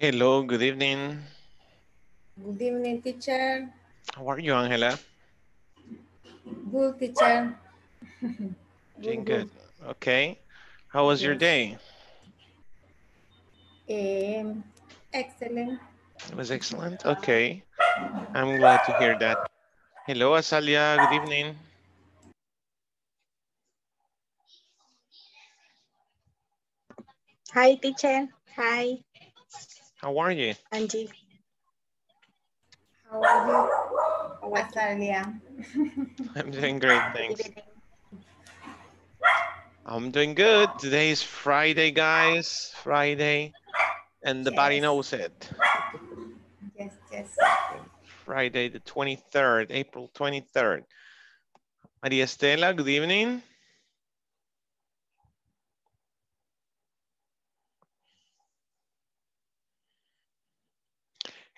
Hello, good evening. Good evening, teacher. How are you, Angela? Good, teacher. Doing good. Okay. How was your day? Um, excellent. It was excellent. Okay. I'm glad to hear that. Hello, Azalia. Good evening. Hi, teacher. Hi, How are you? Angie. How are you, Azalia? I'm doing great, thanks. I'm doing good. Today is Friday, guys. Friday. And the body knows it. Yes, yes. Friday, the 23rd, April 23rd. Maria Estela, good evening.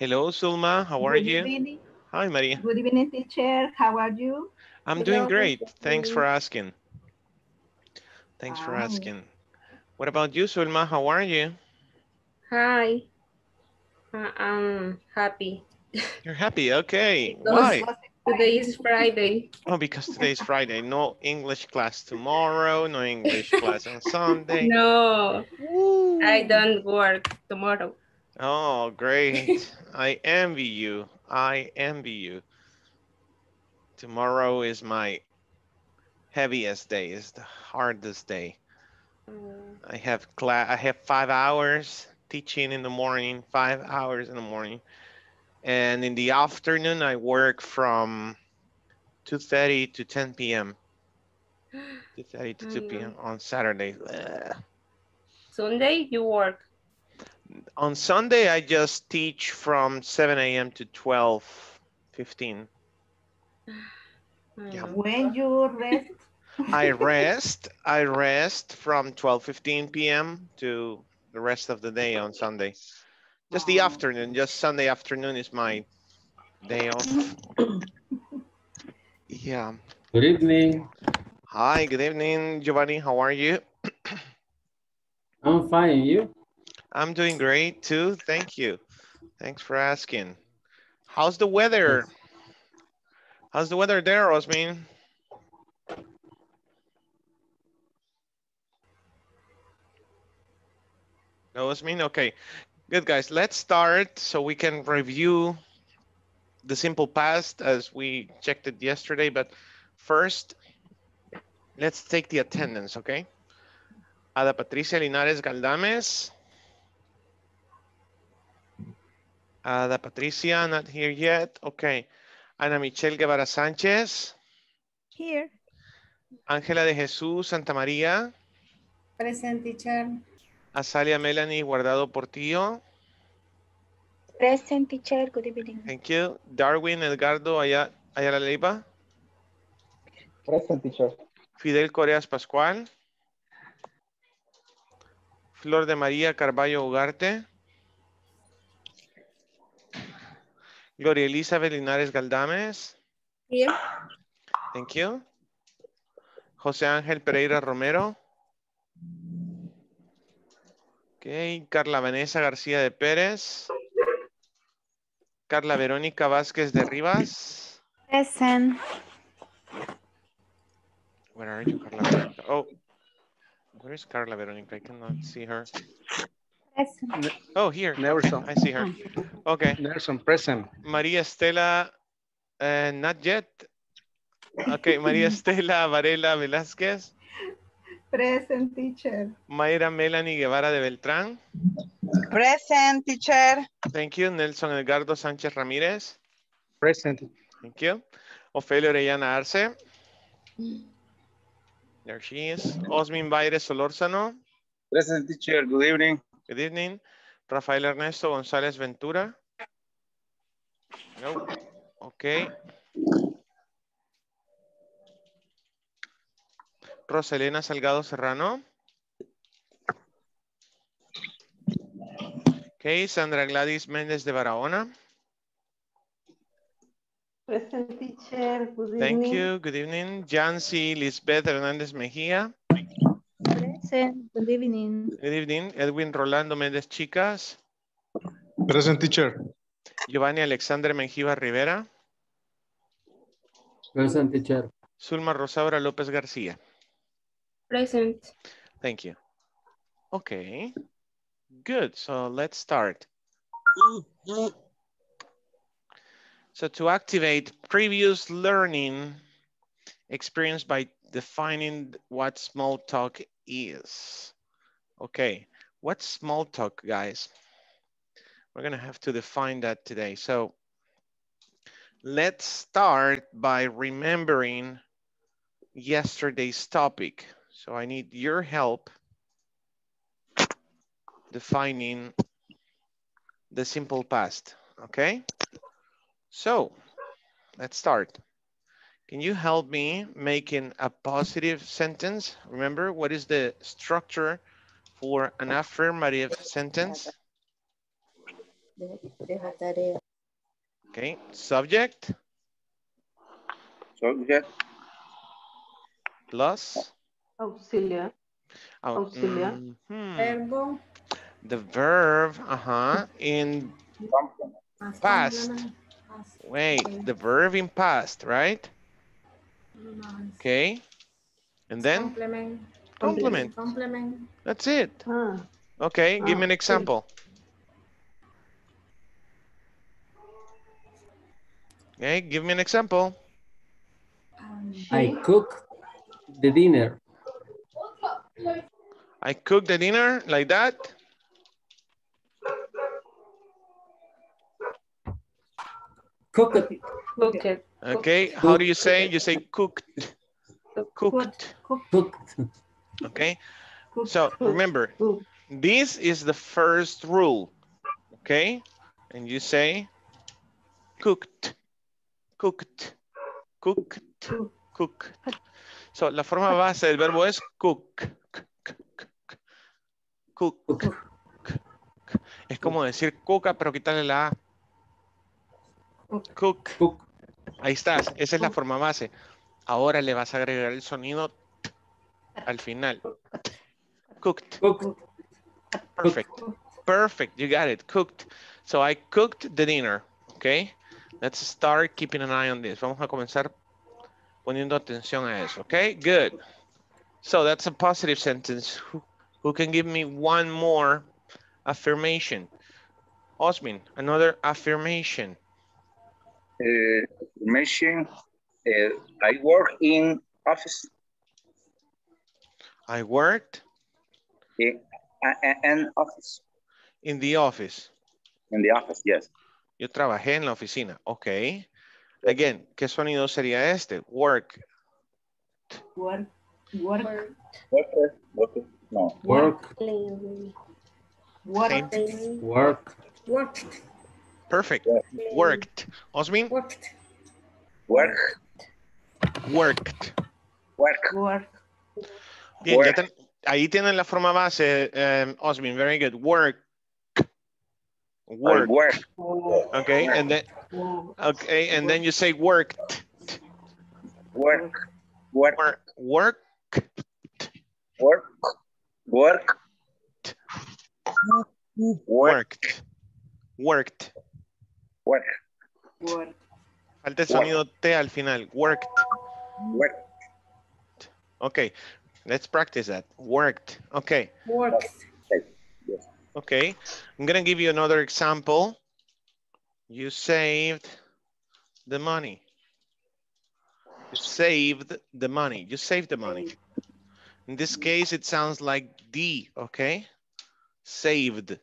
Hello, Zulma. How are Good you? evening. Hi, Maria. Good evening, teacher. How are you? I'm doing great. Mr. Thanks for asking. Thanks for Ah. asking. What about you, Zulma? How are you? Hi. Uh, I'm happy. You're happy. Okay. Why? Today is Friday. Oh, because today is Friday. No English class tomorrow. No English class on Sunday. No, I don't work tomorrow. Oh, great. I envy you. I envy you. Tomorrow is my heaviest day. It's the hardest day. Mm, I have class. I have five hours teaching in the morning, five hours in the morning. And in the afternoon, I work from 2.30 to 10 p.m. 2.30 to 2 Mm. p.m. on Saturday. Sunday you work. On Sunday, I just teach from 7 a.m. to 12.15. Yeah. Mm, When you rest, I rest. I rest from 12:15 p.m. to the rest of the day on Sunday. Just the afternoon. Just Sunday afternoon is my day off. Yeah. Good evening. Hi. Good evening, Giovanni. How are you? I'm fine. You? I'm doing great too. Thank you. Thanks for asking. How's the weather? How's the weather there, Osmin? No, Osmin? Okay. Good, guys. Let's start so we can review the simple past as we checked it yesterday. But first, let's take the attendance, okay? Ada Patricia Linares Galdames. Ada Patricia, not here yet. Okay. Ana Michelle Guevara Sánchez. Here. Ángela de Jesús Santa María. Present, teacher. Azalia Melanie Guardado Portillo. Present, teacher. Good evening. Thank you. Darwin Edgardo Aya- Ayala Leiva. Present teacher. Fidel Coreas Pascual. Flor de María Carballo Ugarte. Gloria Elizabeth Linares Galdames. Here. Thank you. José Ángel Pereira Romero. Ok. Carla Vanessa García de Pérez. Carla Verónica Vázquez de Rivas. Present. Where are you, Carla Verónica? Oh, where is Carla Verónica? I cannot see her. Present. Oh, here. Nelson. I see her. Okay. Nelson present. María Estela, uh, not yet. Okay, María Estela Varela Velázquez. present, teacher. Mayra Melanie Guevara de Beltrán. Present, teacher. Thank you. Nelson Edgardo Sánchez Ramírez. Present. Thank you. Ofelia Orellana Arce. There she is. Osmin Baire Solórzano. Present teacher. Good evening. Good evening. Rafael Ernesto González Ventura. No. Okay. Roselena Salgado Serrano. Okay, Sandra Gladys Méndez de Barahona. Present, teacher. Good Thank evening. you. Good evening. Jancy Lisbeth Hernández Mejía. Present. Good evening. Good evening. Edwin Rolando Méndez Chicas. Present teacher. Giovanni Alexander Menjiva Rivera. Present teacher. Zulma Rosaura López García. Present. Thank you. Okay, good. So let's start. So to activate previous learning experience by defining what small talk is. Okay, what's small talk, guys? We're gonna have to define that today. So let's start by remembering yesterday's topic. So I need your help defining the simple past, okay? So let's start. Can you help me making a positive sentence? Remember, what is the structure for an affirmative sentence? Okay, subject Subject. plus Auxiliar. oh, Auxiliar. mhm. Verbo. the verb, uh-huh, in Past. wait, the verb in past, right? Más Okay. And then Complement. complement. Complement. That's it. Ah, Okay, give me Ah, an example. Okay, give me an example. Um, I cook the dinner. I cook the dinner like that. Cook it. Cook it. Okay, how do you say? You say cooked. Cooked. Cooked. Okay, so remember, this is the first rule. Okay, and you say cooked, cooked, cooked, cooked. So la forma base del verbo es cook. Cook. Cook. Es como decir coca, pero quitarle la A. Cook. Cook. Ahí estás. Esa es la forma base. Ahora le vas a agregar el sonido al final. Cooked. Cooked. Perfect. Perfect. You got it. Cooked. So I cooked the dinner. Okay. Let's start keeping an eye on this. Vamos a comenzar poniendo atención a eso. Okay. Good. So that's a positive sentence. Who, who can give me one more affirmation? Osmin, another affirmation. Uh, information. Uh, I work in office. I worked In, an office. in the office. In the office, yes. Yo trabajé en la oficina. Ok. Again, ¿qué sonido sería este? Work. Work. Work. Worker. Worker. No. Work. Work. Same. Work. Perfect. Yeah. Worked. Osmin? Worked. Work. Worked. Work. Work. Bien, Work. Ya ten, ahí tienen la forma base, um, Osmin. Very good. Work. Work. Work. Okay, and then okay, and then you say worked. Work. Work. Work. Work. Work. Work. Worked. Worked. Worked. Work. Work. Falta el sonido T al final. Worked. Work. Okay, let's practice that. Worked. Okay. Worked. Okay, I'm gonna give you another example. You saved the money. You saved the money. You saved the money. In this case, it sounds like D, okay? Saved.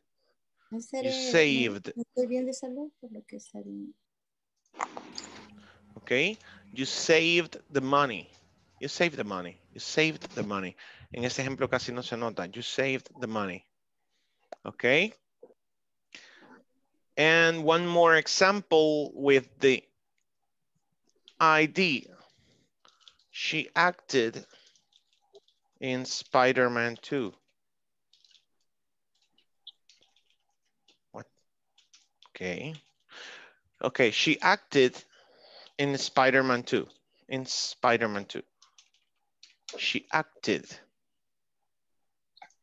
You saved, Estoy bien de salud, por lo que estaría. okay? You saved the money. You saved the money. You saved the money. En este ejemplo casi no se nota. You saved the money. Okay? And one more example with the ID. She acted in Spider-Man 2. Okay. Okay, she acted in Spider-Man 2. In Spider-Man 2. She acted.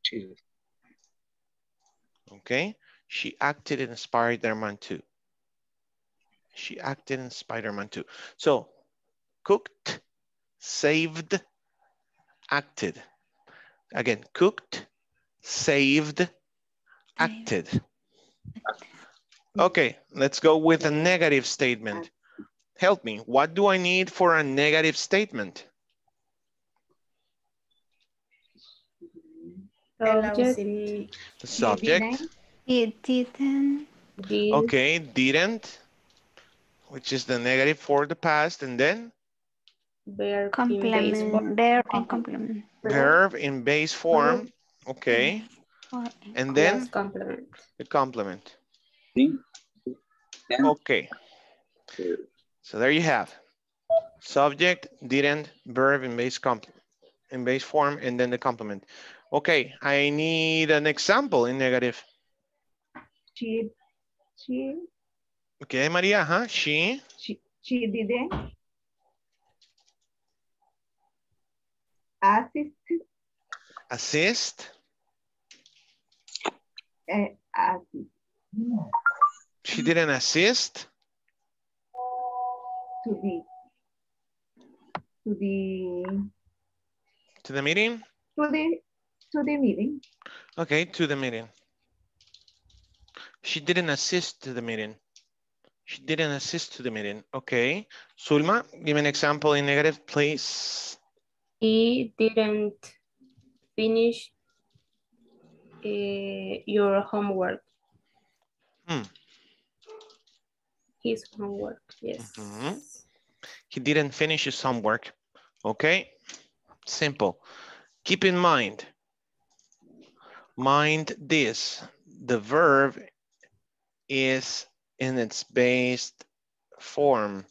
Two. Okay. She acted in Spider-Man 2. She acted in Spider-Man 2. So cooked, saved, acted. Again, cooked, saved, acted. Okay, let's go with a negative statement. Help me, what do I need for a negative statement? Subject, The subject, It didn't. did, okay, didn't, which is the negative for the past, and then verb in base form. Complement. Verb and complement. verb in base form, okay, and then Plus complement. the complement. Think. Then, Okay, so there you have. Subject, didn't, verb in base comp, in base form, and then the complement. Okay, I need an example in negative. She, she, Okay, Maria, huh? She, she, she didn't assist, assist, uh, assist she didn't assist, to the, to the, to the meeting. to the, to the meeting. Okay, to the meeting. She didn't assist to the meeting. She didn't assist to the meeting. Okay, Zulma, give an example in negative, please. He didn't finish eh, your homework. Hmm. His homework, yes. Mhm. He didn't finish his homework. Okay, simple. Keep in mind, mind this, the verb is in its based form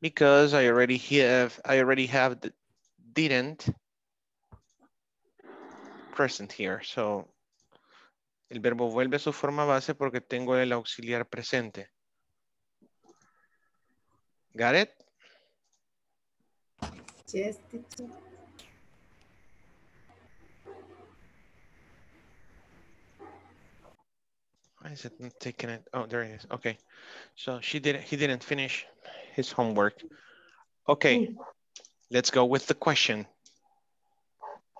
because I already have, I already have the didn't present here. So el verbo vuelve a su forma base porque tengo el auxiliar presente. Got it? Yes, teacher. Why is it not taking it? Oh, there it is. Okay. So she didn't, he didn't finish his homework. Okay, let's go with the question.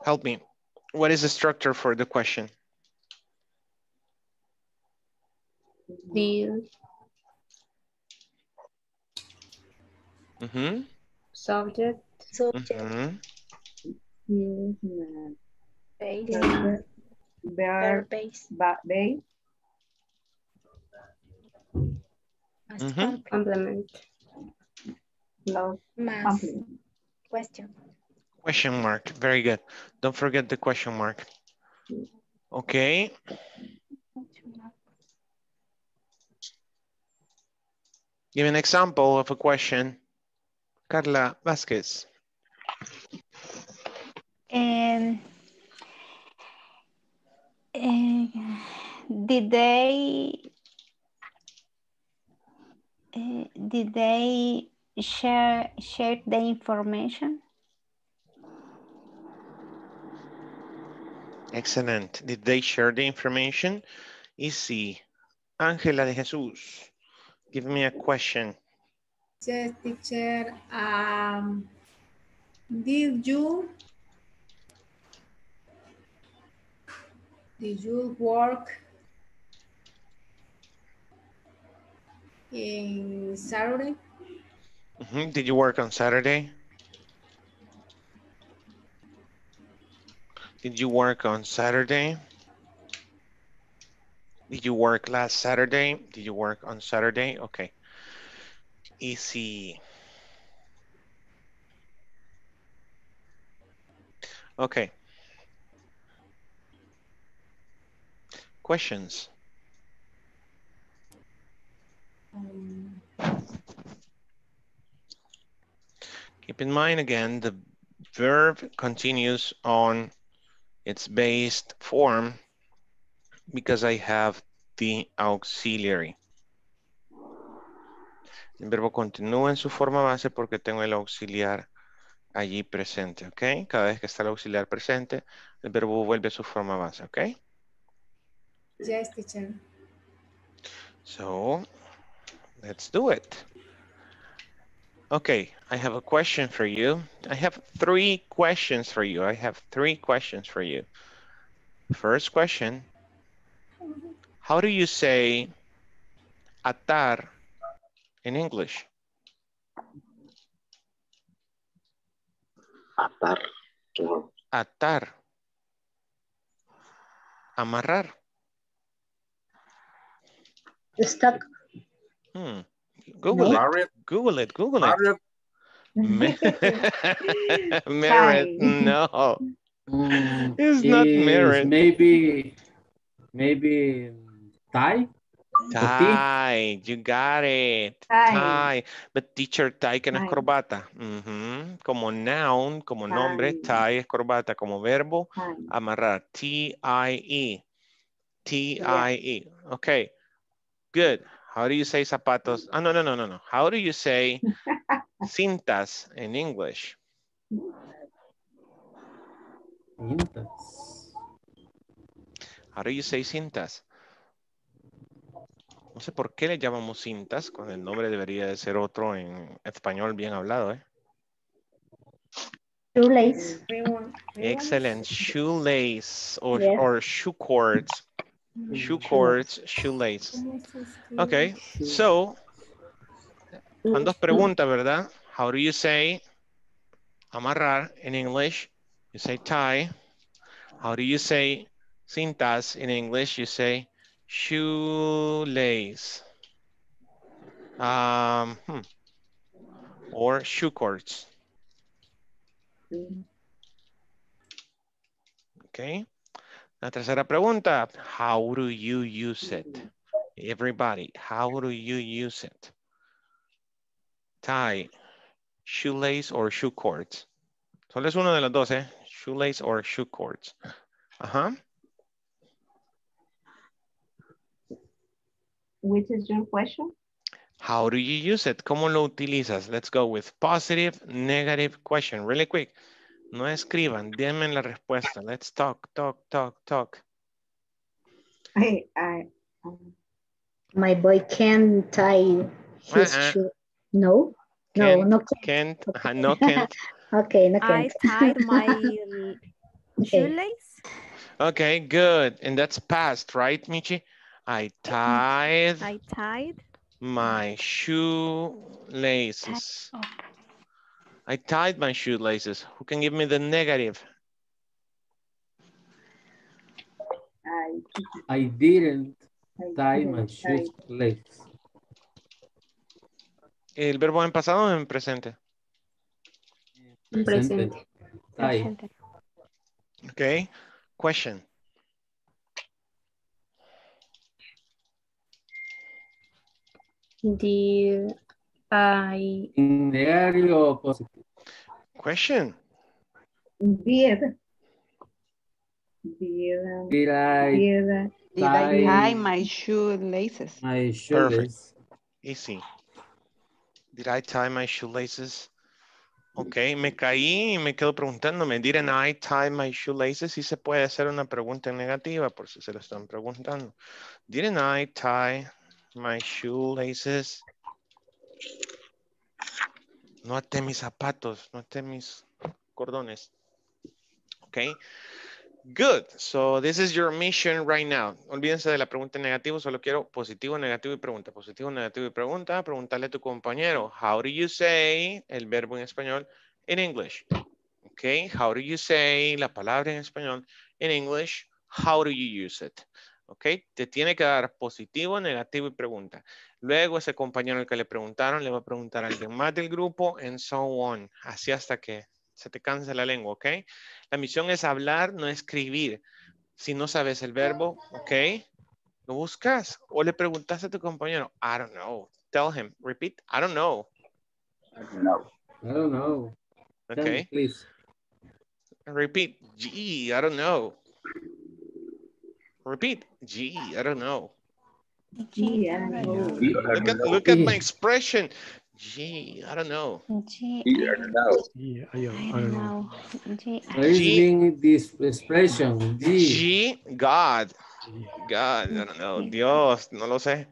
Help me. What is the structure for the question? The Mm-hmm. subject, Subject. Mm, Base. Verb, Verb base. ba- base, Más Mhm. complement. complement, plus Más complement. question. Question mark. Very good. Don't forget the question mark. Okay. Give an example of a question. Carla Vasquez. And eh, did they eh, did they share share the information? Excellent. Did they share the information? Easy. Ángela de Jesús. Give me a question. Yes, teacher. Um, did you did you work in Saturday? Mhm. Did you work on Saturday? Did you work on Saturday? Did you work last Saturday? Did you work on Saturday? Okay. Easy. Okay. Questions? Keep in mind again, the verb continues on its based form because I have the auxiliary. El verbo continúa en su forma base porque tengo el auxiliar allí presente, ¿ok? Cada vez que está el auxiliar presente, el verbo vuelve a su forma base, ¿ok? yes, teacher. So let's do it. Okay, I have a question for you. I have three questions for you. I have three questions for you. First question, how do you say atar in English? Atar. to- Atar. Amarrar. Stuck. Hmm. Google it. Google it. Google it. Married. Ma- Merit. No. Mm, It's not is merit. Maybe, maybe tie? Tie. You got it. Tie. Tie. But teacher, tie que no es corbata. Como noun, como nombre, Tie. es corbata. Como verbo, amarrar. T-I-E. T-I-E. Okay. Good. How do you say zapatos? Ah, no, no, no, no, no. How do you say cintas in English? Cintas. How do you say cintas? No sé por qué le llamamos cintas, cuando el nombre debería de ser otro en español bien hablado, ¿eh? Shoelace. Excellent. Shoelace or, Yes. or shoe cords. Shoe cords, shoelace. Okay, so, van dos preguntas, ¿verdad? How do you say amarrar in English? You say tie. How do you say cintas in English? You say shoelace. Um, hmm. Or shoe cords. Okay. La tercera pregunta, how do you use it? Everybody, how do you use it? Tie, shoelace or shoe cords. Solo es uno de los dos, ¿eh? Shoelace or shoe cords. Ajá. Which is your question? How do you use it? ¿Cómo lo utilizas? Let's go with positive, negative question. Really quick. No escriban, denme la respuesta. Let's talk, talk, talk, talk. I, I, um, My boy can tie his Uh-uh. shoe. No, no, Can't. no. Can't, ajá, no can't. Okay, no I can't. tied my l- shoelace. Okay, good. And that's past, right, Michi? I mm-hmm. tied I tied my shoelaces. up. I tied my shoelaces. Who can give me the negative? I, I didn't tie my didn't ¿El verbo en pasado o en presente? Presente. Tie. Presente. Okay. Question. Did I In positive? Question. Did. Did, um, Did I did, Did I tie my shoelaces? my shoelace? Easy. Did I tie my shoelaces? Ok, me caí y me quedo preguntándome, didn't I tie my shoelaces? Sí se puede hacer una pregunta en negativa por si se lo están preguntando. Didn't I tie my shoelaces? No até mis zapatos, no até mis cordones. Ok. Good. So this is your mission right now. Olvídense de la pregunta en negativo, solo quiero positivo, negativo y pregunta. Positivo, negativo y pregunta. Preguntarle a tu compañero, how do you say el verbo en español in English? Okay. How do you say la palabra en español in English? How do you use it? Ok. Te tiene que dar positivo, negativo y pregunta. Luego ese compañero al que le preguntaron le va a preguntar a alguien más del grupo and so on. Así hasta que se te canse la lengua, ¿ok? La misión es hablar, no escribir. Si no sabes el verbo, ¿ok? Lo buscas o le preguntas a tu compañero. I don't know. Tell him. Repeat. I don't know. I don't know. I don't know. Me, Okay. please. Repeat. Gee, I don't know. Repeat. Gee, I don't know. Gee, Yeah, I I don't know. know. I Look don't at know. look at my expression. Gee, I don't know. Gee, I don't know. Yeah, I, I I don't know. Gee, I What is G- mean this expression? G. Gee, God. God, I don't know. Dios, no lo sé.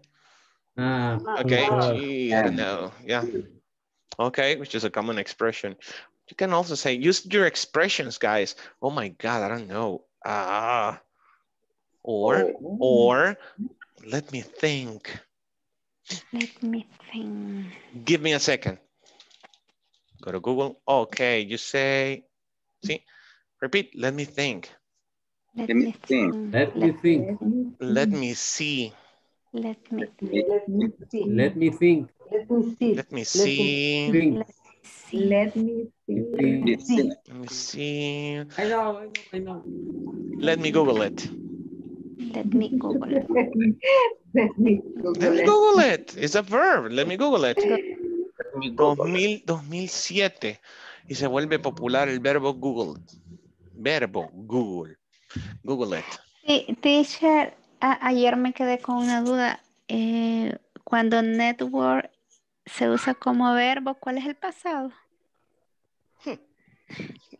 Ah, Okay, uh, gee, I don't know. Yeah. Okay, which is a common expression. You can also say, use your expressions, guys. Oh my God, I don't know. Ah. Or, or, let me think. Let me think. Give me a second. Go to Google. Okay, you say, see, repeat, let me think. Let Let me me think. think. let me think. Let me Let see. me see. Let me Let me see. Let me think. Let me see. Let me see. Think. see. Let me see. Think. It's in. Let me see. I know, I know, I know. Let me Google it. Let me Google it. Let me, let me Google Let me it. Google it. It's a verb. Let me Google it. Let me Google it. 2000, 2007 y se vuelve popular el verbo Google. Verbo Google. Google it. Sí, teacher, a- ayer me quedé con una duda. Eh, cuando network se usa como verbo, ¿cuál es el pasado?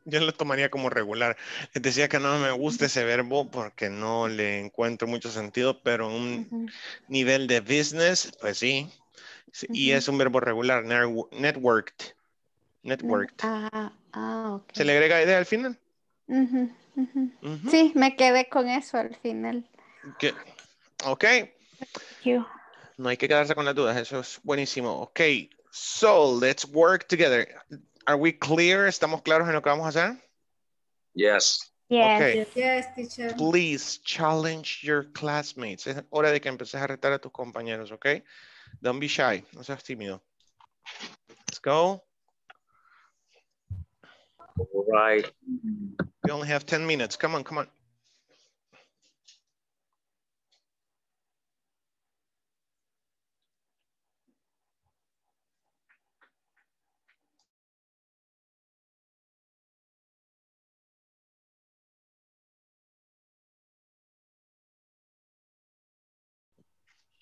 Yo lo tomaría como regular. Les decía que no me gusta ese verbo porque no le encuentro mucho sentido, pero un nivel de business, pues sí. Sí, Y es un verbo regular, networked. Networked. Ah, ah. ¿Se le agrega idea al final? Sí, me quedé con eso al final. Que- Ok. You. No hay que quedarse con las dudas, eso es buenísimo. Ok, so let's work together. Are we clear? ¿Estamos claros en lo que vamos a hacer? Yes. Yes. Okay. Yes, teacher. Please challenge your classmates. Es hora de que empieces a retar a tus compañeros, ¿ok? Don't be shy, no seas tímido. Let's go. All right. We only have 10 minutes. Come on, come on.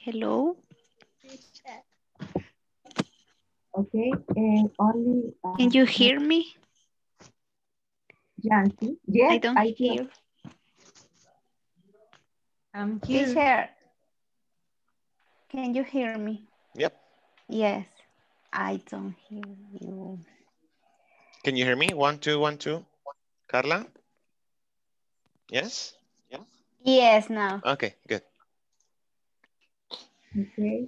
Hello. Okay, and only. uh, Can you hear me? Yancy. Yes, I don't I hear. hear. I'm here. Teacher, can you hear me? Yep. Yes. I don't hear you. Can you hear me? One, two, one, two. Carla? Yes? Yes, now. Okay, good. Okay.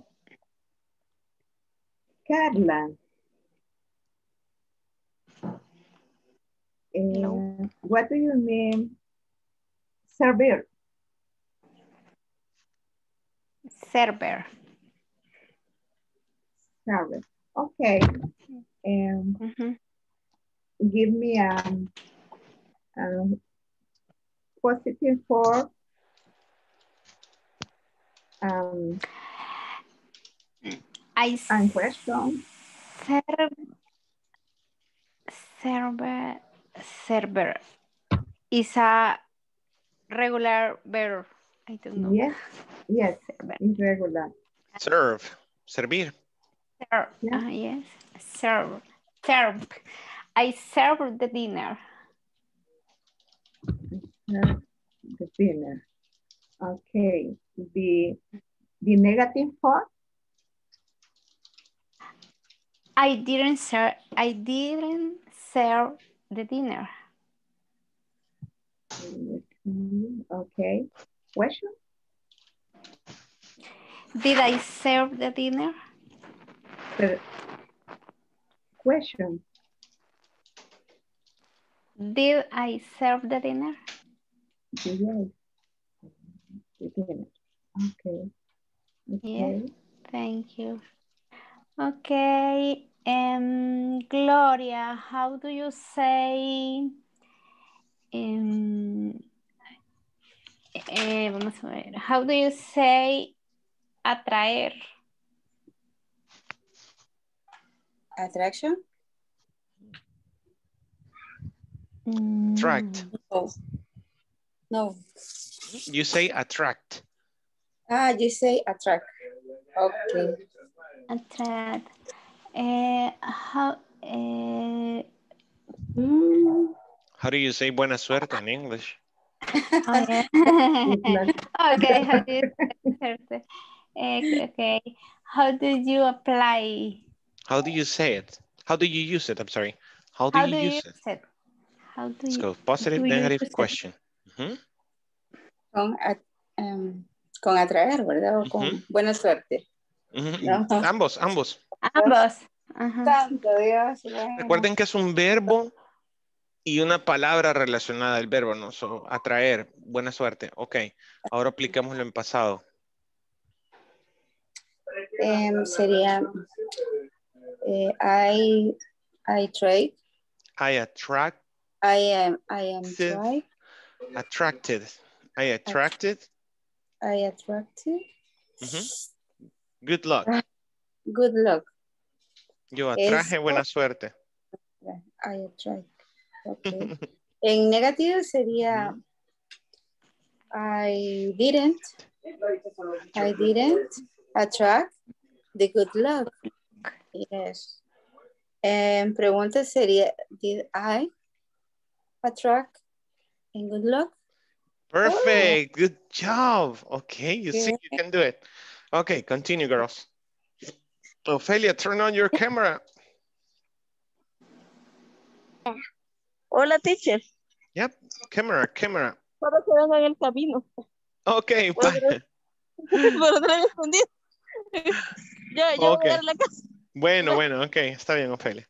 Carla. Hello. Uh, what do you mean? Server. Server. Server. Okay. Um, Mhm. give me a, um positive for um I and question. serve server server is a regular verb. I don't know. Yes, yes, Server. irregular. Serve. Servir. Serve. Yeah. Ah, yes. Serve. Serve. I serve the dinner. Uh, the dinner. Okay. The the negative for I didn't serve. I didn't serve the dinner. okay. Question. Did I serve the dinner? Question. Did I serve the dinner? Yes. The dinner. Okay. Okay. Thank you. Okay. Um, Gloria, how do you say? Um, eh, vamos a ver. How do you say atraer? Attraction? Attract. No. No. You say attract. Ah, you say attract. Okay. Attract. Eh, how? eh, mm, How do you say buena suerte in English? oh, yeah. Okay, how do you suerte? Eh, okay. How did you apply? How do you say it? How do you use it? I'm sorry. How do How you do you use it? it? How do Let's you, go. Positive, do negative use it? question. Mhm. Con, a- em, con atraer, ¿verdad? O con Ujú. buena suerte. Mhm. Ajá. Ambos, ambos. Ambos. Ajá. Santo Dios. bueno. Recuerden que es un verbo y una palabra relacionada al verbo, ¿no? So, atraer, buena suerte. Ok, ahora apliquémoslo en pasado. Em, sería eh, I, I trade. I attract, I am, I am attracted. I attracted. I attracted. Ujú. Good luck. Good luck. Yo atraje Eso. buena suerte. I attract. Okay. en negativo sería I didn't. I didn't attract the good luck. Yes. En pregunta sería Did I attract and good luck? Perfect. Oh. Good job. Okay, you see, you can do it. Okay, continue, girls. Ophelia, turn on your camera. Hola, teacher. Yep, camera, camera. Solo que vengo en el camino. Okay, Bueno, bye. Pero no he respondido. Ya, ya Ok. voy a dar la casa. Bueno, bueno, ok, está bien, Ofelia.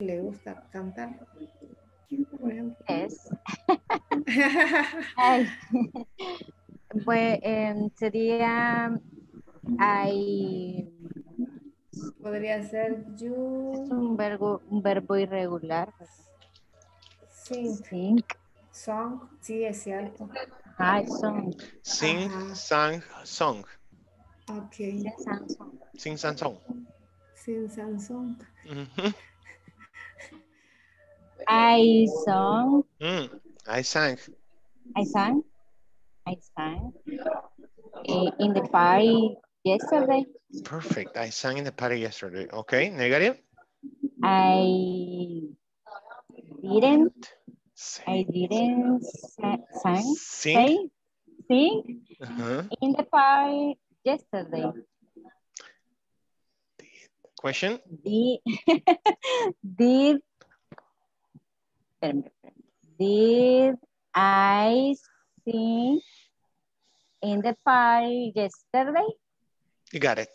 le gusta cantar. Por ejemplo. Ay. Pues em, sería I Podría ser es you un verbo, un verbo irregular. sing, Sing. song. Sí, es cierto. Hi, song. Sing, Ajá. sang, song. Ok. Samsung. Sing, sang, song. Sin Samsung. Mhm. I song. Mm, I sang. I sang. I sang. eh, in the party yesterday. Perfect. I sang in the party yesterday. Okay, negative. I didn't. I Sing. didn't sa- sang. Sing. Say, sing Uh-huh. in the party yesterday. Question. Did, did, did I sing in the party yesterday? You got it.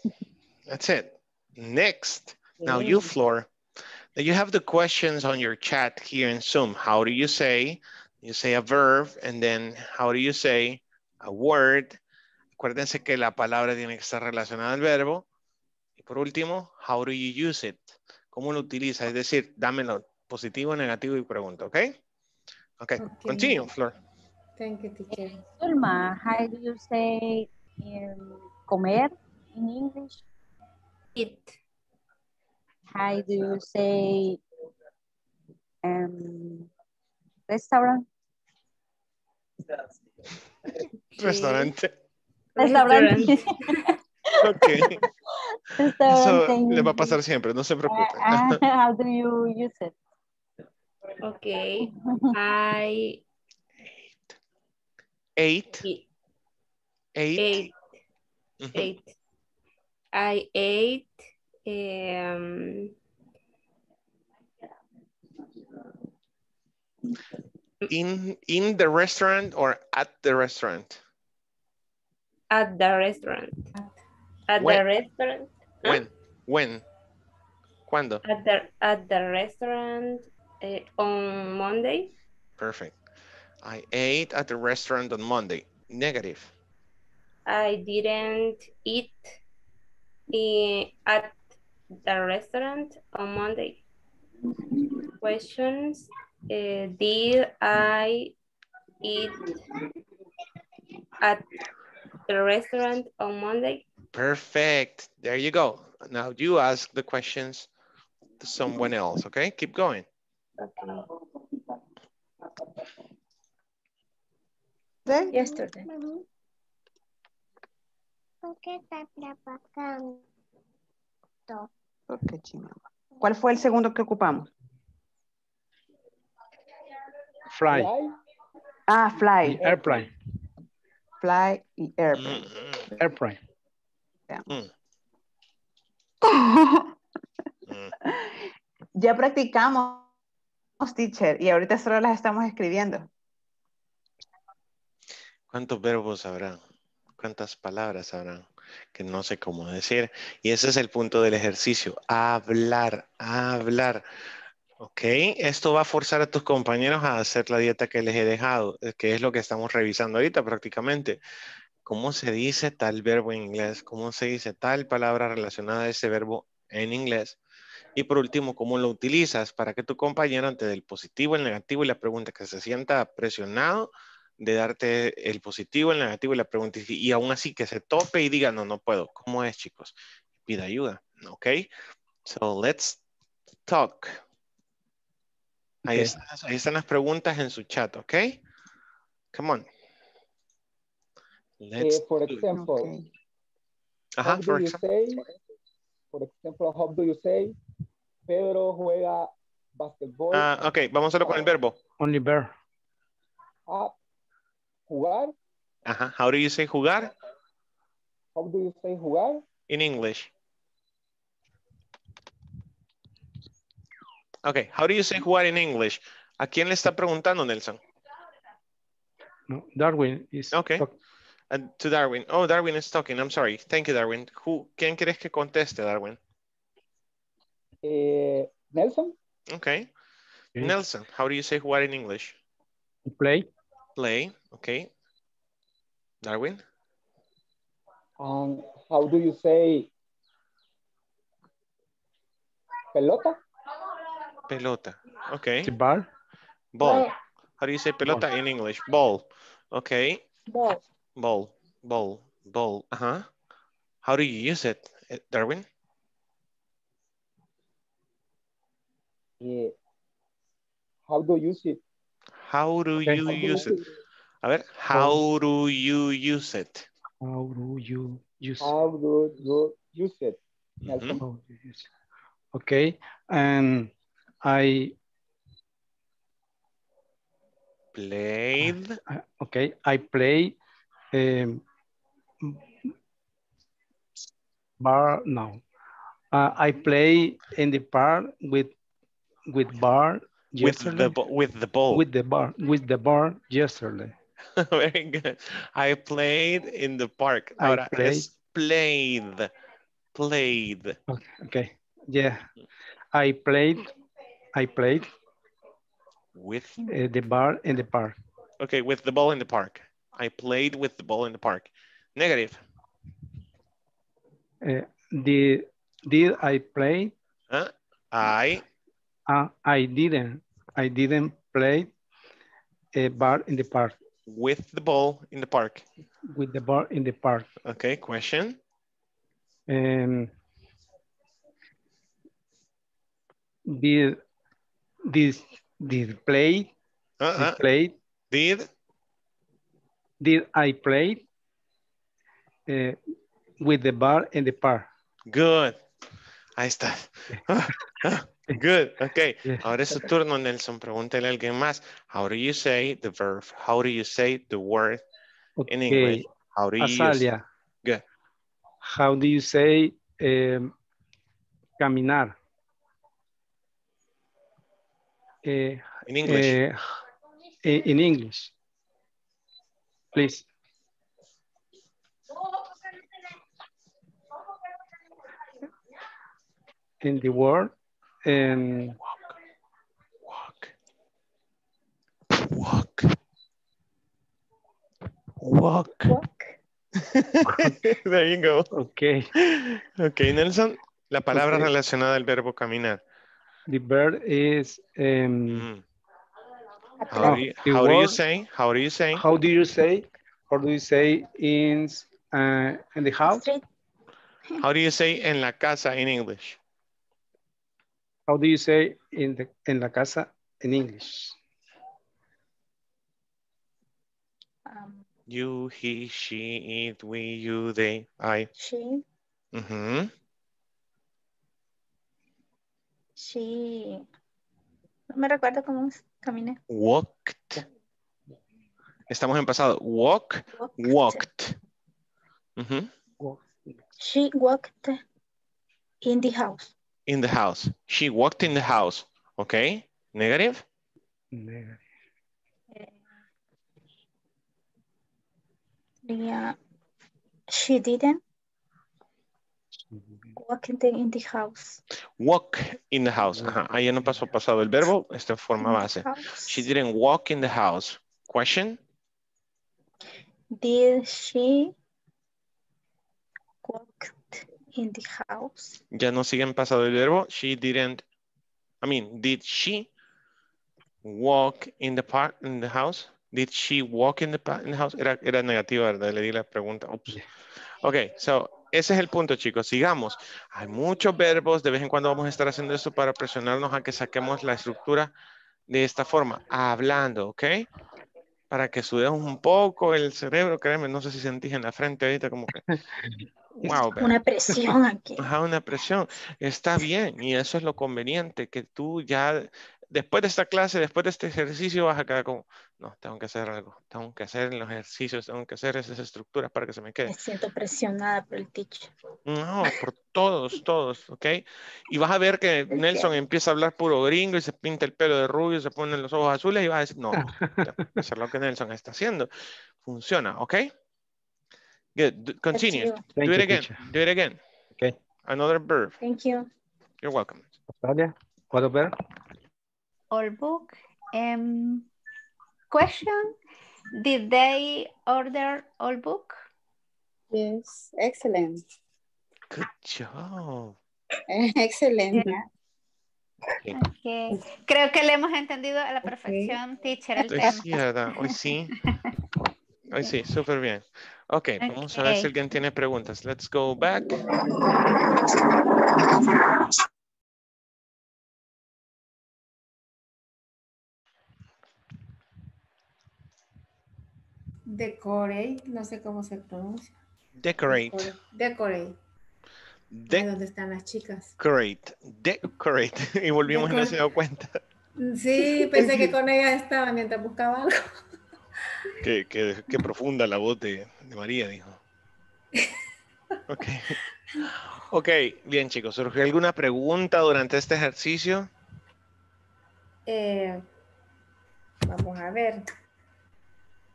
That's it. Next. Now you, Floor. Now you have the questions on your chat here in Zoom. How do you say? You say a verb and then how do you say a word? Acuérdense que la palabra tiene que estar relacionada al verbo. Y por último, how do you use it? ¿Cómo lo utiliza? Es decir, dámelo positivo, negativo y pregunta, ¿ok? Ok, Ok. continue, Flor. Thank you, teacher. Zulma, how do you say um, comer in English? Eat. How do you say um, restaurant? Restaurante. Restaurante. Ok. Eso Restaurante in le va a pasar siempre, no se preocupen. Uh, how do you use it? Okay. I Eight. eat. Eight. ate. Mhm. I ate um, In, in the restaurant or at the restaurant? at the restaurant. At When? the restaurant. Huh? When? When? ¿Cuándo? At the at the restaurant eh, on Monday. Perfect. I ate at the restaurant on Monday. Negative. I didn't eat in, at the restaurant on Monday. Questions. eh, did I eat at the restaurant on Monday? Perfect. There you go. Now you ask the questions to someone else, okay? Keep going. Okay. Yesterday. Ok, chingada. ¿Cuál fue el segundo que ocupamos? Fly. Ah, fly. Airplane. Fly y airplane. Mhm. Airplane. Mm. Mm. Ya practicamos, teacher, y ahorita solo las estamos escribiendo. ¿Cuántos verbos habrá? ¿Cuántas palabras habrán? Que no sé cómo decir. Y ese es el punto del ejercicio. Hablar, hablar. Ok, esto va a forzar a tus compañeros a hacer la dieta que les he dejado, eh, que es lo que estamos revisando ahorita prácticamente. ¿Cómo se dice tal verbo en inglés? ¿Cómo se dice tal palabra relacionada a ese verbo en inglés? Y por último, ¿cómo lo utilizas para que tu compañero ante el positivo, el negativo y la pregunta que se sienta presionado de darte el positivo, el negativo y la pregunta y, y aún así que se tope y diga, no, no puedo. ¿Cómo es, chicos? Pida ayuda, ¿ok? So, let's talk. Ahí, están, ahí están las preguntas en su chat, ¿ok? Come on. Let's Eh, for do it. example, Okay. Ajá, how for do you example. say, for example, how do you say, Pedro juega basketball? Ah, ok, vamos a hacerlo con el verbo. Only bear. Ah, jugar, Ajá, how do you say jugar? how do you say jugar? In English. Ok, how do you say jugar in English? ¿A quién le está preguntando, Nelson? No, Darwin is Okay. talk- Uh, to Darwin. Oh, Darwin is talking. I'm sorry. Thank you, Darwin. Who, ¿Quién quieres que conteste, Darwin? Eh, Nelson, Okay. Okay. Nelson, how do you say jugar in English? play. Play. Okay. Darwin? and how do you say pelota? Pelota. Okay. The bar. Ball. How do you say pelota in English? Ball. Okay. Ball. Ball. Ball. Ball. Uh-huh. How do you use it, eh, Darwin? Eh, how do you use it? How do Okay. you How do you use it? A ver, how do you use it? How do you use? it? How do you use it? Nelson. How do you use? Okay, and I Played. okay I play um, bar now. Uh, I play in the park with with bar With the, with the ball. with the bar with the bar yesterday. Very good. I played in the park. I Ahora played. played. Played. Okay, okay. Yeah, I played. I played With, uh, the bar in the park. okay, with the ball in the park. I played with the ball in the park. Negative. Uh, did did I play? Huh? I, Uh, I didn't. I didn't play a bar in the park with the ball in the park. with the bar in the park. Okay, question. And did this did play Uh-uh. did play Did, did I play uh, with the bar in the park? good. Ahí está. Good, okay. Ahora es su turno, Nelson. Pregúntale a alguien más. How do you say the verb? How do you say the word in English? Okay, How do you use? Azalia. Good. How do you say um, caminar? Eh, in English? in in English, please. In the word, um, Walk. Walk. Walk. Walk. there you go. okay, Ok, Nelson, la palabra Ok. relacionada al verbo caminar. the verb is um, Mm. How, do you, how do you say? How do you say? how do you say? How do you say in uh, in the house? How do you say en la casa in English? How do you say in the en la casa in English? Um, You, he, she, it, we, you, they, I. she. Ujú. She. No me recuerdo cómo caminé. Walked. Estamos en pasado. Walk, Walked. walked. She walked in the house. In the house. She walked in the house. Okay. Negative. Negative. Yeah. She didn't walk in the, in the house. Walk in the house. Ajá. Ahí ya no pasó pasado el verbo. Esta es forma base. She didn't walk in the house. Question. Did she walk in the house? Ya no siguen pasado el verbo. She didn't. I mean, did she walk in the park in the house? Did she walk in the, in the house? Era, era negativa, ¿verdad? Le di la pregunta. Ups. Ok, so ese es el punto, chicos. Sigamos. Hay muchos verbos. De vez en cuando vamos a estar haciendo esto para presionarnos a que saquemos la estructura de esta forma. Hablando, ¿ok? Para que sudemos un poco el cerebro, créeme, no sé si sentís en la frente ahorita como que... Wow. Una presión aquí. Ajá, una presión. Está bien y eso es lo conveniente, que tú ya después de esta clase, después de este ejercicio vas a quedar como, no, tengo que hacer algo, tengo que hacer los ejercicios, tengo que hacer esas estructuras para que se me quede. Me siento presionada por el teacher. No, por todos, todos, ¿ok? Y vas a ver que Nelson empieza a hablar puro gringo y se pinta el pelo de rubio, se ponen los ojos azules y vas a decir, no, tengo que hacer lo que Nelson está haciendo. Funciona, ¿ok? Good, continue. Do Thank it you, again, do it again. Okay. Another verb. Thank you. You're welcome. Natalia, what verb? All book. Um, question. Did they order all book? Yes, excellent. Good job. Excellent. Okay. Creo que le hemos entendido a la perfección, teacher, el tema. cierta, hoy sí. Hoy sí, súper bien. Ok, vamos a ver si alguien tiene preguntas. Let's go back. Decorate, no sé cómo se pronuncia. Decorate. Decorate. De- Ahí donde están las chicas. Decorate. Decorate. Y volvimos y no se dio cuenta. Sí, pensé que con ellas estaba mientras buscaba algo. Qué, qué- qué profunda la voz de, de María, dijo. Ok. Ok, bien chicos. ¿Surgió alguna pregunta durante este ejercicio? Eh, vamos a ver.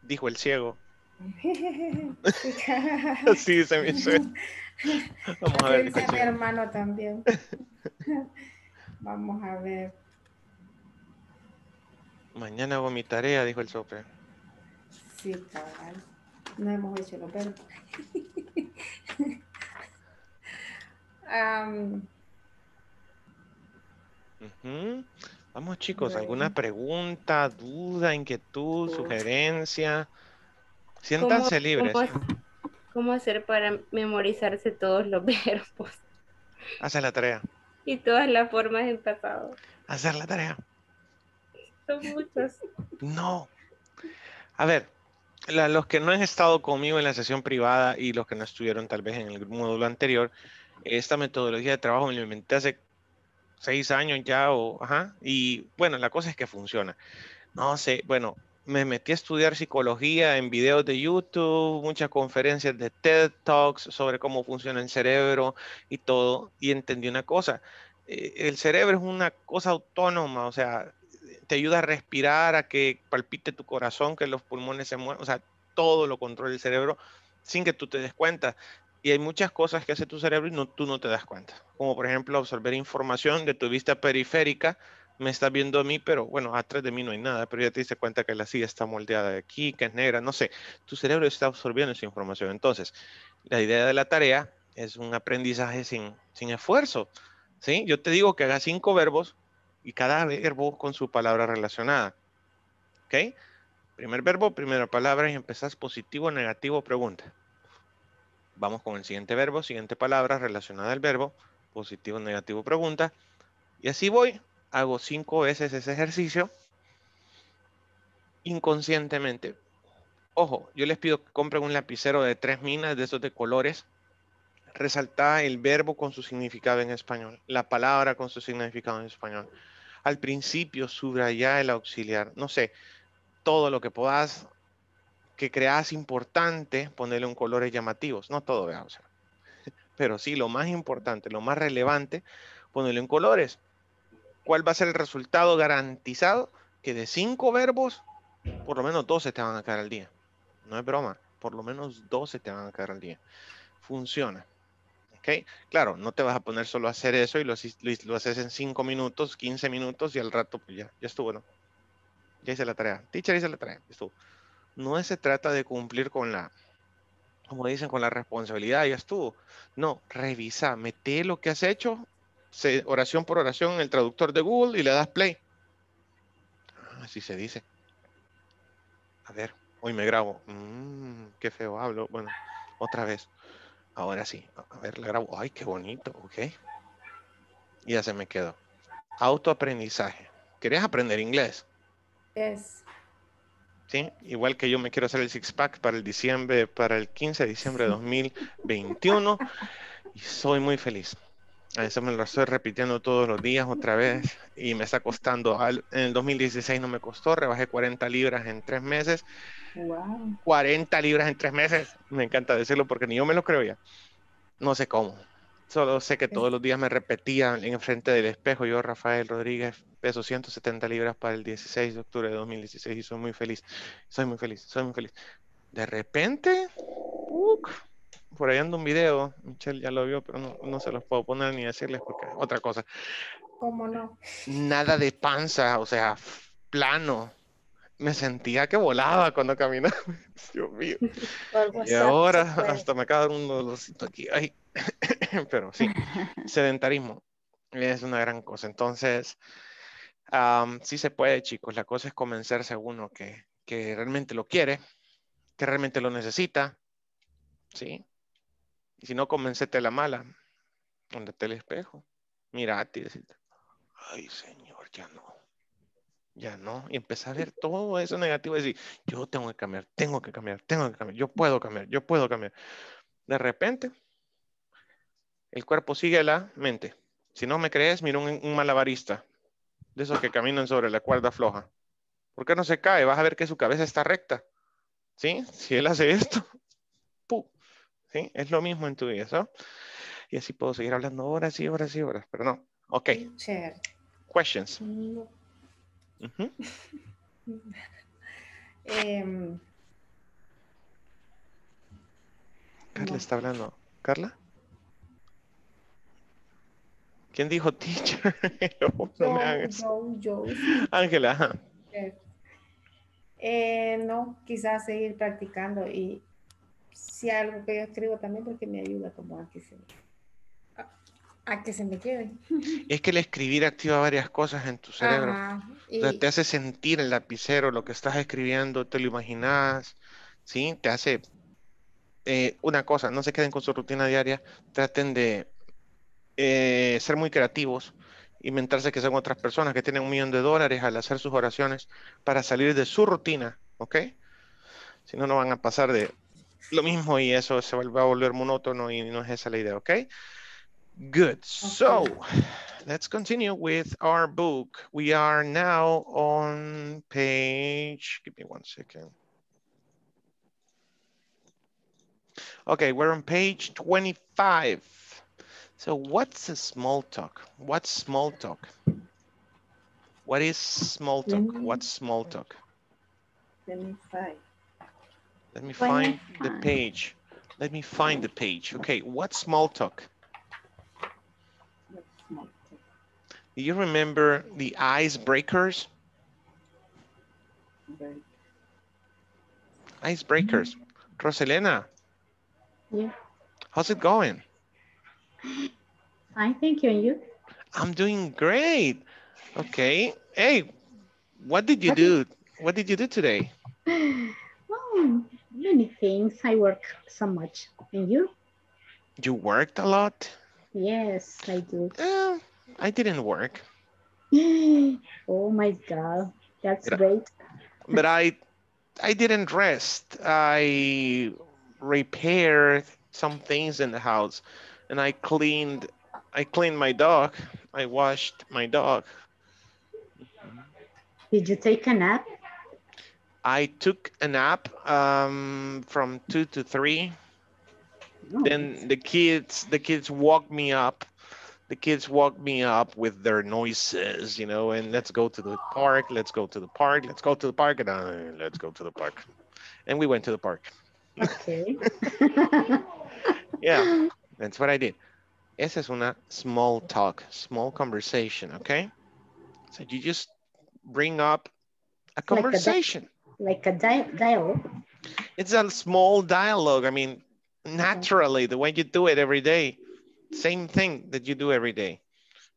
Dijo el ciego. Sí, se me hizo. Vamos a ver. Dice mi hermano también. Vamos a ver. Mañana hago mi tarea, dijo el sope. Sí, cabal. No hemos hecho los verbos. Am, Ujú. Vamos chicos. ¿alguna pregunta, duda, inquietud, sugerencia? Siéntanse libres. cómo- ¿Cómo hacer para memorizarse todos los verbos Hacer la tarea. y todas las formas en pasado? Hacer la tarea. Son muchos. No. A ver, la- los que no han estado conmigo en la sesión privada y los que no estuvieron tal vez en el módulo anterior, esta metodología de trabajo me la inventé hace seis años ya, o, ajá, y bueno, la cosa es que funciona. No sé, bueno, me metí a estudiar psicología en videos de YouTube, muchas conferencias de TED Talks sobre cómo funciona el cerebro y todo, y entendí una cosa, eh, el cerebro es una cosa autónoma, o sea, te ayuda a respirar, a que palpite tu corazón, que los pulmones se muevan, o sea, todo lo controla el cerebro sin que tú te des cuenta. Y hay muchas cosas que hace tu cerebro y no, tú no te das cuenta. Como por ejemplo absorber información de tu vista periférica. Me estás viendo a mí, pero bueno, atrás de mí no hay nada, pero ya te diste cuenta que la silla está moldeada de aquí, que es negra, no sé. Tu cerebro está absorbiendo esa información. Entonces, la idea de la tarea es un aprendizaje sin, sin esfuerzo. ¿sí? Yo te digo que hagas cinco verbos y cada verbo con su palabra relacionada. ¿Ok? Primer verbo, primera palabra y empezás positivo, negativo, pregunta. Vamos con el siguiente verbo, siguiente palabra relacionada al verbo, positivo, negativo, pregunta. Y así voy, hago cinco veces ese ejercicio inconscientemente. Ojo, yo les pido que compren un lapicero de tres minas de esos de colores. Resalta el verbo con su significado en español, la palabra con su significado en español. Al principio subraya el auxiliar, no sé, todo lo que puedas que creas importante, ponerle un colores llamativos, no todo, o sea, Pero sí, lo más importante, lo más relevante, ponerlo en colores. ¿Cuál va a ser el resultado garantizado? Que de cinco verbos, por lo menos 12 te van a caer al día. No es broma, por lo menos 12 te van a caer al día. Funciona. ¿Ok? Claro, no te vas a poner solo a hacer eso y lo, lo, haces en 5 minutos, 15 minutos y al rato pues ya, ya estuvo, ¿no? Ya hice la tarea. Teacher hice la tarea, estuvo. No se trata de cumplir con la, como dicen, con la responsabilidad, ya estuvo. No, revisa, mete lo que has hecho, oración por oración en el traductor de Google y le das play. Así se dice. A ver, hoy me grabo. Mm, qué feo hablo. Bueno, otra vez. Ahora sí. A ver, le grabo. Ay, qué bonito. Ok. Y ya se me quedó. Autoaprendizaje. ¿Querías aprender inglés? Es. Igual que yo me quiero hacer el six pack para el diciembre, para el 15 de diciembre de 2021. Y soy muy feliz. A eso me lo estoy repitiendo todos los días otra vez y me está costando. En el 2016 no me costó, rebajé 40 libras en tres meses. Wow. 40 libras en tres meses. Me encanta decirlo porque ni yo me lo creo ya. No sé cómo. Solo sé que todos los días me repetía en frente del espejo. Yo, Rafael Rodríguez, peso 170 libras para el 16 de octubre de 2016 y soy muy feliz. Soy muy feliz, soy muy feliz. De repente, por ahí anda un video, Michelle ya lo vio, pero no, no, se los puedo poner ni decirles porque otra cosa. ¿Cómo no? Nada de panza, o sea, plano. Me sentía que volaba cuando caminaba. Dios mío. y ahora hasta me acaba de dar un dolorcito aquí. Ay. pero sí, sedentarismo es una gran cosa. Entonces, um, sí se puede, chicos. La cosa es convencerse a uno que, que realmente lo quiere, que realmente lo necesita. ¿Sí? Y si no, convencete la mala. Donde el espejo. Mirate y decirte, ay Señor, ya no. Ya no. Y empezar a ver todo eso negativo y decir, yo tengo que cambiar, tengo que cambiar, tengo que cambiar, yo puedo cambiar, yo puedo cambiar. De repente, el cuerpo sigue la mente. Si no me crees, mira un, un malabarista. De esos que caminan sobre la cuerda floja. ¿Por qué no se cae? Vas a ver que su cabeza está recta. ¿Sí? Si él hace esto, ¿sí? Es lo mismo en tu vida, ¿no? Y así puedo seguir hablando horas y horas y horas, pero no. Ok. Questions. No. Uh -huh. Em, Carla no. está hablando. ¿Carla? ¿Quién dijo teacher? no, no me hagas. Yo, yo. Ángela. Eh, no, quizás seguir practicando y si algo que yo escribo también porque me ayuda como a que se, a, a que se me quede. Es que el escribir activa varias cosas en tu cerebro. Ajá, O sea, y- te hace sentir el lapicero, lo que estás escribiendo, te lo imaginas, ¿sí? Te hace eh, una cosa, no se queden con su rutina diaria, traten de eh, ser muy creativos, inventarse que son otras personas que tienen un millón de dólares al hacer sus oraciones para salir de su rutina, ¿ok? Si no, no van a pasar de lo mismo y eso se va a volver monótono y no es esa la idea, ¿ok? Good. So, let's continue with our book. We are now on page, give me one second. Okay, we're on page 25. So what's a small talk? What's small talk? What is small talk? What's small talk? Let me find. Let me find the page. Let me find the page. Okay, what's small talk? Do you remember the icebreakers? Icebreakers. Roselena, Yeah. how's it going? Fine, thank you. And you? I'm doing great. Okay. Hey, what did you do? What did you do today? Oh, many things. I work so much. And you? You worked a lot? Yes, I do. Eh, I didn't work, Oh my God, that's Mira. great. but I I didn't rest. I repaired some things in the house and I cleaned I cleaned my dog. I washed my dog. Did you take a nap? I took a nap um, from two to three. then the kids the kids woke me up the kids woke me up with their noises you know and let's go to the park let's go to the park let's go to the park and uh, let's go to the park and we went to the park Okay. yeah that's what i did esa es una small talk small conversation okay so you just bring up a Like a di- conversation Like a dia- dialogue. it's a small dialogue. I mean, naturally, the way you do it every day, same thing that you do every day.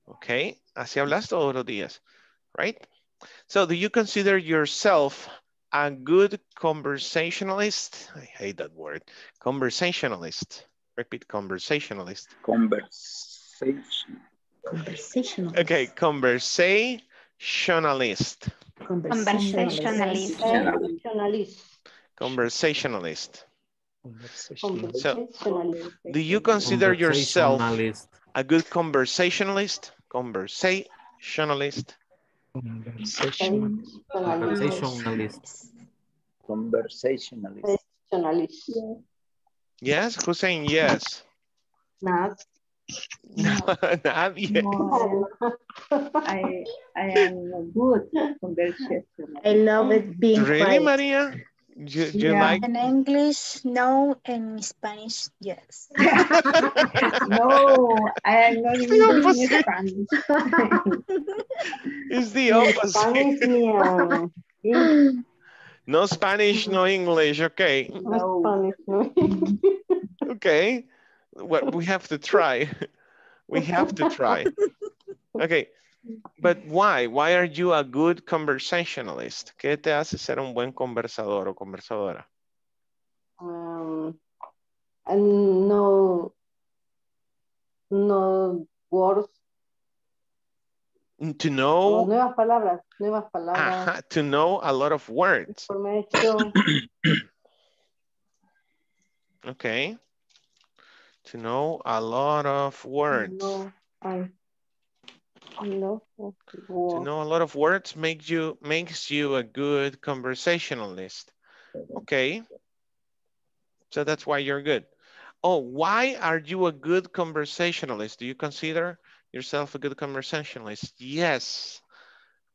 Okay, así hablas todos los días, right? So, do you consider yourself a good conversationalist? I hate that word. Conversationalist. Repeat, conversationalist. Conversation. Conversational. Okay, conversationalist. Conversationalist. Conversationalist. Conversationalist. So, do you consider yourself a good conversationalist? Conversationalist. Conversationalist. Conversationalist. Yes, who's saying yes? Not. Nadie. I, I am good conversationalist. I love it being Really, quiet. Maria? You, you Yeah. like? In English, no. In Spanish, yes. No, I am not the even opposite. Spanish. It's the Spanish, opposite. yeah. No Spanish, no English. Okay. No Spanish, no. English. Okay. What we have to try. We have to try. Okay. But why? Why are you a good conversationalist? ¿Qué te hace ser un buen conversador o conversadora? Um, and no, no words, To know, nuevas palabras, nuevas palabras, ajá, to know a lot of words. information, Okay. To know a lot of words. no, I, To know a lot of words makes you makes you a good conversationalist. Okay. So that's why you're good. Oh, why are you a good conversationalist? Do you consider yourself a good conversationalist? Yes,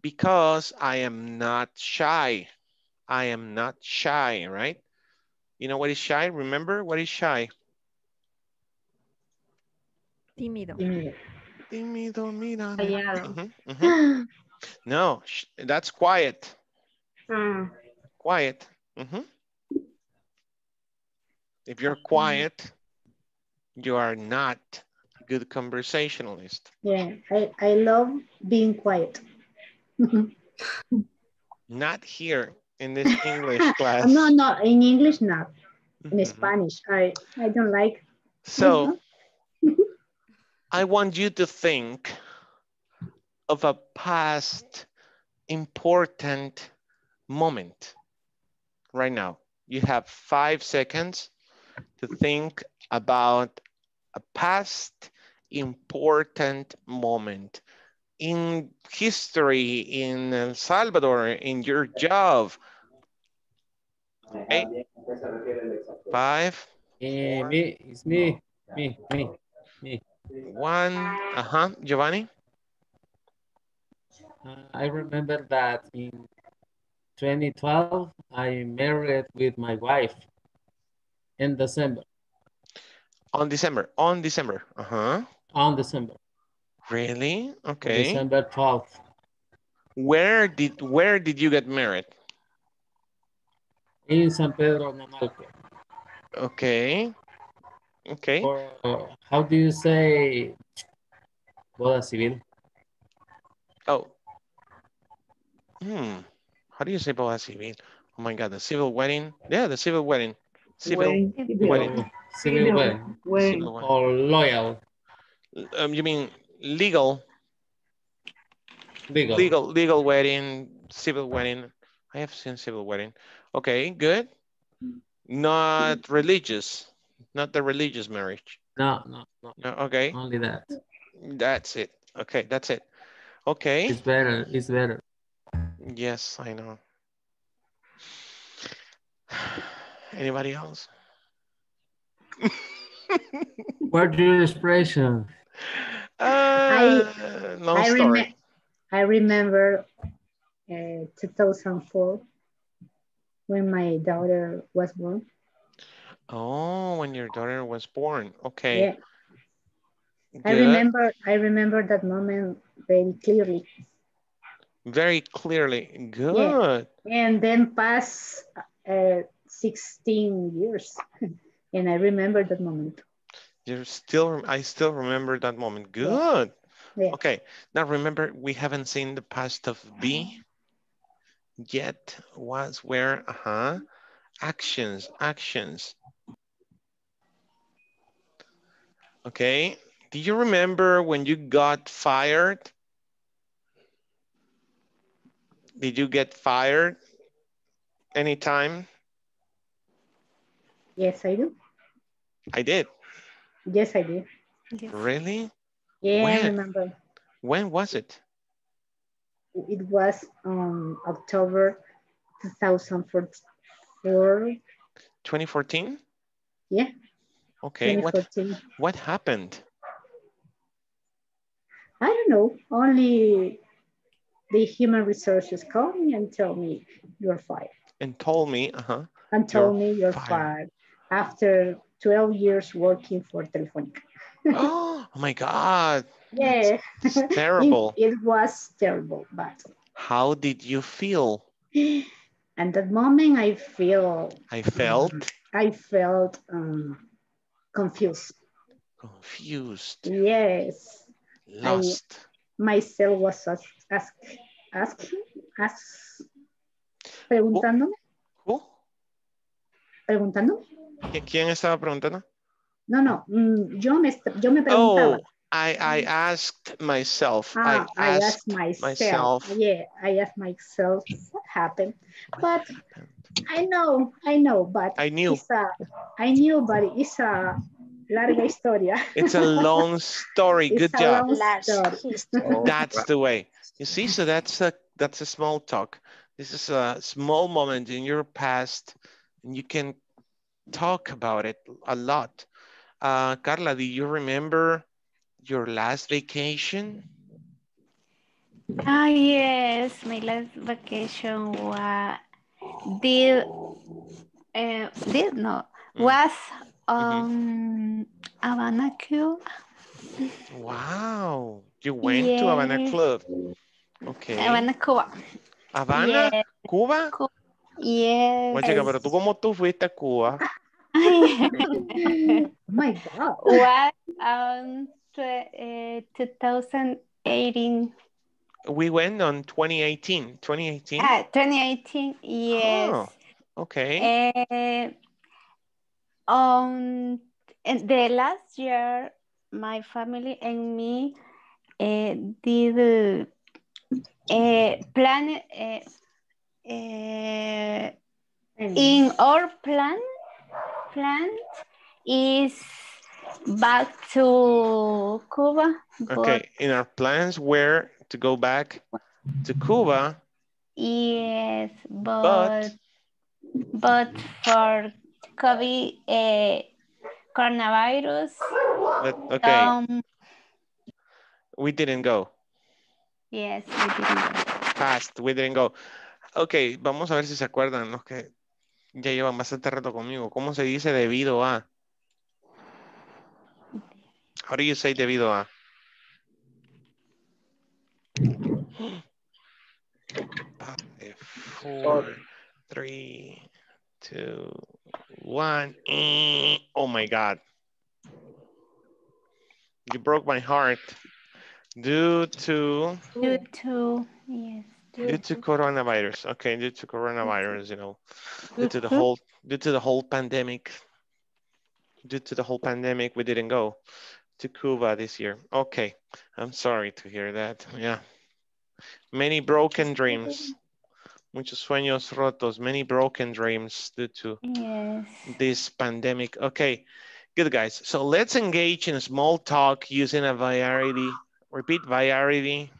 because I am not shy. I am not shy, right? You know what is shy? Remember what is shy? Tímido. Tímido, mira. Callado. Mhm, mhm. No, that's quiet. Mm. Quiet. Mhm. If you're quiet, you are not a good conversationalist. Yeah, I, I love being quiet. Not here in this English class. no, no, in English not. In Mhm. Spanish, I, I don't like. So I want you to think of a past important moment right now. You have five seconds to think about a past important moment in history, in El Salvador, in your job. Okay. Five, Eh, me, it's me, me, me, me. One, uh-huh, Giovanni? Uh, I remember that in 2012, I married with my wife in December, On December, on December, uh-huh. on December, Really? Okay. December 12th, Where did where did you get married? in San Pedro Nonualco. Okay. Okay. Or uh, how do you say boda civil? Oh. Hmm. How do you say boda civil? Oh my God, the civil wedding. Yeah, the civil wedding. Civil Wedding. wedding. Civil wedding. Wedding. Civil wedding. Or loyal, Um, you mean legal, legal. legal, legal wedding, civil wedding. I have seen civil wedding. Okay, good. Not religious, not the religious marriage. No, no, no, No, okay, only that. that's it. Okay, that's it. Okay. It's better, it's better. Yes, I know. Anybody else? What's your expression? Uh, no I, story. rem- I remember uh, 2004 when my daughter was born. Oh, when your daughter was born. Okay. Yeah. I remember I remember that moment very clearly. Very clearly. Good. Yeah. And then pass uh, 16 years. and I remember that moment. You're still, I still remember that moment. Good. Yeah. Okay. Now remember, we haven't seen the past of be yet. Was where, uh-huh. Actions, actions. Okay. Do you remember when you got fired? Did you get fired anytime? Yes, I do. I did. Yes, I do. Really? Yeah, I When? remember. When was it? It was on October 2004. 2014? Yeah, Okay. What, what happened? I don't know. Only the human resources called me and tell me you're fired. And told me, uh-huh. And told You're me you're fired. fired after 12 years working for Telefonica. oh my God. Yeah. It's terrible. It, it was terrible, but How did you feel? And that moment I feel I felt I felt um, confused. confused, Yes. lost. Myself was ask, ask, ask, preguntándome, Who? preguntándome. ¿Qui- ¿Quién estaba preguntando? No, no, mm, yo me, yo me Oh, preguntaba. I, I asked myself. Ah, I asked myself. myself. Yeah, I asked myself what happened. But I know, I know, but I knew. It's a, I knew, but it's a larga historia. It's a long story. It's Good a job. long story. That's the way. You see, so that's a that's a small talk. This is a small moment in your past, and you can talk about it a lot. Uh, Carla, do you remember your last vacation? Ah, yes, my last vacation was did uh, did no was on Havana, Cuba. Wow, you went to Havana Yes. Club. Okay. Havana, Cuba. Havana, Yes. Cuba. Yes. Oye, chica, pero tú cómo tú fuiste a Cuba? oh my God. was on tw- uh, 2018. We went on 2018. 2018. Ah, 2018, yes. Oh, okay. Eh, on in the last year, my family and me eh, did uh, plan uh, uh, in our plan plan is back to Cuba. Okay, in our plans were to go back to Cuba, Yes, but but for COVID uh, coronavirus, but okay, um, we didn't go. yes, we didn't. Fast, we didn't go. Ok, vamos a ver si se acuerdan los que ya llevan bastante rato conmigo. ¿Cómo se dice debido a? How do you say debido a? Five, four, three, two, one. Oh my God. You broke my heart. Due to Due to yes, due to coronavirus. Okay, due to coronavirus, you know, due to the Mhm. whole due to the whole pandemic. Due to the whole pandemic, we didn't go to Cuba this year. Okay, I'm sorry to hear that. Yeah, many broken dreams, muchos sueños rotos, many broken dreams due to yes. this pandemic. Okay, good guys. So let's engage in small talk using a variety. Repeat variety.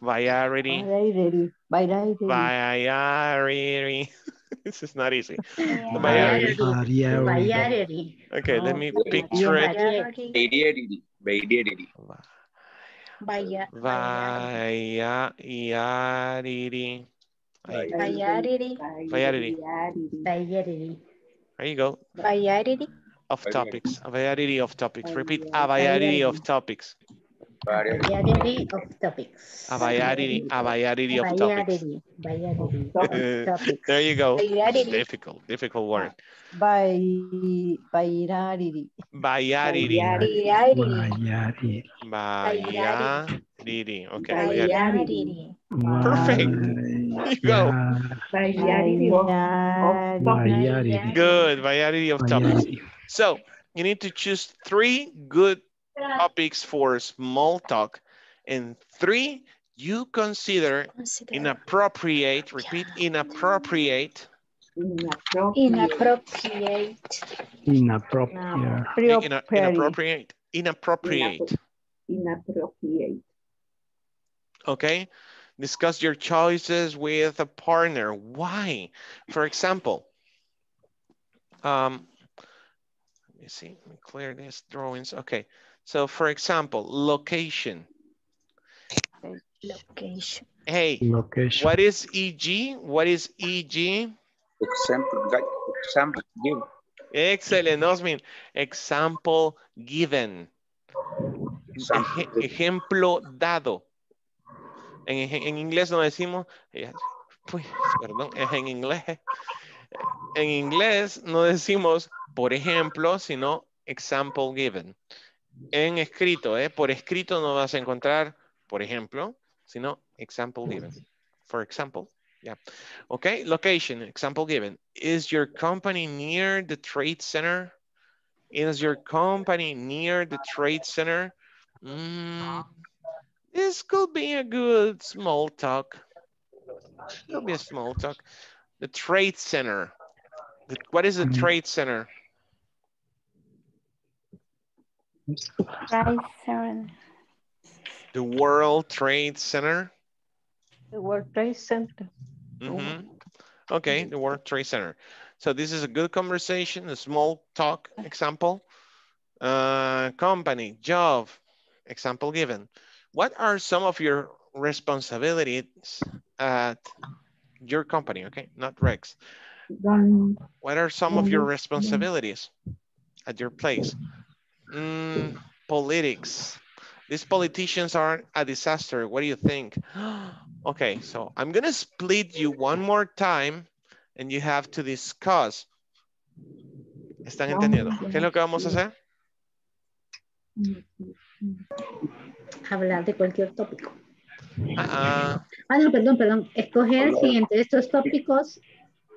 Variety. Variety. Variety. Variety. this is not easy. Variety. Variety. Variety. Okay, let me oh, picture it. Variety. Variety. Vaya, Variety. Variety. Variety. Variety. There you go. Variety. Of topics. A variety of topics. Repeat. Ah, A variety of topics. Variety of topics. A variety. A variety of topics. Variety. Variety of topics. there you go. Variety. Difficult. Difficult word. By Bairariri. Variety. Bayariri. Variety. Okay. variety. Variety. Perfect. You go. Variety of, of. Good. Variety of topics. So you need to choose three good topics for small talk and three you consider inappropriate, repeat, inappropriate. Inappropriate. Inappropriate. Ina- inappropriate, inappropriate, Inappropriate. okay? Discuss your choices with a partner. Why? For example, um, let me see, let me clear these drawings. Okay, so for example, location. Location. Hey, Location. what is EG? What is EG? Example. Example. Give. Excellent, Osmin. Example given. Eje- ejemplo dado. En, en inglés no decimos, eh, perdón, es en inglés. En inglés no decimos, por ejemplo, sino example given. En escrito, ¿eh? por escrito no vas a encontrar, por ejemplo, sino example given. For example, yeah. Okay, location, example given. Is your company near the trade center? Is your company near the trade center? Mm, this could be a good small talk. Could be a small talk. The trade center. The- what is the trade center? Right, Sharon. The World Trade Center. The World Trade Center. Mhm. Okay, the World Trade Center. So this is a good conversation, a small talk example. Uh, company, job, example given. What are some of your responsibilities at your company? Okay, not Rex. What are some of your responsibilities at your place? Mm, politics. These politicians are a disaster. What do you think? Okay, so I'm gonna split you one more time and you have to discuss. ¿Están entendiendo? ¿Qué es lo que vamos a hacer? Hablar de cualquier tópico. Ah, Ah, no, perdón, perdón. Escoger si entre estos tópicos,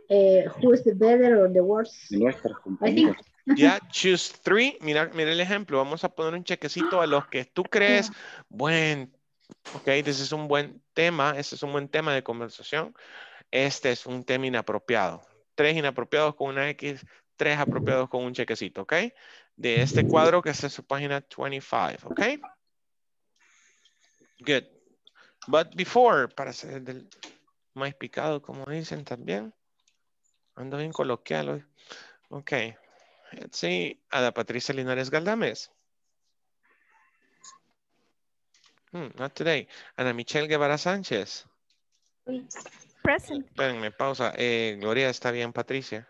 eh, who is the better or the worse. Nuestras I think Ya, choose three. Mira, mira el ejemplo. Vamos a poner un chequecito a los que tú crees, buen, ok, este es un buen tema, este es un buen tema de conversación. Este es un tema inapropiado. Tres inapropiados con una X, tres apropiados con un chequecito, ok? De este cuadro que está en su página 25, ok? Good. But before, para ser del más picado, como dicen también. Ando bien coloquial hoy. Ok. Let's see. Ada Patricia Linares Galdames. Hmm, not today. Ana Michelle Guevara Sánchez. Present. Espérenme, pausa. Eh, Gloria, ¿está bien, Patricia?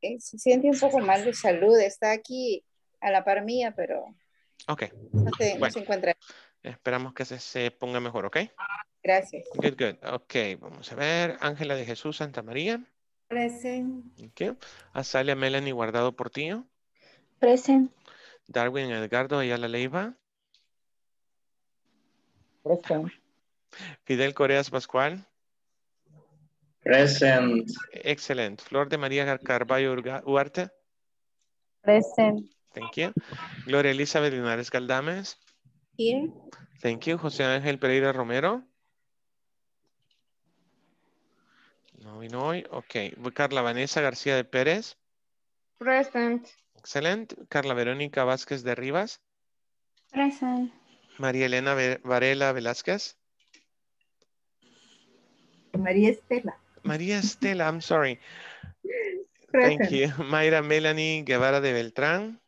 Eh, Se siente un poco mal de salud, está aquí a la par mía, pero Ok. no se, no Bueno. se encuentra. Esperamos que se, se ponga mejor, ¿ok? Gracias. Good, good. Ok, vamos a ver. Ángela de Jesús Santa María. Present. Thank you. Azalia Melanie Guardado Portillo. Present. Darwin Edgardo Ayala Leiva. Present. Fidel Coreas Pascual. Present. Excelente. Flor de María Carballo Huarte. Present. Thank you. Gloria Elizabeth Linares Galdames. Here. Thank you. José Ángel Pereira Romero. No vino hoy. Ok. Carla Vanessa García de Pérez. Present. Excelente. Carla Verónica Vázquez de Rivas. Present. María Elena Varela Velázquez. María Estela. María Estela, I'm sorry. Thank Present. you. Mayra Melanie Guevara de Beltrán.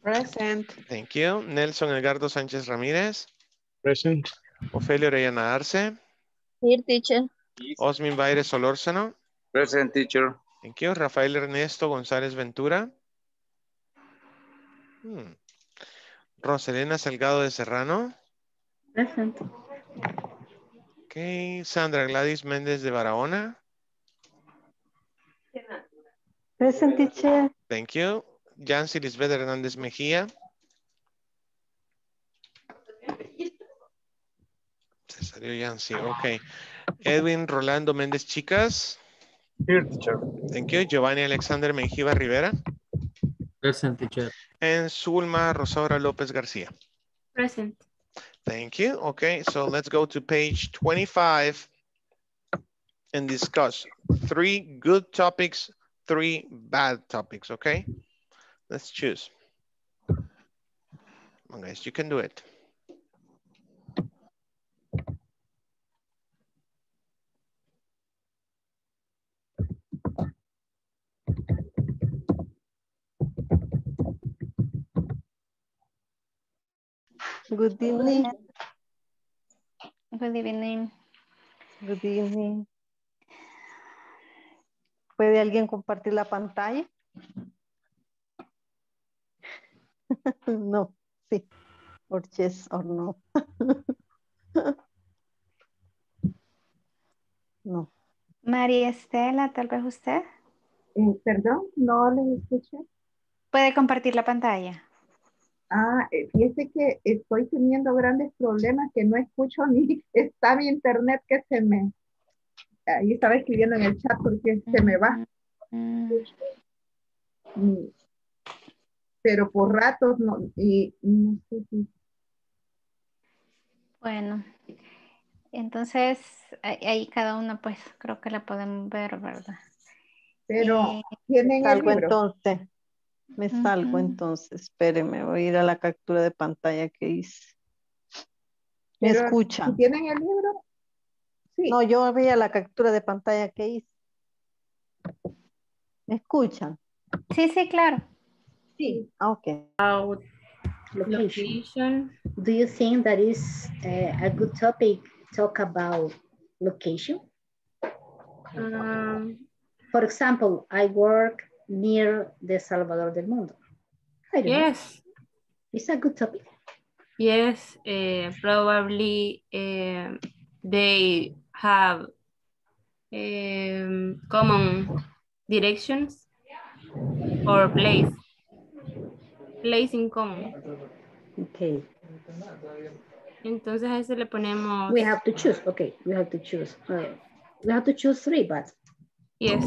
Present. Thank you. Nelson Edgardo Sánchez Ramírez. Present. Ofelio Orellana Arce. Here, teacher. Osmin Baires Solórzano. Present teacher. Thank you. Rafael Ernesto González Ventura. Hmm. Roselena Salgado de Serrano. Present. Ok. Sandra Gladys Méndez de Barahona. Present teacher. Thank you. Yancy Lisbeth Hernández Mejía. Se salió Yancy, ok. Edwin Rolando Méndez Chicas. Here teacher. Thank you. Giovanni Alexander Menjiva Rivera. Present teacher. And Zulma Rosaura López García. Present. Thank you. Okay, so let's go to page 25 and discuss three good topics, three bad topics, okay? Let's choose. Come on, guys, you can do it. Good evening. Good evening. Good evening. ¿Puede alguien compartir la pantalla? no, sí. Or yes or no. no. María Estela, tal vez usted. Eh, perdón, no les escuché. Puede compartir la pantalla. Ah, eh, fíjese que estoy teniendo grandes problemas que no escucho ni está mi internet que se me ahí estaba escribiendo en el chat porque se me va. Mm, Pero por ratos no, y no sé si Bueno, entonces ahí cada uno pues creo que la podemos ver, ¿verdad? Pero Eh, tienen libro. entonces. Me salgo entonces. Espéreme, voy a ir a la captura de pantalla que hice. ¿Me Pero, escuchan? si tienen el libro, sí. No, yo veía la captura de pantalla que hice. ¿Me escuchan? Sí, sí, claro. Sí. Ah, ok. About Location. location. Do you think that is uh, a good topic talk about location? Um, For example, I work near the Salvador del Mundo. Don't know. yes, It's a good topic. yes, uh, probably um they have um, common directions or place. Place in common. Okay. Entonces a ese le ponemos We have to choose. Okay, we have to choose. Uh, we have to choose three, but yes.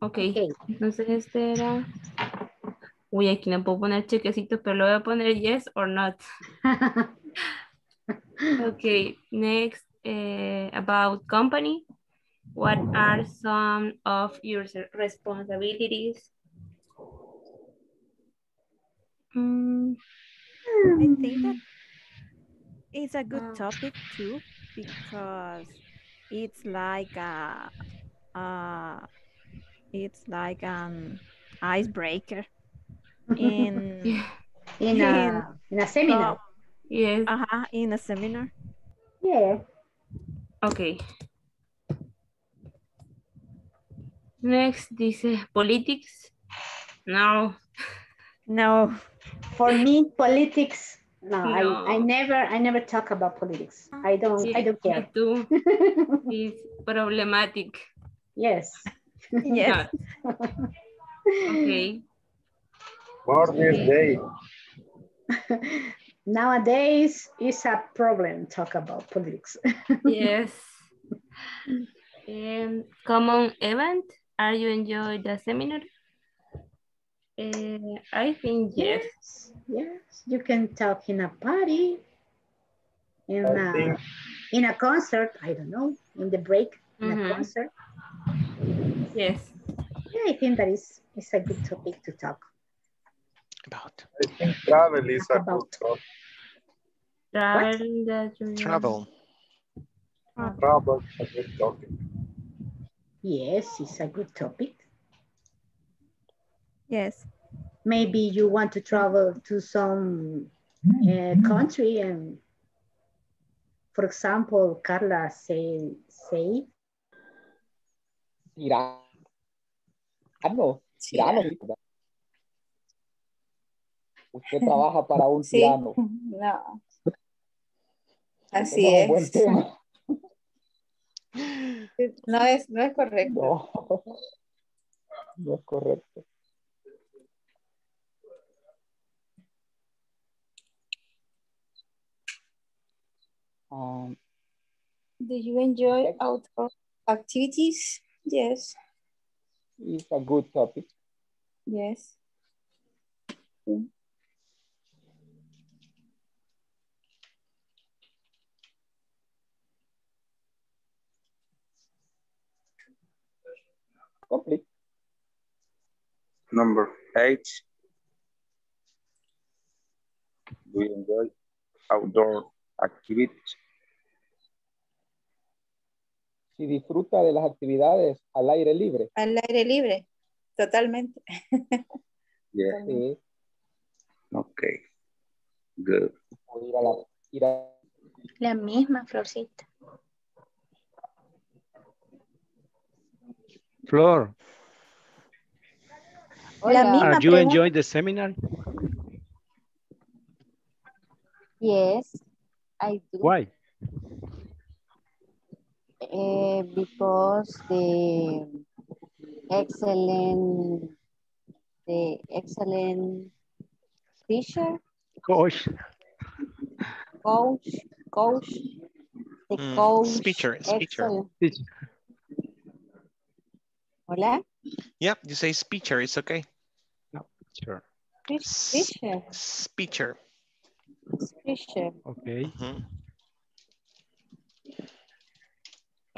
Ok, okay. entonces este era... Uy, aquí no puedo poner chequecitos, pero lo voy a poner yes or not. Okay, next eh, about company. What are some of your responsibilities? Mm, I think that it's a good topic too because it's like a, uh, it's like an icebreaker in In a, in a seminar. yes, uh in a seminar. Yeah. okay. Next this is politics. No, No, For me, politics. No, No. I, I never I never talk about politics. I don't I don't me care. too. It's problematic. yes. Yes, Okay. More this day. Nowadays, it's a problem talk about politics. Yes. Um, common event. Are you enjoy the seminar? Uh, I think yes. yes, you can talk in a party, in I a think- in a concert. I don't know, in the break in Mhm. a concert. Yes. Yeah, I think that is is a good topic to talk About I think travel is a About- good topic. Travel that you travel. Travel is a good topic. Yes, it's a good topic. Yes. Maybe you want to travel to some uh, country and, for example, Carla say, say, Tirano. Tirano. Usted trabaja para un Sí, tirano. no. Así es. tema. No es, no es correcto. No. No es correcto. Um, Do you enjoy outdoor activities? Yes, it's a good topic. yes. Sí. Complete. Number eight. Do you enjoy outdoor activities? Si disfruta de las actividades al aire libre. Al aire libre, totalmente. Yeah. Sí. Okay. Good. O ir a la, ir a- La misma, Florcita. Flor, La misma are you pregunta. enjoying the seminar? Yes, I do. Why? Eh, because the excellent, the excellent teacher, Coach. coach, coach, the Mm, coach. speaker, speaker. excellent. Hola, Yep, you say speaker. it's okay. No, Sure. teacher, Speaker. teacher, Okay. Mhm.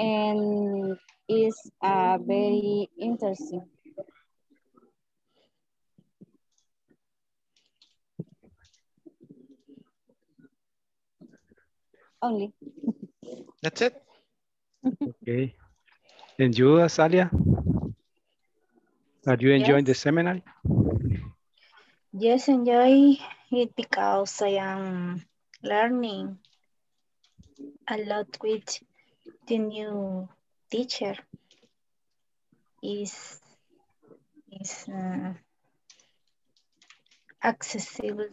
And is uh, very interesting. Only. That's it. Okay. And you, Azalia? Are you enjoying the seminar? Yes, enjoy it because I am learning a lot with the new teacher. Is is uh, accessible,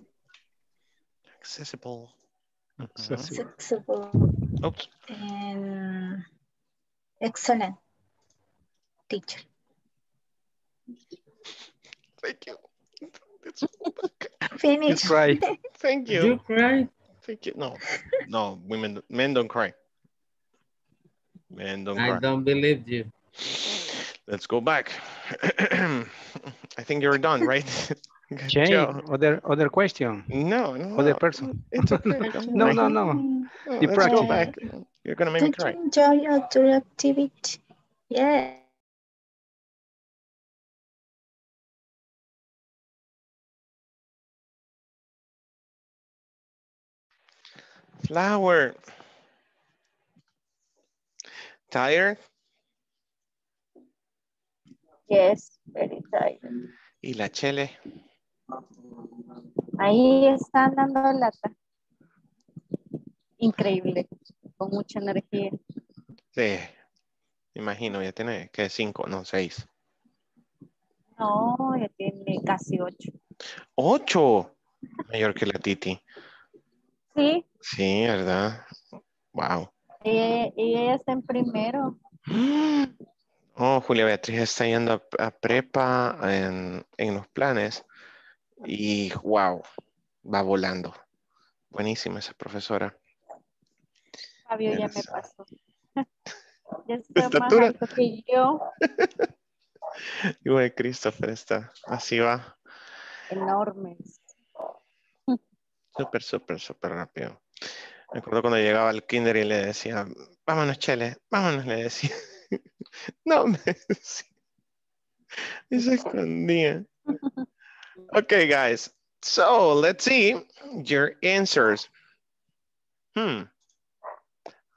Accessible. Accessible. accessible, Oops. and excellent teacher. Thank you. You Finish. try. Thank You you. cry? Thank you. No, no, women, men don't cry. Men don't I cry. don't believe you. Let's go back. I think you're done, right? Good Jane, job. other other question. No, no, Other no. person. It's okay. No, no, oh, no. No, The let's go practice. back. You're gonna make me Did you cry. enjoy outdoor activity? Yeah. Flower. Tired? Yes, very tired. Y la chele. Ahí están dando lata. Increíble, con mucha energía. Sí. Imagino, ya tiene que cinco, no, seis. No, ya tiene casi ocho. Ocho. Mayor que la Titi. Sí, Sí, ¿verdad? Wow. Ella, ella está en primero. Oh, Julia Beatriz está yendo a, a prepa en, en los planes y wow, va volando. Buenísima esa profesora. Fabio ya me pasó. Ya está más Estatura. alto que yo. Igual Christopher está, así va, Enormes. súper, súper, súper rápido. Me acuerdo cuando llegaba al kinder y le decía, vámonos, Chele, vámonos, le decía. No, me decía. Y se escondía. Okay, guys. So let's see your answers. Hmm.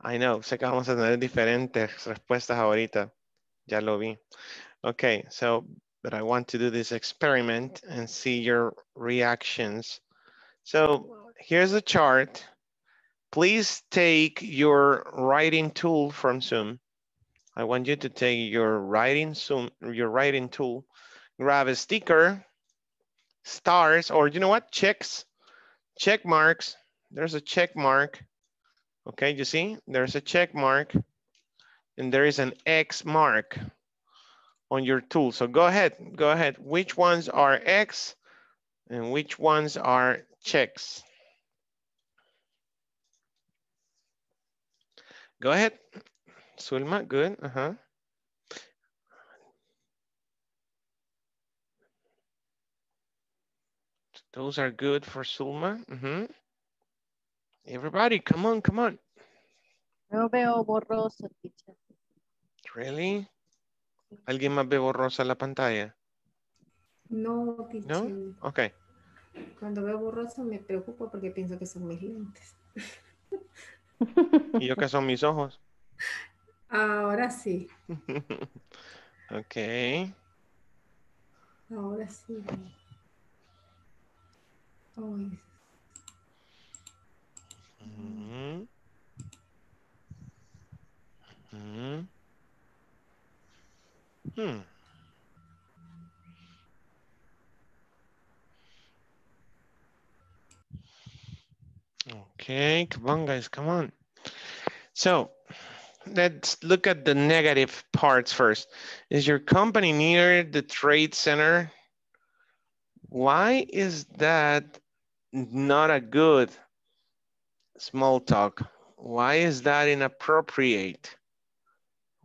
I know, sé que vamos a tener diferentes respuestas ahorita. Ya lo vi. Okay, so, but I want to do this experiment and see your reactions. So here's a chart. Please take your writing tool from Zoom. I want you to take your writing Zoom, your writing tool, grab a sticker, stars, or you know what, checks, check marks. There's a check mark. Okay, you see, there's a check mark and there is an X mark on your tool. So go ahead, go ahead. Which ones are X and which ones are checks? Go ahead. Zulma, good. Uh-huh. Those are good for Zulma. Mhm. Everybody, come on, come on. Yo veo borroso, teacher. Really? ¿Alguien más ve borrosa la pantalla? No, teacher. ¿No? Ok. Cuando veo borroso me preocupo porque pienso que son mis lentes. ¿Y yo qué son mis ojos? Ahora sí, ok. ahora sí. Ay, Ujú. Ujú. Hmm. Okay, come on, guys, come on. So let's look at the negative parts first. Is your company near the trade center? Why is that not a good small talk? Why is that inappropriate?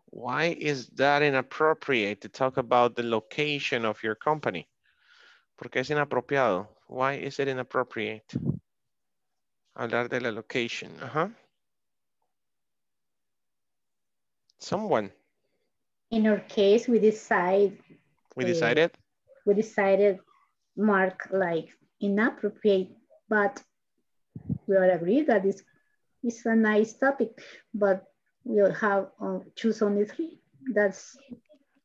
Why is that inappropriate to talk about the location of your company? Porque es inapropiado. Why is it inappropriate? Hablar de la location. Ajá. Someone. In our case, we decide We uh, decided. we decided mark like inappropriate, but we all agree that it's, it's a nice topic, but we'll have uh, choose only three. That's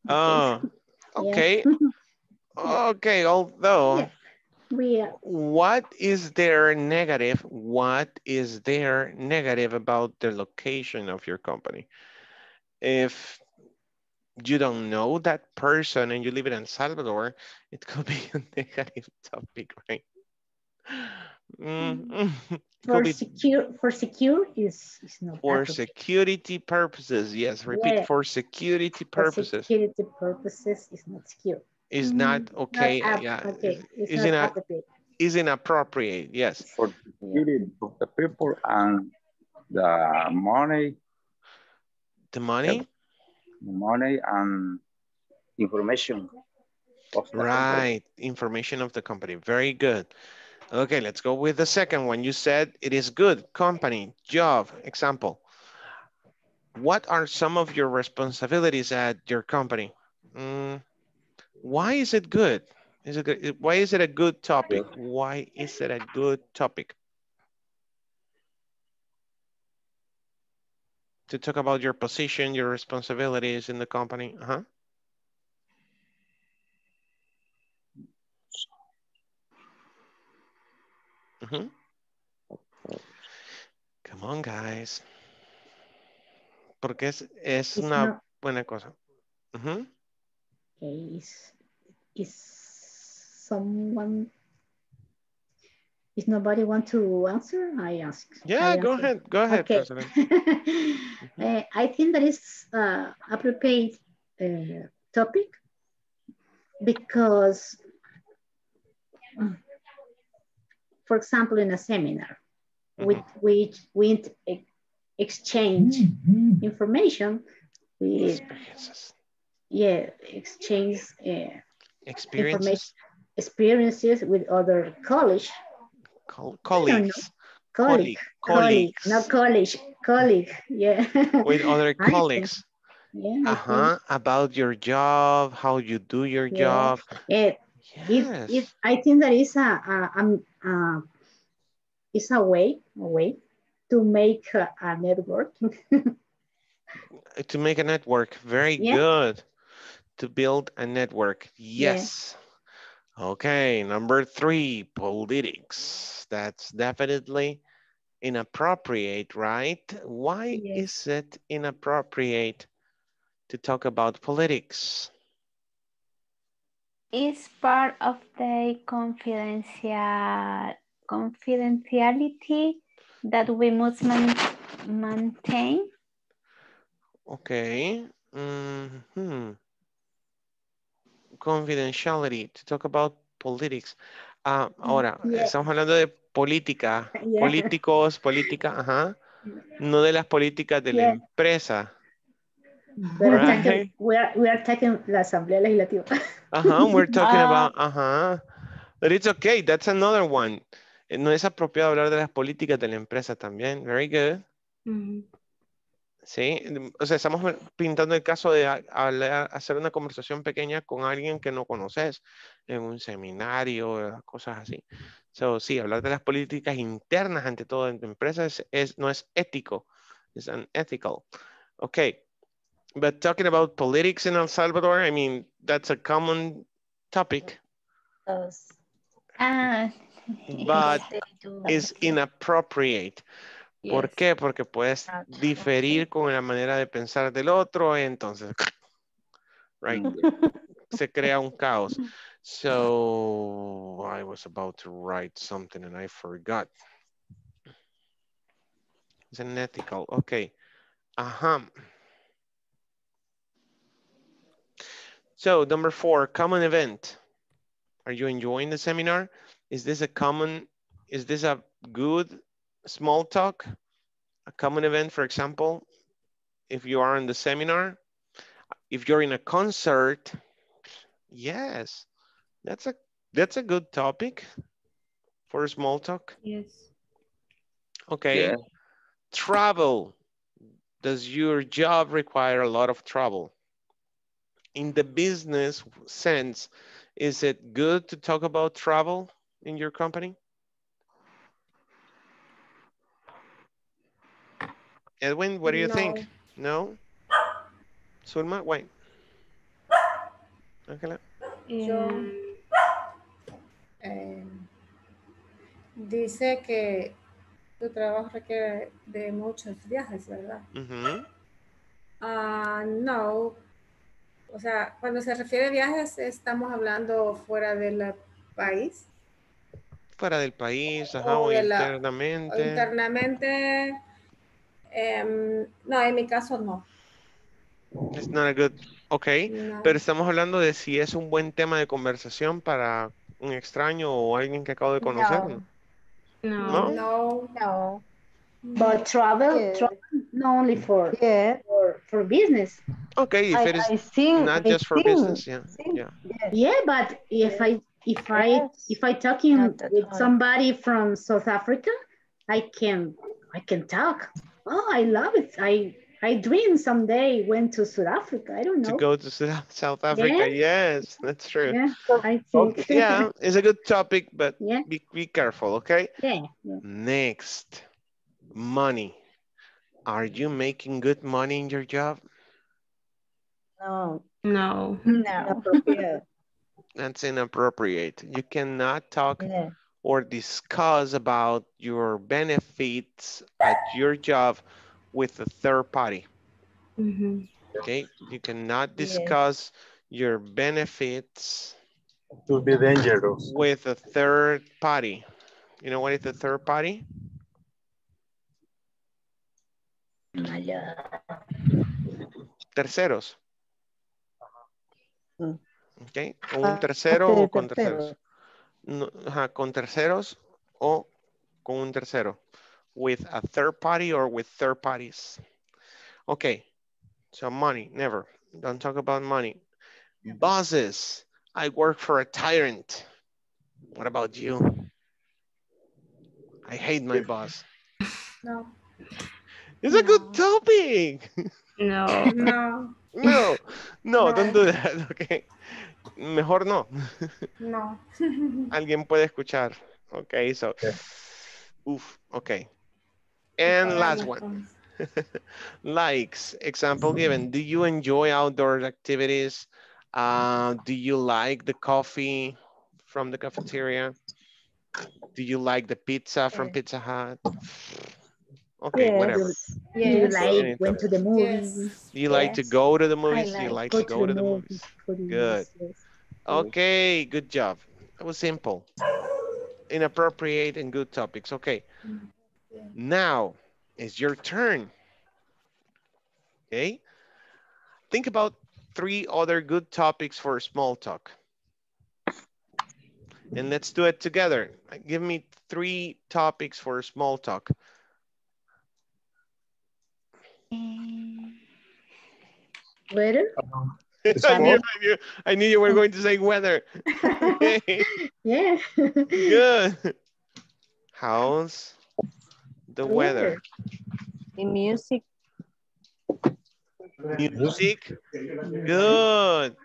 Oh, Yeah. okay. Okay, although we uh, what is there negative? What is there negative about the location of your company? If you don't know that person and you live in El Salvador, it could be a negative topic, right? Mm, it for secure for secure is is not for security purposes. Yes, repeat Yeah. for security purposes. For security purposes is not secure. Is not okay. Not yeah, okay, is- it's is not ina- appropriate. is inappropriate. Yes. For the security of the people and the money, The money. the money and information of the company. Right, information of the company. Very good. Okay, let's go with the second one. You said it is good, company, job, example. What are some of your responsibilities at your company? Mm, why is it good? Is it good? Why is it a good topic? Why is it a good topic? To talk about your position, your responsibilities in the company. Uh-huh. Mhm. Come on, guys. Porque es, es It's una not- buena cosa. Ujú. Okay, is is someone is nobody want to answer? I ask. Yeah, I go answer. ahead. Go ahead, Okay. President. Uh, I think that is uh, appropriate uh, topic because, mm, for example, in a seminar, with which we int- ex- exchange information, we Experiences. Yeah exchange uh, Experiences. experiences with other college Col- I don't know. colleagues. colleague, colleague, not college, colleague, yeah. With other colleagues. Yeah, Uh-huh. About your job, how you do your Yeah. job. yeah, Yes. I think that is a, a, uh, is a way, a way to make a, a network. To make a network. Very Yeah. good. To build a network. Yeah. Yes. Okay, number three, politics. That's definitely inappropriate, right? Why is it inappropriate to talk about politics? It's part of the confidential confidentiality that we must man- maintain. Okay. mhm. Confidentiality, to talk about politics. Ah, ahora, Yeah. estamos hablando de política, Yeah. políticos, política, ajá. No de las políticas de la empresa. We're Right. talking, we are, we are talking la Asamblea Legislativa. Ajá, we're talking Ah. about, ajá. But it's okay, that's another one. Eh, No es apropiado hablar de las políticas de la empresa también. Very good. Sí, mm, o sea, estamos pintando el caso de hablar- hacer una conversación pequeña con alguien que no conoces en un seminario, eh, cosas así. So, sí, hablar de las políticas internas ante todo en tu empresa es, es- no es ético, es unethical. Okay, but talking about politics in El Salvador, I mean, that's a common topic, Ah, but They do. ¿Por qué? Porque puedes ah, diferir con la manera de pensar del otro, entonces, right? Se crea un caos. So, I was about to write something and I forgot. It's an ethical, Okay. Ajá. So, number four, common event. Are you enjoying the seminar? Is this a common, is this a good small talk? A common event, for example, if you are in the seminar, if you're in a concert, yes, that's a that's a good topic for a small talk. Yes. Okay. Yeah. Travel. Does your job require a lot of travel? In the business sense, is it good to talk about travel in your company? Edwin, what do you think? No? Zulma, wait. Ángela. Yo, eh, dice que tu trabajo requiere de muchos viajes, ¿verdad? Ujú. Ah, no. O sea, cuando se refiere a viajes, estamos hablando fuera del país. Fuera del país, ajá, O o de la- O internamente. Em, no, en mi caso no. It's not a good, ok. No. Pero estamos hablando de si es un buen tema de conversación para un extraño o alguien que acabo de conocer. ¿no? No. No. No. But travel, Yeah. travel not only for, Yeah. for, for business. Okay, if I- it is I think- not I just for think- business, yeah, yeah. Yeah, but if I if I if I talking with all. somebody from South Africa, I can I can talk. Oh, I love it. I I dream someday went to South Africa. I don't know. To go to Sou- South Africa, yes, that's true. Yeah, I think. Yeah, it's a good topic, but Yeah. be, be careful, okay? yeah. yeah. Next, money. Are you making good money in your job? No. No. No. Inappropriate. That's inappropriate. You cannot talk Yeah. Or discuss about your benefits at your job with a third party. Mhm. Okay, you cannot Yes. discuss your benefits to be dangerous. with a third party. You know what is a third party? Terceros. Mm. Okay, con un Ah, tercero ok, o con terceros. No, ajá, con terceros o con un tercero. With a third party or with third parties. Okay, so money, never. Don't talk about money. Bosses, I work for a tyrant. What about you? I hate my boss. No. It's a good topic. No. No. No, no, don't do that, okay. Mejor no. No. Alguien puede escuchar. Ok, so. Uf, ok. And last one. Likes, example given. Do you enjoy outdoor activities? Uh, do you like the coffee from the cafeteria? Do you like the pizza from Pizza Hut? Okay, Yes. whatever. Do you like Any went to the topic. movies? Do you like to go to the I movies? Do you like to go to the movies? movies. Good. yes. Okay, good job. That was simple. Inappropriate and good topics. Okay. Now it's your turn. Okay. Think about three other good topics for small talk. And let's do it together. Give me three topics for small talk. Eh, weather? I knew, I knew, I knew you were going to say weather. Okay. Yeah. Good. How's the weather? The music, Music? Good.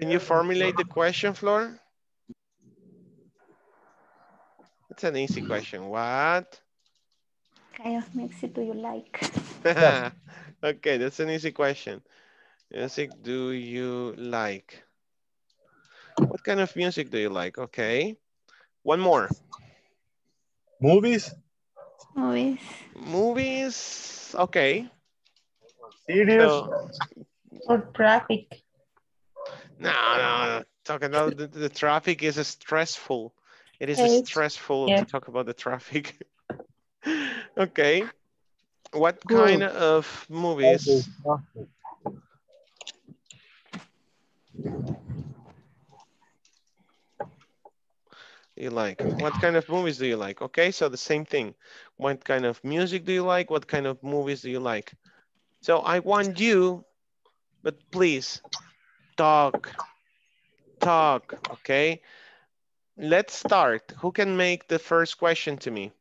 Can you formulate the question, Flor? It's an easy question. What? Kind of music do you like? okay, that's an easy question. Music do you like? What kind of music do you like? Okay. One more. Movies? Movies. Movies. Okay. Serious? So- Or traffic. no, no, no. Talking about the, the traffic is stressful. It is Yes. stressful Yeah. to talk about the traffic. okay. What kind of movies? you like? What kind of movies do you like? Okay, so the same thing. What kind of music do you like? What kind of movies do you like? So I want you, but please talk, talk, okay? Let's start. Who can make the first question to me?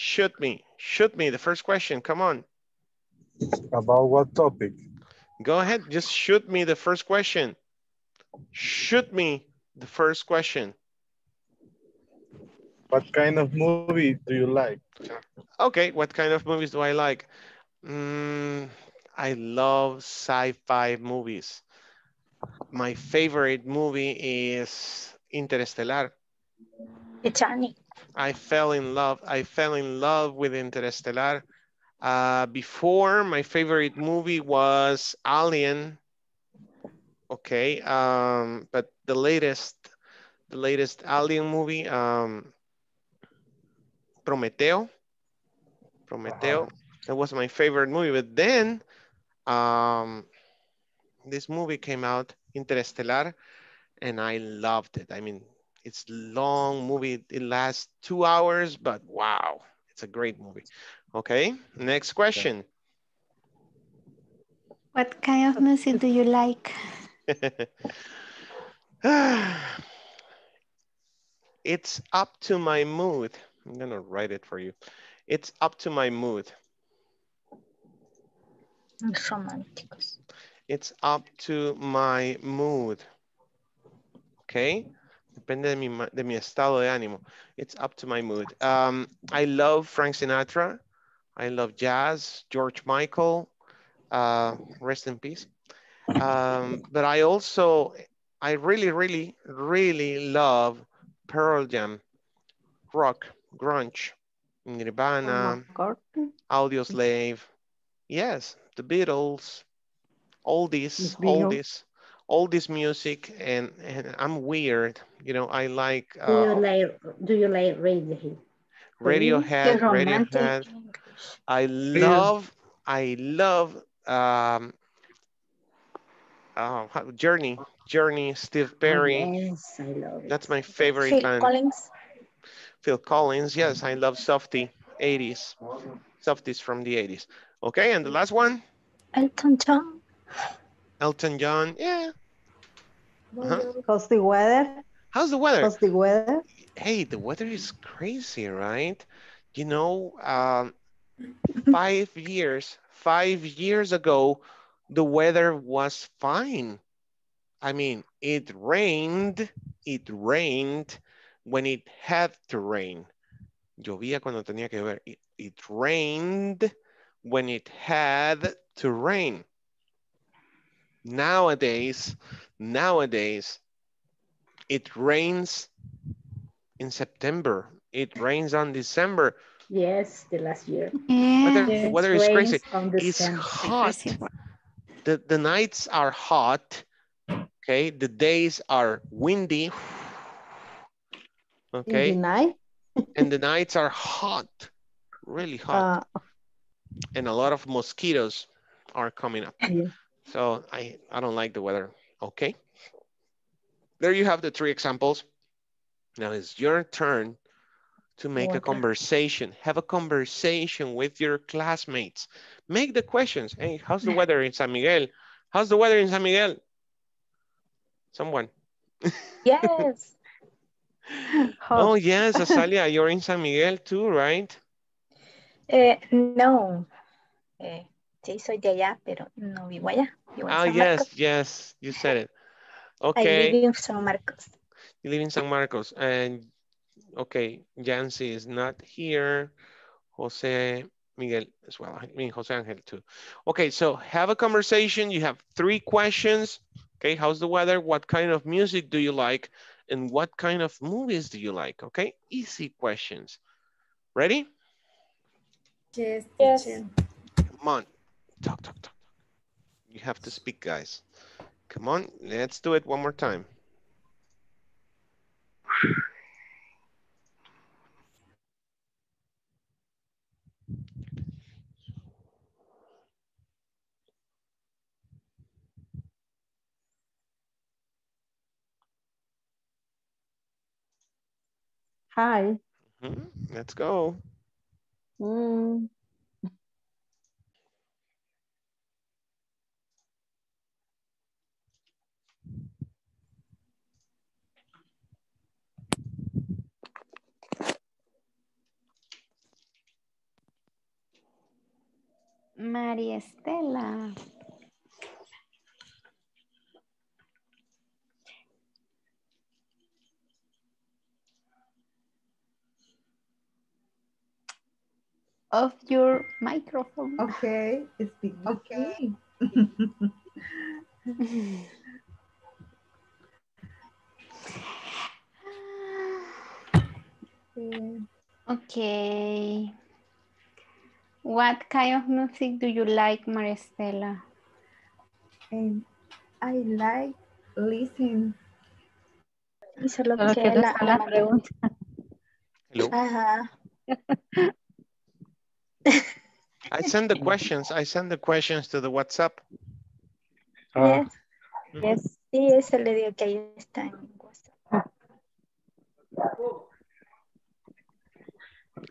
Shoot me, shoot me the first question, come on. About what topic? Go ahead, just shoot me the first question. Shoot me the first question. What kind of movie do you like? Okay, what kind of movies do I like? Mm, I love sci-fi movies. My favorite movie is Interstellar. Titanic. I fell in love. I fell in love with Interstellar. Uh, before, my favorite movie was Alien. Okay, um, but the latest, the latest Alien movie, um, Prometeo. Prometeo. That was my favorite movie. But then, um, this movie came out, Interstellar, and I loved it. I mean, it's long movie. It lasts two hours, but wow, it's a great movie. Okay, next question. What kind of music do you like? it's up to my mood. I'm gonna write it for you. It's up to my mood. Románticos. It's up to my mood. Okay? Depende de mi, de mi estado de ánimo. It's up to my mood. Um, I love Frank Sinatra. I love jazz, George Michael, uh, rest in peace. Um, but I also, I really, really, really love Pearl Jam, rock, grunge, Nirvana, Audioslave. Yes, the Beatles, all this, all this, all this music, and, and I'm weird. You know, I like Do you uh, like do you like Radiohead? Radiohead, Radiohead. I love, I love um, uh, how- Journey, Journey, Steve Perry. Yes, I love it. That's my favorite Phil band. Collins. Phil Collins, yes, I love Softy, 80s, Softies from the 80s. Okay, and the last one, Elton John. Elton John, yeah. Uh-huh. How's the weather? How's the weather? How's the weather? Hey, the weather is crazy, right? You know, um, five years, five years ago, the weather was fine. I mean, it rained, it rained when it had to rain. Llovía cuando tenía que llover. It, it rained when it had to rain. Nowadays, nowadays, it rains in September. It rains on December. Yes, the last year. Weather, Yes, weather is crazy. It's hot. The, the nights are hot. Okay. The days are windy. Okay. night? and the nights are hot, really hot. Uh, and a lot of mosquitoes are coming up. Yeah. So I, I don't like the weather. Okay. There you have the three examples. Now it's your turn to make a conversation. Have a conversation with your classmates. Make the questions. Hey, how's the weather in San Miguel? How's the weather in San Miguel? Someone. Yes. Oh, yes, Azalia, you're in San Miguel too, right? Eh, no. Eh, sí, soy de allá, pero no vivo allá. Vivo Ah, yes, yes, you said it. I Okay. live in San Marcos. You live in San Marcos and okay, Yancy is not here. Jose Miguel as well. I mean, Jose Angel too. Okay, so have a conversation. You have three questions. Okay, how's the weather? What kind of music do you like? And what kind of movies do you like? Okay, easy questions. Ready? Yes, Yes. Come on, talk, talk, talk. You have to speak, guys. Come on, let's do it one more time. hi. Mhm, Let's go. Mm, María Estela. Off your microphone. Okay, speak. Okay. Okay. What kind of music do you like, María Estela? And I like listening. Eso es lo Solo que que la, la la pregunta. Hello. Ajá. I send the questions. I send the questions to the WhatsApp. Ah, Yes. Yes. Sí, eso le digo que ahí está en WhatsApp.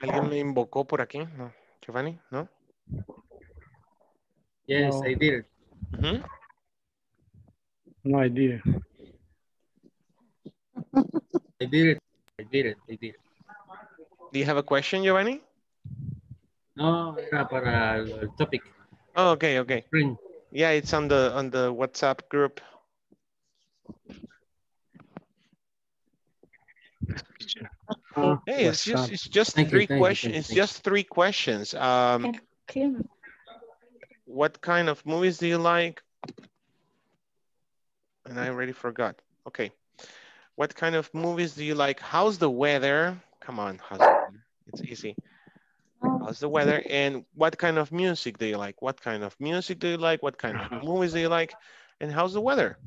¿Alguien me invocó por aquí? No. Giovanni? ¿No? Yes, No. I did it. Mhm. no idea. I did it. I did it. I did it. Do you have a question, Giovanni? No, era para el, el topic. Oh, okay, okay. Spring. Yeah, it's on the on the WhatsApp group. Ah, Hey, it's just WhatsApp. it's just Thank three questions. It's just three questions. Um, what kind of movies do you like? And I already forgot. Okay. What kind of movies do you like? How's the weather? Come on, how's? It's easy. How's the weather? And what kind of music do you like? What kind of music do you like? What kind of movies do you like? And how's the weather?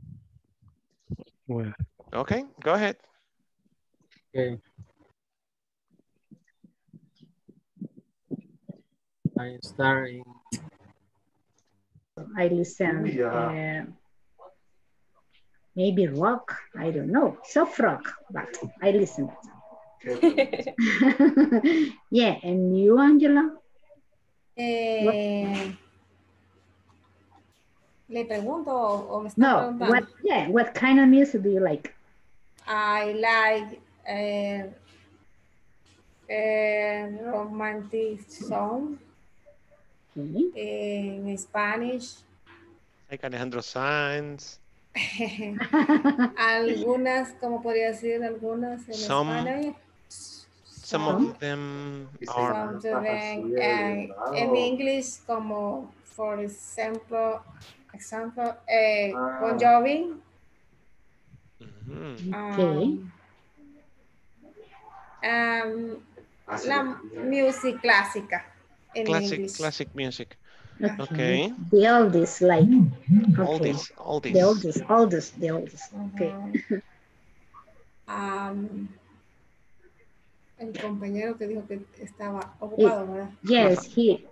Well, Okay, go ahead. Okay. I starting. I listen. uh, maybe rock. I don't know. Soft rock, but I listen. yeah, and you, Angela? Eh, le pregunto o o me está No. preguntando. What? Yeah. What kind of music do you like? I like uh, uh, romantic song Okay. in Spanish. Like Alejandro Sanz. algunas, como podría decir, algunas en Some- español. Some of them are. Some of them, and en English, como, for example, example, eh, Bon Jovi. Mhm. um, um, la music clásica en Classic, English. classic music. Okay. Okay. The oldest, like. Okay. Oldies, oldies. The oldest, oldest, the oldest. Okay. Um, el compañero que dijo que estaba ocupado, ¿verdad? Yes, he,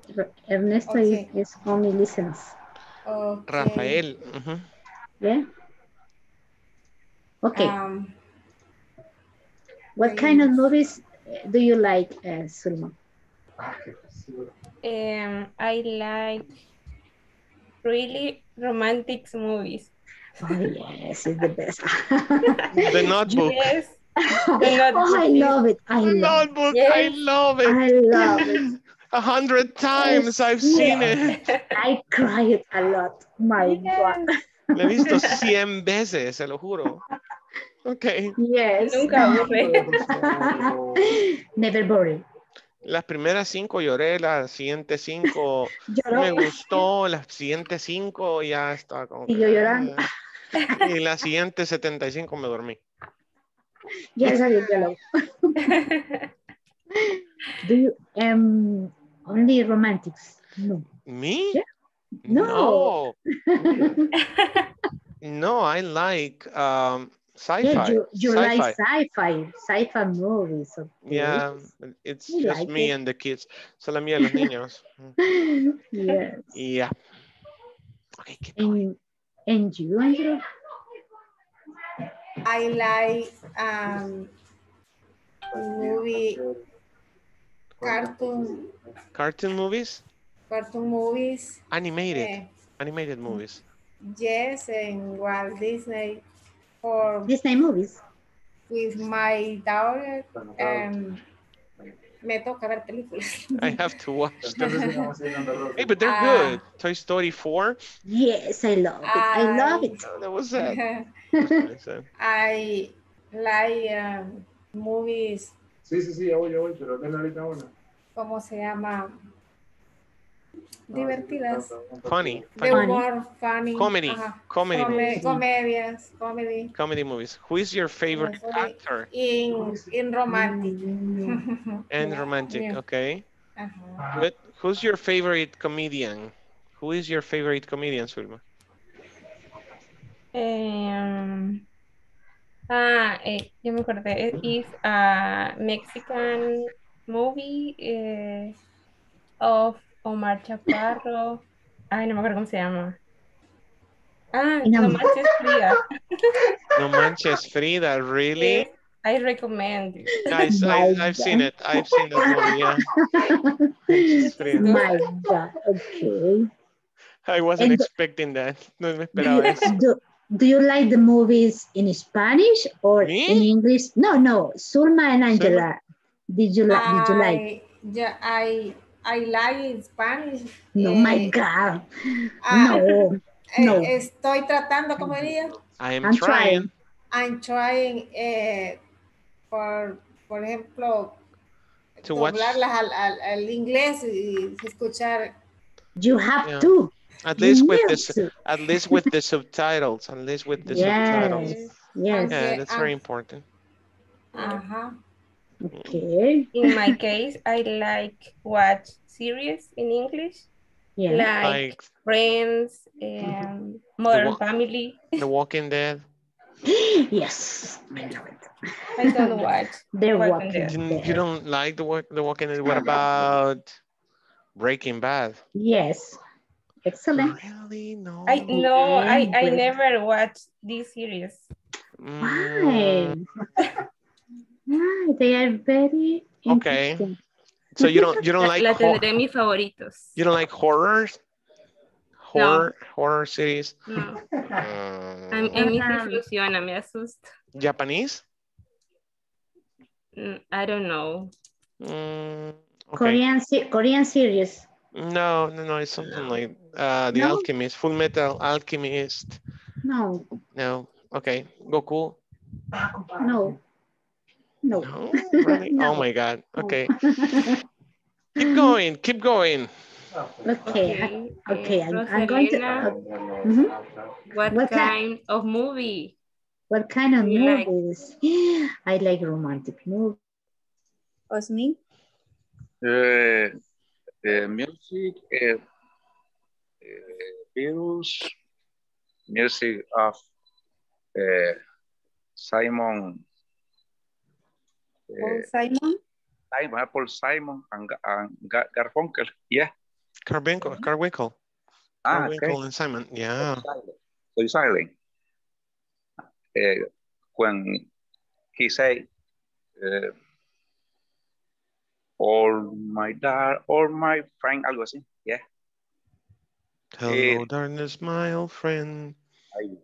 Ernesto Okay. is, is only listens. Okay. Rafael. mhm. Yeah. Okay. Um, what kind of movies uh, do you like, uh, Zulma? Um, I like really romantic movies. Oh, yes, it's the best. The Notebook. Yes. oh, I love it. I The love Notebook. Yes. I love it. I love it. A hundred times I've seen it. I cried a lot. My God. Lo he visto cien veces, se lo juro. Okay. Yes. Nunca aburre. Never boring. Las primeras cinco lloré, las siguientes cinco me gustó, las siguientes cinco ya estaba como que, Siguió llorando. ah. Y las siguientes 75 me dormí. Yes, I did yellow. Do you um only romantics? No. Me? Yeah. No. No. No, I like um, sci-fi. Yeah, you, you sci-fi. like sci-fi, sci-fi movies. Okay. Yeah, it's I just like me it. and the kids. Solo mía los niños. yes. Yeah. Okay, keep And, and you, Angela? I like um, movie, cartoon, Cartoon movies? cartoon movies. Animated. eh, Animated movies. yes, and Walt Disney for Disney movies. with my daughter. Um, me toca ver películas. I have to watch them. hey, but they're Ah. good. Toy Story 4. Yes, I love it. I love it. Oh, that was sad. That's sad. I like um, movies, Sí, sí, sí, ya voy, ya voy, pero ven ahorita una. ¿cómo se llama? Divertidas. Funny. Funny. humor, funny. Comedy. Comedy Come- movies. comedias, comedy. Comedy movies. Who is your favorite Yes, actor In, in romantic. and romantic? Yeah. Okay. Good. Who's your favorite comedian? Who is your favorite comedian, Zulma? Um, ah, eh, yo me acordé. It is a Mexican movie eh, of Omar Chaparro. Ay, no me acuerdo cómo se llama. Ah, No. No Manches Frida. No Manches Frida, really? Yes, I recommend it. Guys, I, I've seen it. I've seen that movie, yeah. My God. Okay. I wasn't And- expecting that. No me esperaba eso. Do, do you like the movies in Spanish or Me? in English? No, no. Zulma and Angela. Did you like? Did you like? I, yeah, I, I like Spanish. No, Eh, my God. ah, No. eh, no. estoy tratando, ¿cómo diría? I am I'm trying. trying. I'm trying, eh, por, por ejemplo, To watch. doblarlas al, al, al inglés y escuchar. You have Yeah. to. At least with need this, to. at least with the subtitles. At least with the subtitles. Yes. Yes. Yeah, that's very Ah. important. Ajá. Okay. In my case, I like watch series in English, Yeah. like Like Friends, um, Modern wa- Family. The Walking Dead. yes. I love it. I don't watch. They're Walking walking. Dead. You, you don't like the walk, the Walking Dead? What about Breaking Bad? Yes. Excellent. Really? No. I no, I I never watched this series. Mm, Why? Why? They are very Okay. Interesting. so you don't you don't La, like la tendré mis favoritos. you don't like horrors? Horror horror series. No, Mm, a, a mí se Ajá. funciona, me asusta. Japanese? Mm, I don't know. Mm, okay. Korean Korean series. No, no, no. It's something like uh, The No? Alchemist, Full Metal Alchemist. No. No. Okay. Goku. No. No. No. Really? Oh my God. Okay. keep going. Keep going. Okay. I- Okay. I'm, I'm going to. Rosalina, uh, mhm. What, What kind- kind of movie? What kind of You like- movies? I like romantic movies. Osmin, Uh, the music, uh, uh, virus, music of uh, Simon, Paul uh, Simon, Simon, Paul Simon and, and Ga- Garfunkel. Yeah. Carwinkle. Carwinkle. Ah, Carwinkle okay. and Simon. Yeah. So silent. Uh, when he say, uh, all my dar, all my friend, algo así. Yeah. Hello, Eh, darkness, my old friend. Ahí.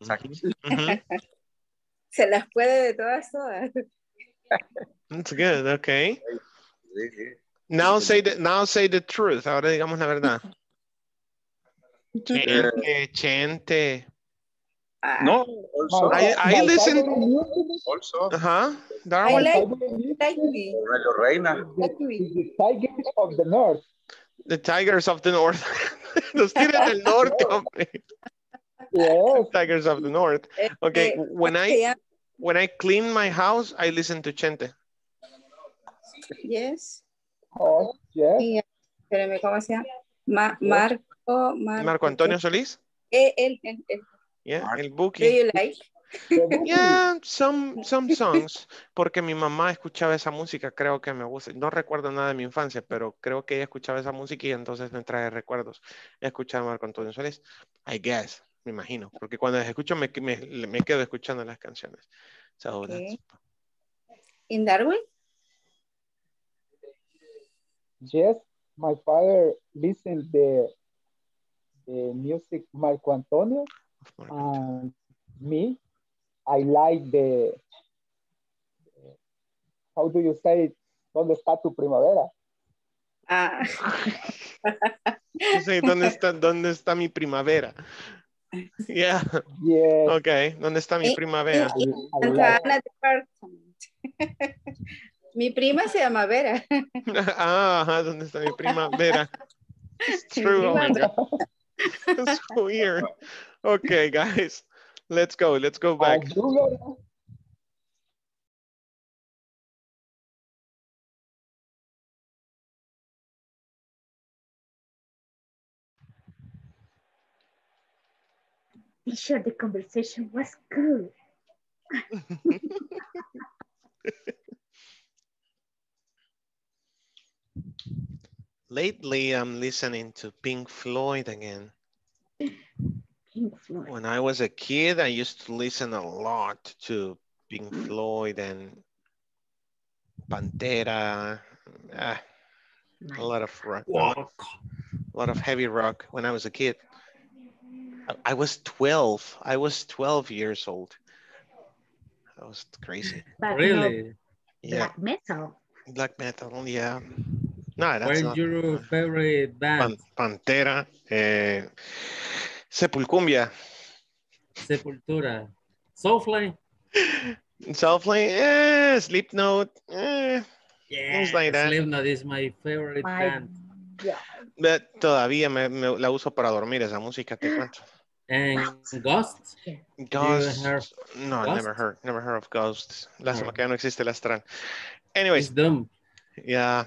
Exacto. Mhm. se las puede de todas, todas. That's good. Okay. Sí, sí. Now say the now say the truth. Ahora digamos la verdad. Chente, chente. No, also, I, I listen. also, Uh-huh. I Darwin. like, like me. Reina. The Tigers of the North. The Tigers of the North. Los Tigres del Norte, hombre. Yes. Tigers of the North. Okay, Eh, when I llama? When I clean my house, I listen to Chente. Yes. Oh, yes. Espérame, ¿cómo se llama? Ma- Marco, Marco. Marco Antonio Solís. Eh, él, él, él. Yeah, el Do Buki. you like? Yeah, some, some songs, porque mi mamá escuchaba esa música, creo que me gusta. No recuerdo nada de mi infancia, pero creo que ella escuchaba esa música y entonces me trae recuerdos. Escuchaba a Marco Antonio Solís, I guess, me imagino, porque cuando las escucho me, me, me quedo escuchando las canciones. So that's- Okay. In Darwin? Yes, my father listened the the music Marco Antonio and me. I like the how do you say it? ¿Dónde está tu primavera? Ah. Sé, ¿dónde está, ¿Dónde está mi primavera? Yeah, Yes. ok, ¿dónde está mi Eh, Ana Department. Mi prima se llama Vera. Ah, ajá, ¿dónde está mi primavera? It's true, oh my God. That's weird. Okay, guys, let's go, let's go back. Ayúdame. Sure the conversation was good. Lately, I'm listening to Pink Floyd again. Pink Floyd. When I was a kid, I used to listen a lot to Pink Floyd and Pantera, ah, a lot of rock, a a lot of heavy rock when I was a kid. I, I was 12. I was 12 years old. That was crazy. But Really? Yeah, black metal. black metal. Yeah. No, that's What's not. your favorite band? Pan- Pantera, eh, Sepulcumbia. Sepultura. Soulfly? Soulfly, eh, Slipknot, eh, Yeah, things like that. Slipknot is my favorite My band. God. But todavía me, me- la uso para dormir esa música, te cuento. And Ghost? Ghosts, heard no, Ghost? never heard, never heard of Ghosts. Lástima No. que ya no existe el astral. It's Anyways, dumb. yeah,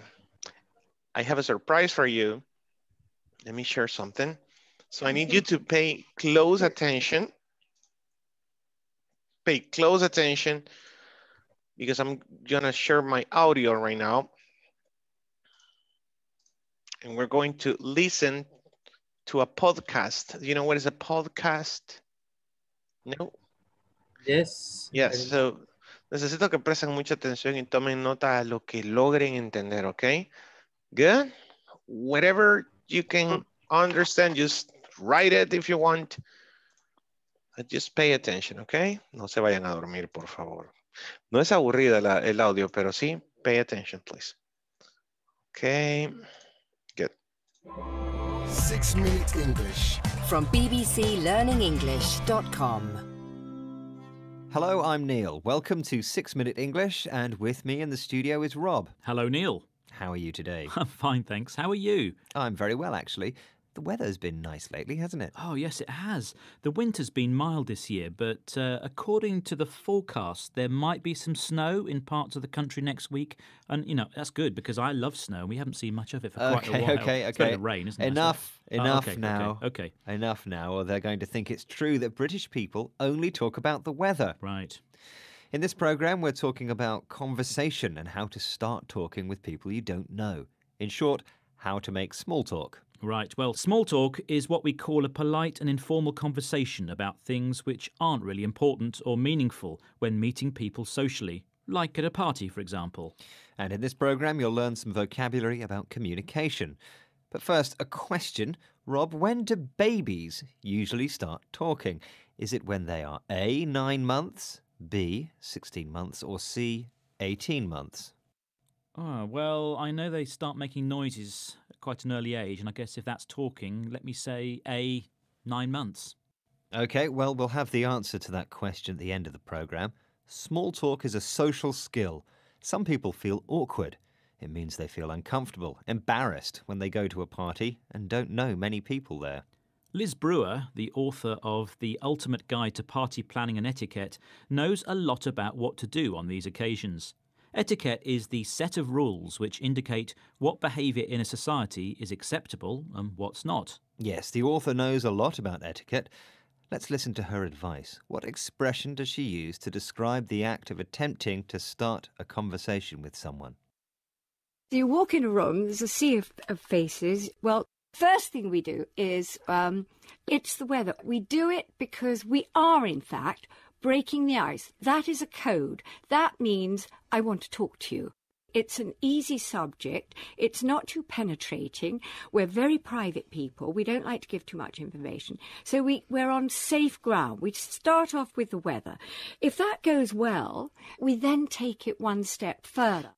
I have a surprise for you. Let me share something. So I need you to pay close attention. Pay close attention because I'm gonna share my audio right now. And we're going to listen to a podcast. You know what is a podcast? No? Yes. Yes, so necesito que presten mucha atención y tomen nota a lo que logren entender, okay? Good? Whatever you can understand, just write it if you want. Uh, just pay attention, okay? No se vayan a dormir, por favor. No es aburrida la- el audio, pero sí, pay attention, please. Okay. Six Minute English. From bbclearningenglish.com. Hello, I'm Neil. Welcome to Six Minute English, and with me in the studio is Rob. Hello, Neil. How are you today? I'm fine, thanks. How are you? I'm very well, actually. The weather's been nice lately, hasn't it? Oh, yes, it has. The winter's been mild this year, but uh, according to the forecast, there might be some snow in parts of the country next week. And, you know, that's good because I love snow. We haven't seen much of it for quite okay, a while. okay, It's better okay. rain, isn't it? Enough, Oh, enough okay, now. Okay, okay. Enough now, or they're going to think it's true that British people only talk about the weather. Right. In this program, we're talking about conversation and how to start talking with people you don't know. In short, how to make small talk. Right. Well, small talk is what we call a polite and informal conversation about things which aren't really important or meaningful when meeting people socially, like at a party, for example. And in this program, you'll learn some vocabulary about communication. But first, a question. Rob, when do babies usually start talking? Is it when they are A, nine months, B, 16 months, or C, 18 months? Ah, well, I know they start making noises at quite an early age, and I guess if that's talking, let me say A, nine months. Okay, well, we'll have the answer to that question at the end of the program. Small talk is a social skill. Some people feel awkward. It means they feel uncomfortable, embarrassed when they go to a party and don't know many people there. Liz Brewer, the author of The Ultimate Guide to Party Planning and Etiquette, knows a lot about what to do on these occasions. Etiquette is the set of rules which indicate what behaviour in a society is acceptable and what's not. Yes, the author knows a lot about etiquette. Let's listen to her advice. What expression does she use to describe the act of attempting to start a conversation with someone? So you walk in a room, there's a sea of, of faces. Well, first thing we do is um, it's the weather. We do it because we are, in fact, breaking the ice. That is a code. That means I want to talk to you. It's an easy subject. It's not too penetrating. We're very private people. We don't like to give too much information. So we, we're on safe ground. We start off with the weather. If that goes well, we then take it one step further.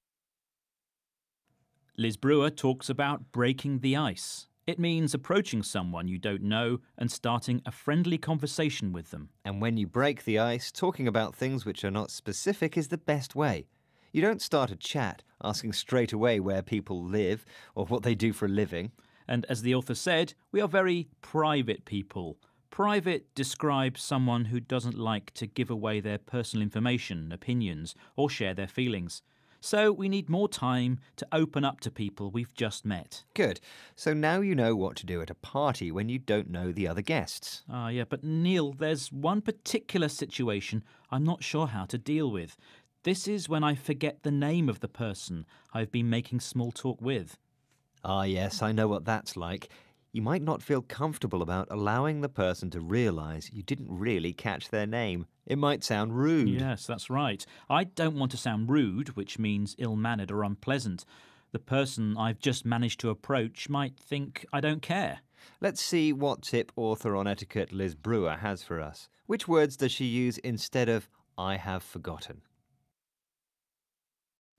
Liz Brewer talks about breaking the ice. It means approaching someone you don't know and starting a friendly conversation with them. And when you break the ice, talking about things which are not specific is the best way. You don't start a chat asking straight away where people live or what they do for a living. And as the author said, we are very private people. Private describes someone who doesn't like to give away their personal information, opinions, or share their feelings. So we need more time to open up to people we've just met. Good. So now you know what to do at a party when you don't know the other guests. Ah, yeah, but Neil, there's one particular situation I'm not sure how to deal with. This is when I forget the name of the person I've been making small talk with. Ah, yes, I know what that's like. You might not feel comfortable about allowing the person to realise you didn't really catch their name. It might sound rude. Yes, that's right. I don't want to sound rude, which means ill mannered or unpleasant. The person I've just managed to approach might think I don't care. Let's see what tip author on etiquette Liz Brewer has for us. Which words does she use instead of I have forgotten?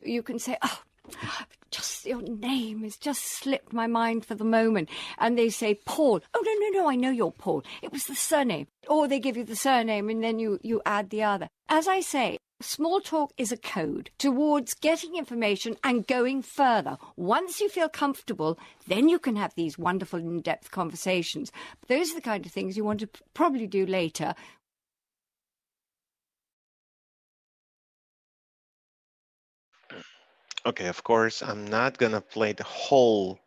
You can say, oh, just your name has just slipped my mind for the moment. And they say, Paul. Oh, no, no, no, I know you're Paul. It was the surname. Or they give you the surname and then you, you add the other. As I say, small talk is a code towards getting information and going further. Once you feel comfortable, then you can have these wonderful in depth conversations. Those are the kind of things you want to probably do later Okay, of course, I'm not gonna play the whole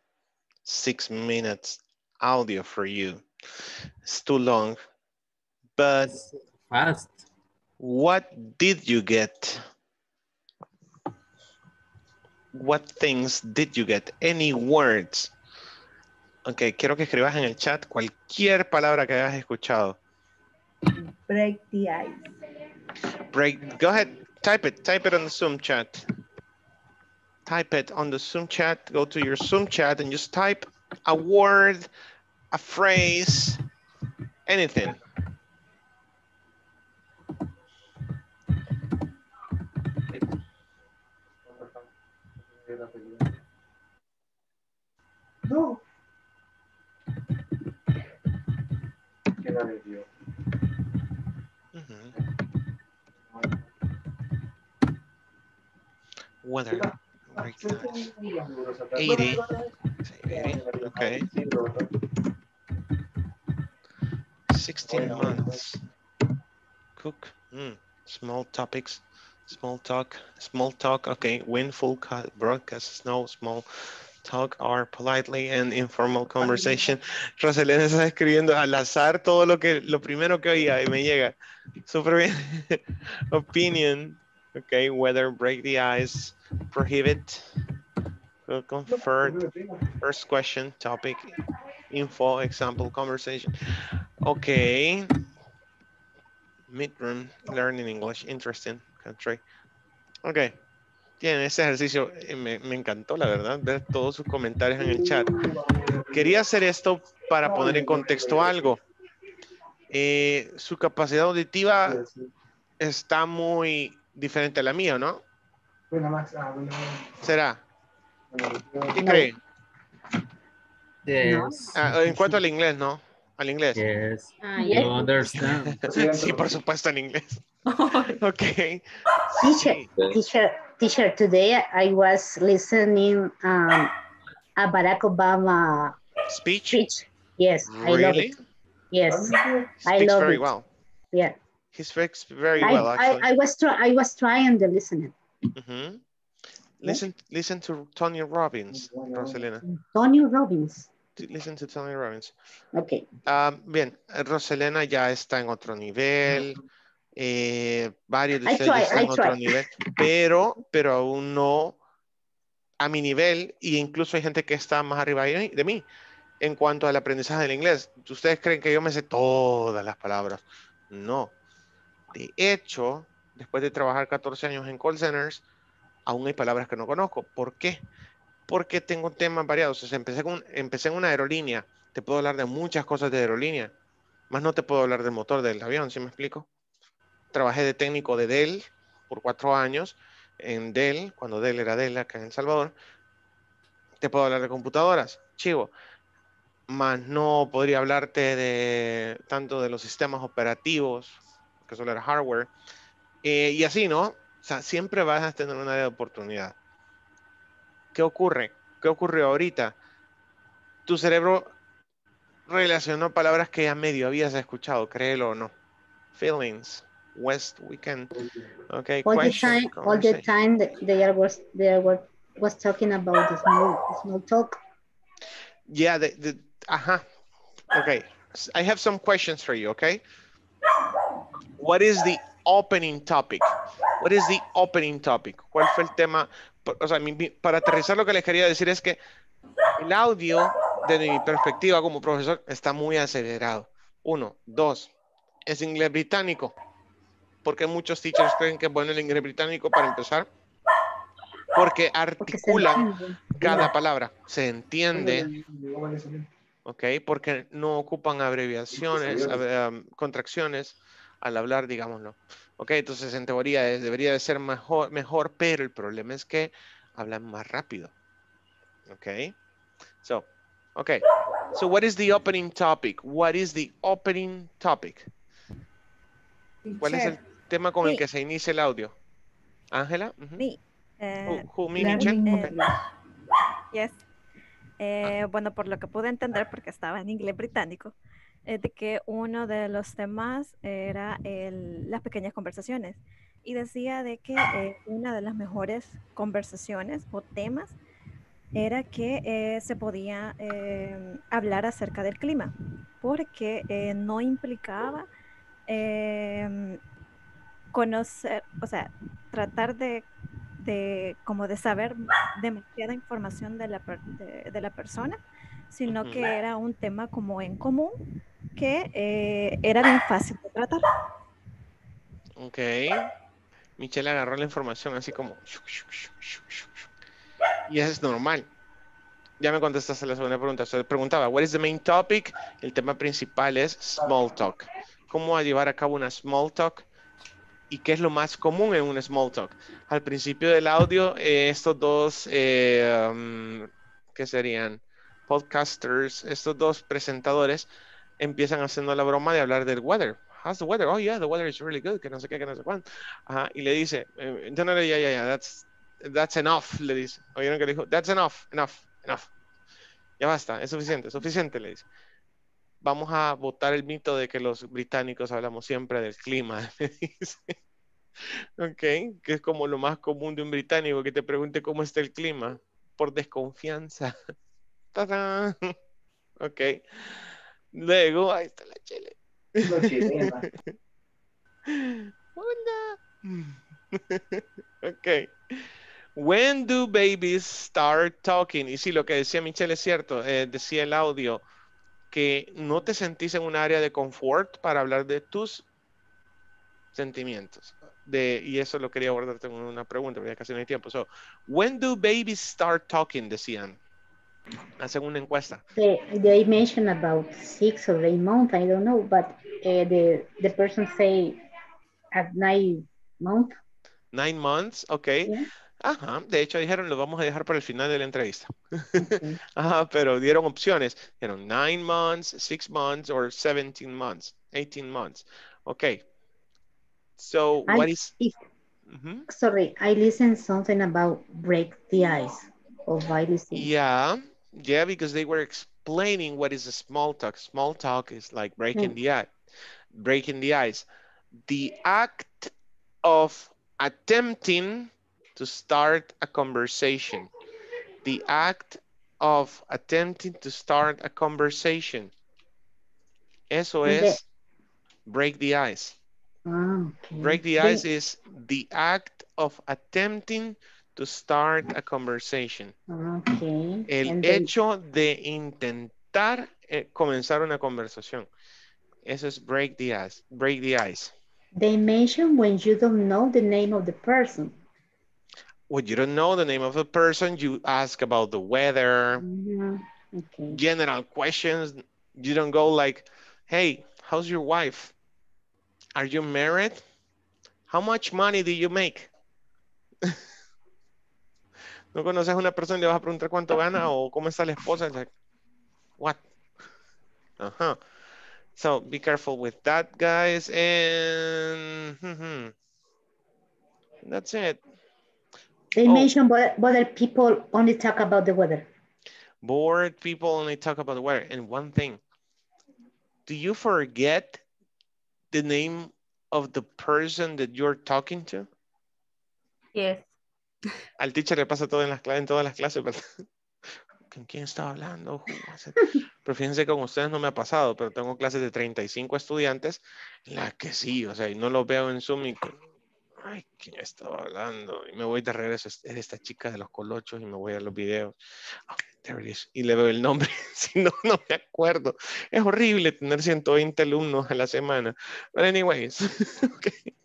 six minutes audio for you. It's too long. But fast. What did you get? What things did you get? Any words? Ok, quiero que escribas en el chat cualquier palabra que hayas escuchado. Break the ice. Break. Go ahead. Type it. Type it on the Zoom chat type it on the Zoom chat, go to your Zoom chat and just type a word, a phrase, anything. No. Mm -hmm. Weather. Break the ice. 80. 80. Okay. 16 months. Cook. Mm. Small topics. Small talk. Small talk. Okay. Wind, full cut, broadcast, snow, small talk are politely and informal conversation. Roselena está escribiendo al azar todo lo que lo primero que oía y me llega. Súper bien. Opinion. Okay. Weather, break the ice, prohibit. Will confer. First question, topic, info, example, conversation. Okay. Midroom, learning English, interesting country. Okay. Bien, ese ejercicio me, me encantó, la verdad, ver todos sus comentarios en el chat. Quería hacer esto para poner en contexto algo. Eh, su capacidad auditiva está muy diferente a la mía, ¿no? ¿Será? ¿Qué cree? Yes. Ah, en cuanto al inglés, ¿no? Al inglés. Yes. Ah, You understand. Sí, por supuesto en inglés. Ok. Teacher, teacher, teacher, today I was listening um, a Barack Obama Speech? Yes, I love Really? it. Yes, I Speaks love very it. well. Yeah, He speaks very I, well, actually. I, I was I was trying to listen. Mhm. Listen, listen to Tony Robbins, Roselena. Tony Robbins. Listen to Tony Robbins. Okay. Ah, bien, Roselena ya está en otro nivel. eh, varios de I ustedes están en otro nivel, pero, pero aún no a mi nivel, y incluso hay gente que está más arriba de mí, de mí en cuanto al aprendizaje del inglés. ¿Ustedes creen que yo me sé todas las palabras? No. De hecho, después de trabajar 14 años en call centers, aún hay palabras que no conozco. ¿Por qué? Porque tengo temas variados. O sea, empecé, con, empecé en una aerolínea. Te puedo hablar de muchas cosas de aerolínea. Más no te puedo hablar del motor del avión, ¿sí me explico? Trabajé de técnico de Dell por cuatro años. En Dell, cuando Dell era Dell acá en El Salvador. Te puedo hablar de computadoras. Chivo. Más no podría hablarte de tanto de los sistemas operativos, que solo era hardware. Eh, y así, ¿no? O sea, siempre vas a tener una oportunidad. ¿Qué ocurre? ¿Qué ocurrió ahorita? Tu cerebro relacionó palabras que ya medio habías escuchado, créelo o no. Feelings, West Weekend. Okay, All the question, time, all the time they are was they were was talking about the small small talk. Yeah, the, the. Okay, I have some questions for you, okay? What is the opening topic? What is the opening topic? ¿Cuál fue el tema? O sea, mi- para aterrizar lo que les quería decir es que el audio, desde mi perspectiva como profesor, está muy acelerado. Uno. Dos. Es inglés británico. Porque muchos teachers creen que es bueno el inglés británico para empezar. Porque articulan cada palabra. Se entiende. ¿ok? Porque no ocupan abreviaciones, ab- um, contracciones al hablar, digámoslo. ¿Ok? Entonces, en teoría es- debería de ser mejor, mejor, pero el problema es que hablan más rápido. ¿Ok? So, okay. So, what is the opening topic? What is the opening topic? ¿Cuál es el tema con el que se inicia el audio? Ángela? Eh, Who- who, me, Michelle? eh, Okay. yes. Eh, bueno, por lo que pude entender, porque estaba en inglés británico, es de que uno de los temas era las pequeñas conversaciones. Y decía de que eh, una de las mejores conversaciones o temas era que eh, se podía eh, hablar acerca del clima, porque eh, no implicaba em, conocer, o sea, tratar de, de como de saber demasiada información de la, de la persona, sino que era un tema como en común que eh, era bien fácil de tratar. Ok. Michelle agarró la información así como. Y eso es normal. Ya me contestaste la segunda pregunta. Se preguntaba, what is the main topic? El tema principal es small talk. ¿Cómo llevar a cabo una small talk? ¿Y qué es lo más común en un small talk? Al principio del audio, eh, estos dos, eh, um, ¿qué serían? Podcasters, estos dos presentadores empiezan haciendo la broma de hablar del weather. How's the weather? Oh, yeah, the weather is really good. Que no sé qué, que no sé cuánto. Ajá, y le dice, eh, no, no, yeah, yeah, yeah, that's, That's enough, le dice. ¿Oyeron que le dijo? That's enough, enough, enough. Ya basta, es suficiente, suficiente, le dice. Vamos a votar el mito de que los británicos hablamos siempre del clima, le dice. Ok, que es como lo más común de un británico que te pregunte cómo está el clima, por desconfianza. ¡Tadán! Ok. Luego, ahí está la chile. Chilena. ok. When do babies start talking? Y sí, lo que decía Michelle es cierto. eh, decía el audio que no te sentís en un área de confort para hablar de tus sentimientos. De, y eso lo quería abordarte con una pregunta, porque ya casi no hay tiempo. So, when do babies start talking? Decían. Hacen una encuesta. They, they mention about six or eight months, I don't know, but uh, the, the person say at nine months. Nine months, ok. Ajá, de hecho dijeron lo vamos a dejar para el final de la entrevista. Ajá, pero dieron opciones. Dieron nine months, six months, or 17 months, 18 months. Ok. So, I- what is... if-. Sorry, I listened something about break the ice of. Yeah, yeah, because they were explaining what is a small talk. Small talk is like breaking Mm. the ice, breaking the ice. The act of attempting to start a conversation. The act of attempting to start a conversation. Eso es break the ice. Ah, okay. Break the ice is the act of attempting to start a conversation. Okay. El then- hecho de intentar eh, comenzar una conversación. Eso es break the ice. Break the ice. They mention when you don't know the name of the person. When you don't know the name of the person, you ask about the weather, Mhm, Okay. general questions. You don't go like, hey, how's your wife? Are you married? How much money do you make? no conoces a una persona y le vas a preguntar cuánto gana o cómo está la esposa. It's like, what? Uh-huh. So be careful with that, guys. And mhm. that's it. They Oh. mention but, but other people only talk about the weather. Bored people only talk about the weather. And one thing, do you forget the name of the person that you're talking to? Yes. Al teacher le pasa todo en, las, en todas las clases, ¿verdad? ¿Con quién estaba hablando? Pero fíjense que con ustedes no me ha pasado, pero tengo clases de 35 estudiantes, en las que sí, o sea, y no los veo en Zoom y, ay, ¿quién estaba hablando? Y me voy de regreso, es es esta chica de los colochos y me voy a los videos. Ah, there it is. Y le veo el nombre, si no, no me acuerdo. Es horrible tener 120 alumnos a la semana. But anyways, okay.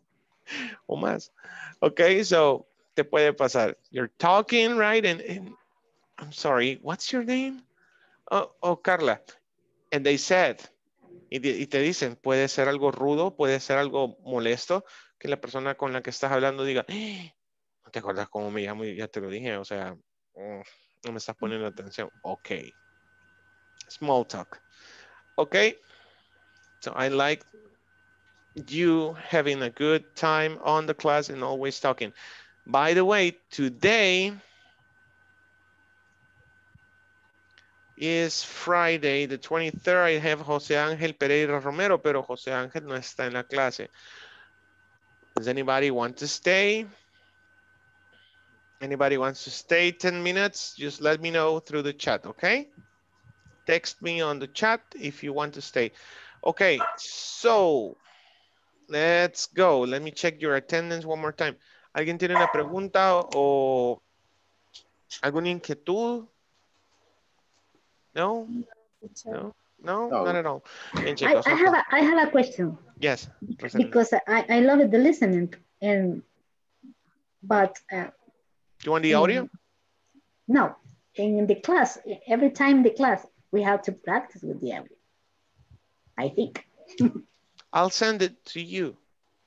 O más. Okay, so te puede pasar. You're talking, right? And, I'm sorry, what's your name? Oh, oh, Carla. And they said, y, te dicen, puede ser algo rudo, puede ser algo molesto, que la persona con la que estás hablando diga, "Eh, no te acuerdas cómo me llamo, ya te lo dije, o sea, mm, no me estás poniendo atención. Ok. Small talk. Okay. So I like you having a good time on the class and always talking. By the way, today is Friday, the 23rd. I have José Ángel Pereira Romero, pero José Ángel no está en la clase. Does anybody want to stay? Anybody wants to stay 10 minutes? Just let me know through the chat, okay? Text me on the chat if you want to stay. Okay, so let's go. Let me check your attendance one more time. ¿Alguien tiene una pregunta o alguna inquietud? No? No? No, not at all. Bien, I. I have a, I have a question Yes. Rosalina. because I, I love the listening and but uh, You want the audio? no in the class every time the class we have to practice with the audio. I think. I'll send it to you.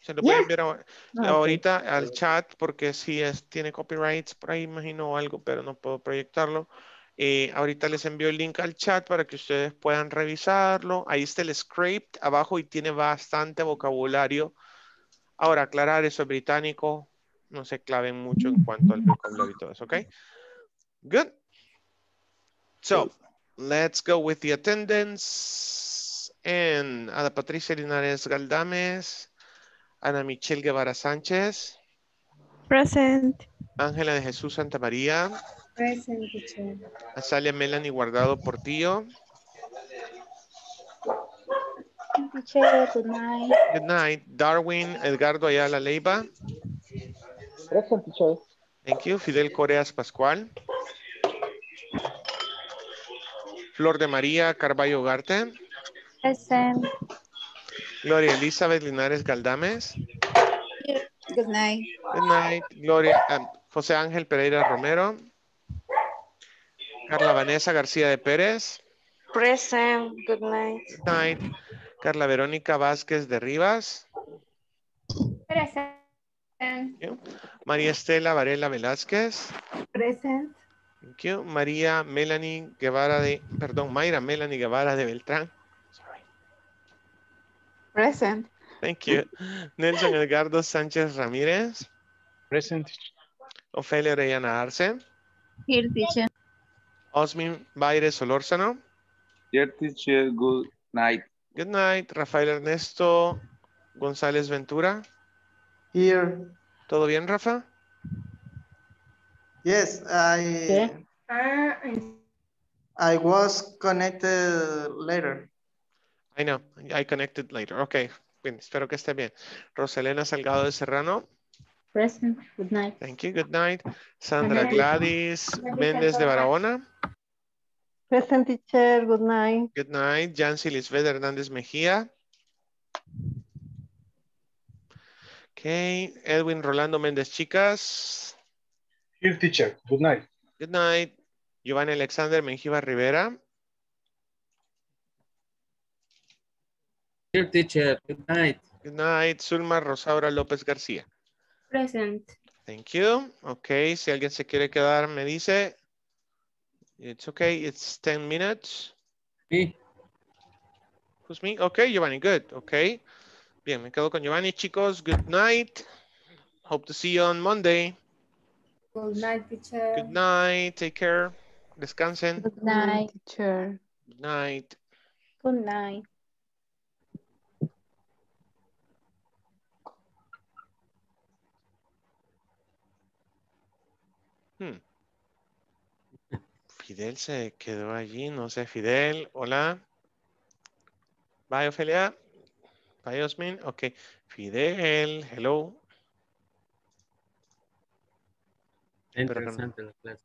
Se lo voy a enviar Ah, ahorita al chat porque si es, tiene copyrights por ahí, imagino algo, pero no puedo proyectarlo. Eh, ahorita les envío el link al chat para que ustedes puedan revisarlo. Ahí está el script abajo y tiene bastante vocabulario. Ahora, aclarar eso es británico. no se claven mucho en cuanto al vocabulario y todo eso, ¿ok? Good. So, let's go with the attendance. And Ada Patricia Linares Galdames, Ana Michelle Guevara Sánchez, Present. Ángela de Jesús Santa María, Present, teacher. Azalia Melanie Guardado Portillo. Teacher, good night. Good night. Darwin Edgardo Ayala Leiva. Present, teacher. Thank you. Fidel Coreas Pascual. Flor de María Carballo Garte. Present. Gloria Elizabeth Linares Galdames. Good night. Good night. Gloria um, José Ángel Pereira Romero. Carla Vanessa García de Pérez. Present. Good night. Good night. Carla Verónica Vázquez de Rivas. Present. Thank you. María Estela Varela Velázquez. Present. Thank you. María Melanie Guevara de, perdón, Mayra Melanie Guevara de Beltrán. Present. Thank you. Nelson Edgardo Sánchez Ramírez. Present. Ofelia Orellana Arce. Here, teacher. Osmin Baires Solórzano. Dear teacher, good night. Good night. Rafael Ernesto González Ventura. Here. ¿Todo bien, Rafa? Yes, I I was connected later. I know. I connected later. Ok. Bien, espero que esté bien. Roselena Salgado de Serrano. Present. Good night. Thank you. Good night. Sandra. Gladys Méndez de Barahona. Present teacher, good night. Good night. Jancy Lisbeth Hernández Mejía. Okay. Edwin Rolando Méndez Chicas. Here, teacher. Good night. Good night. Giovanni Alexander Menjiva Rivera. Dear teacher, good night. Good night. Zulma Rosaura López García. Present. Thank you. Okay. Si alguien se quiere quedar, me dice. It's okay. It's 10 minutes. Me. Who's me? Okay, Giovanni. Good. Okay. Bien, me quedo con Giovanni, chicos. Good night. Hope to see you on Monday. Good night, teacher. Good night. Take care. Descansen. Good night. Teacher. Good night. Good night. Hmm. Fidel se quedó allí. No sé, Fidel. Hola. Bye, Ofelia. Bye, Osmin. Ok. Fidel. Hello. No- Interesante la clase.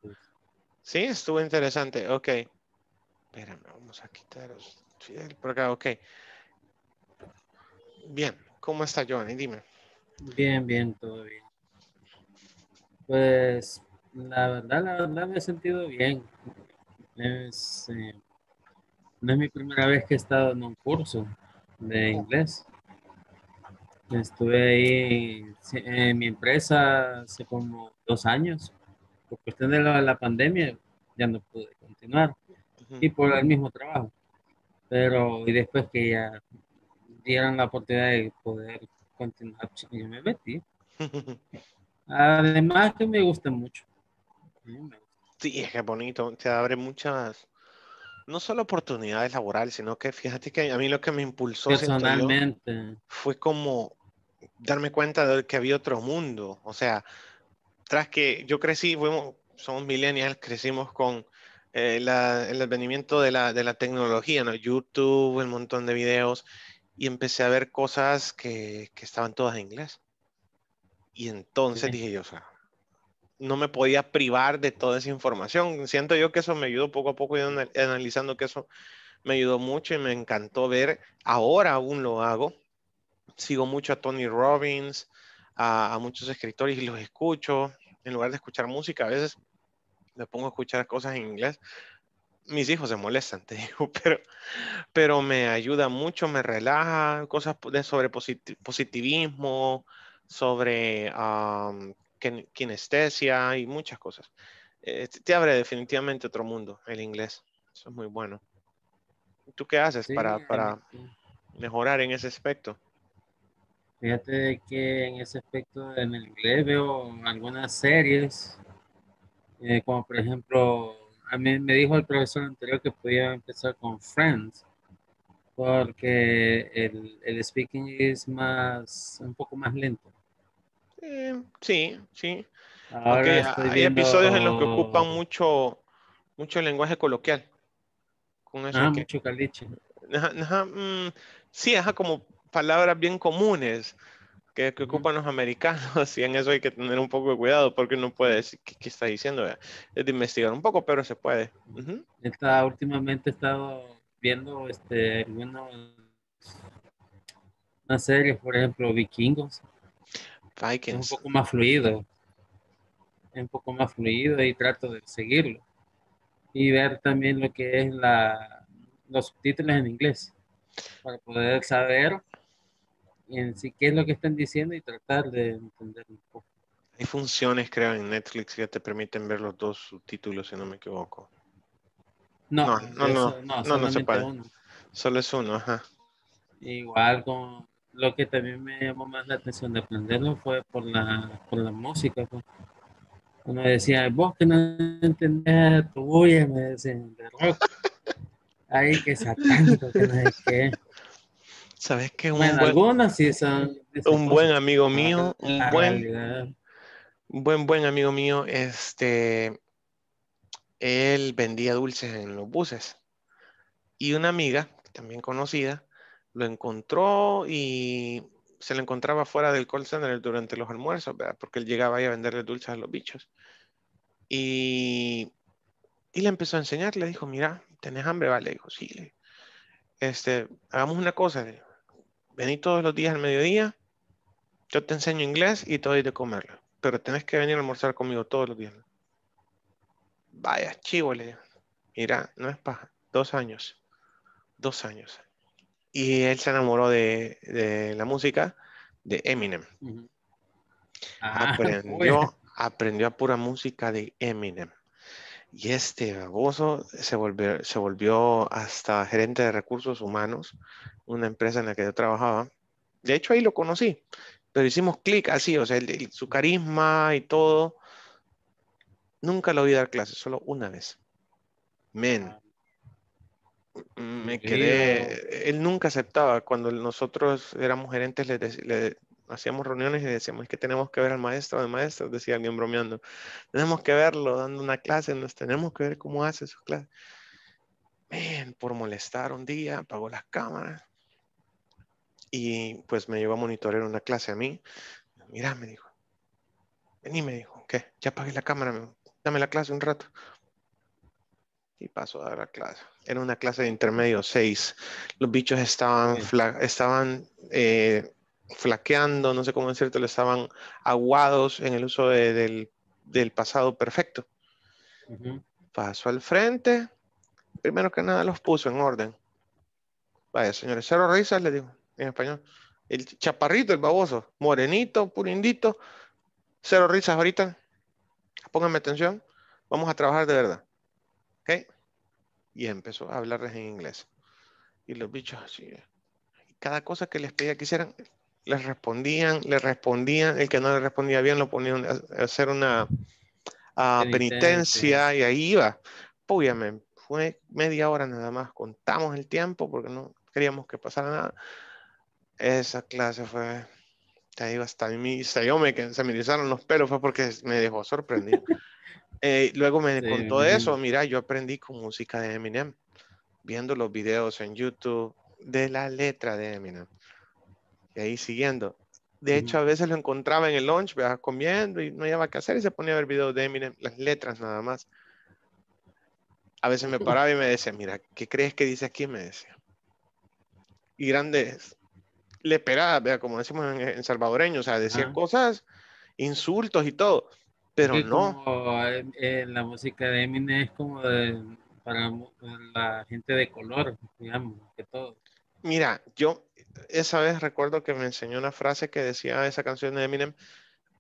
Sí, estuvo interesante. Ok. Espérame, vamos a quitar Fidel por acá. Ok. Bien. ¿Cómo está Giovanni? Dime. Bien, bien, todo bien. Pues la verdad, la verdad me he sentido bien. Es, eh, no es mi primera vez que he estado en un curso de inglés. Estuve ahí en mi empresa hace como dos años. Por cuestión de la, la pandemia ya no pude continuar y por el mismo trabajo. Pero y después que ya dieron la oportunidad de poder continuar, pues, yo me metí. Además que me gusta mucho. Sí, Sí, es que es bonito. Te abre muchas, no solo oportunidades laborales, sino que fíjate que a mí lo que me impulsó Personalmente. fue como darme cuenta de que había otro mundo. O sea, tras que yo crecí, fuimos, somos millennials, crecimos con eh, la- el advenimiento de la, de la tecnología, ¿no? YouTube, un montón de videos, y empecé a ver cosas que, que estaban todas en inglés. Y entonces dije yo, o sea, no me podía privar de toda esa información. Siento yo que eso me ayudó poco a poco, yo anal- analizando que eso me ayudó mucho y me encantó ver. Ahora aún lo hago. Sigo mucho a Tony Robbins, a, a muchos escritores y los escucho. En lugar de escuchar música, a veces me pongo a escuchar cosas en inglés. Mis hijos se molestan, te digo, pero, pero me ayuda mucho, me relaja, cosas de, sobre posit- positivismo, sobre kin- kinestesia y muchas cosas. Eh, te- abre definitivamente otro mundo, el inglés. Eso es muy bueno. ¿Tú qué haces Sí, para, para sí. mejorar en ese aspecto? Fíjate que en ese aspecto en el inglés veo algunas series, eh, como por ejemplo, a mí me dijo el profesor anterior que podía empezar con Friends, porque el, el speaking es más, un poco más lento. Eh, sí, sí. Estoy hay episodios en los que viendo- ocupan mucho, mucho lenguaje coloquial. Con eso Ah, que- mucho caliche. Ajá, ajá, mm, sí, ajá, como palabras bien comunes que, que ocupan los americanos y en eso hay que tener un poco de cuidado porque no puede decir qué, qué está diciendo. Es de investigar un poco, pero se puede. Ujú. Esta, últimamente he estado viendo este, algunos, unas series, por ejemplo, Vikingos. Es un poco más fluido. Es un poco más fluido y trato de seguirlo. Y ver también lo que es la, los subtítulos en inglés para poder saber en sí qué es lo que están diciendo y tratar de entender un poco. Hay funciones, creo, en Netflix que te permiten ver los dos subtítulos, si no me equivoco. No, no, no, no, eso- no, no se solamente puede. uno. Solo es uno, ajá. Igual con lo que también me llamó más la atención de aprenderlo fue por la, por la música. Pues. Uno decía, vos que no entendés tu bulla, me decían, de rock. Ay, qué satánico, que no sé qué. ¿Sabes qué? Un Bueno, buen- algunas sí son. un buen amigo mío, un buen, realidad. buen, buen amigo mío, este, él vendía dulces en los buses. Y una amiga, también conocida, lo encontró y se lo encontraba fuera del call center durante los almuerzos. Porque él llegaba ahí a venderle dulces a los bichos. Y, y le empezó a enseñar, le dijo, mira, ¿tenés hambre? Vale, dijo, sí. le- Este, hagamos una cosa, le dijo, vení todos los días al mediodía, yo te enseño inglés y te doy de comerlo, pero tenés que venir a almorzar conmigo todos los días. Vaya, chivo, le digo. Mira, no es paja, dos años, dos años. Y él se enamoró de, de la música de Eminem. Ujú. Ah, Aprendió, aprendió a pura música de Eminem. Y este baboso se volvió, se volvió hasta gerente de recursos humanos, una empresa en la que yo trabajaba. De hecho, ahí lo conocí, pero hicimos clic así, o sea, el- el- su carisma y todo. Nunca lo vi dar clases, solo una vez. Men, mm, me quedé. Él nunca aceptaba. Cuando nosotros éramos gerentes, le, hacíamos reuniones y decíamos "Es que tenemos que ver al maestro, al maestro, decía alguien bromeando. Tenemos que verlo dando una clase, nos tenemos que ver cómo hace sus clases. Men, por molestar un día, apagó las cámaras y pues me llevó a monitorear una clase a mí. Mira, me dijo, vení, me dijo, ¿qué? Ya apagué la cámara, dame la clase un rato. Y pasó a dar la clase. Era una clase de intermedio 6. Los bichos estaban, fla- estaban eh, flaqueando, no sé cómo decirte, estaban aguados en el uso de- del, del pasado perfecto. Pasó al frente. Primero que nada los puso en orden. Vaya, señores, cero risas, le digo en español. El chaparrito, el baboso, morenito, purindito, cero risas ahorita. Pónganme atención. Vamos a trabajar de verdad. ¿Ok? Y empezó a hablarles en inglés. Y los bichos así. Y cada cosa que les pedía que hicieran, les respondían, les respondían. El que no le respondía bien lo ponían a a hacer una ah, Penitencia. penitencia y ahí iba. Púyame, fue media hora nada más. Contamos el tiempo porque no queríamos que pasara nada. Esa clase fue, te digo, hasta a mí, yo me, se me erizaron los pelos, fue porque me dejó sorprendido. Eh, luego me Sí, contó me eso, mira, yo aprendí con música de Eminem, viendo los videos en YouTube de la letra de Eminem. Y ahí siguiendo. De hecho, a veces lo encontraba en el lunch, ¿verdad? comiendo y no había qué hacer y se ponía a ver videos de Eminem, las letras nada más. A veces me paraba y me decía, mira, ¿qué crees que dice aquí? Me decía. Y grandes leperadas, ¿verdad? como decimos en, en salvadoreño, o sea, decía cosas, insultos y todo, pero no. como, eh, la música de Eminem es como de, para la gente de color, digamos, que todo. Mira, yo esa vez recuerdo que me enseñó una frase que decía esa canción de Eminem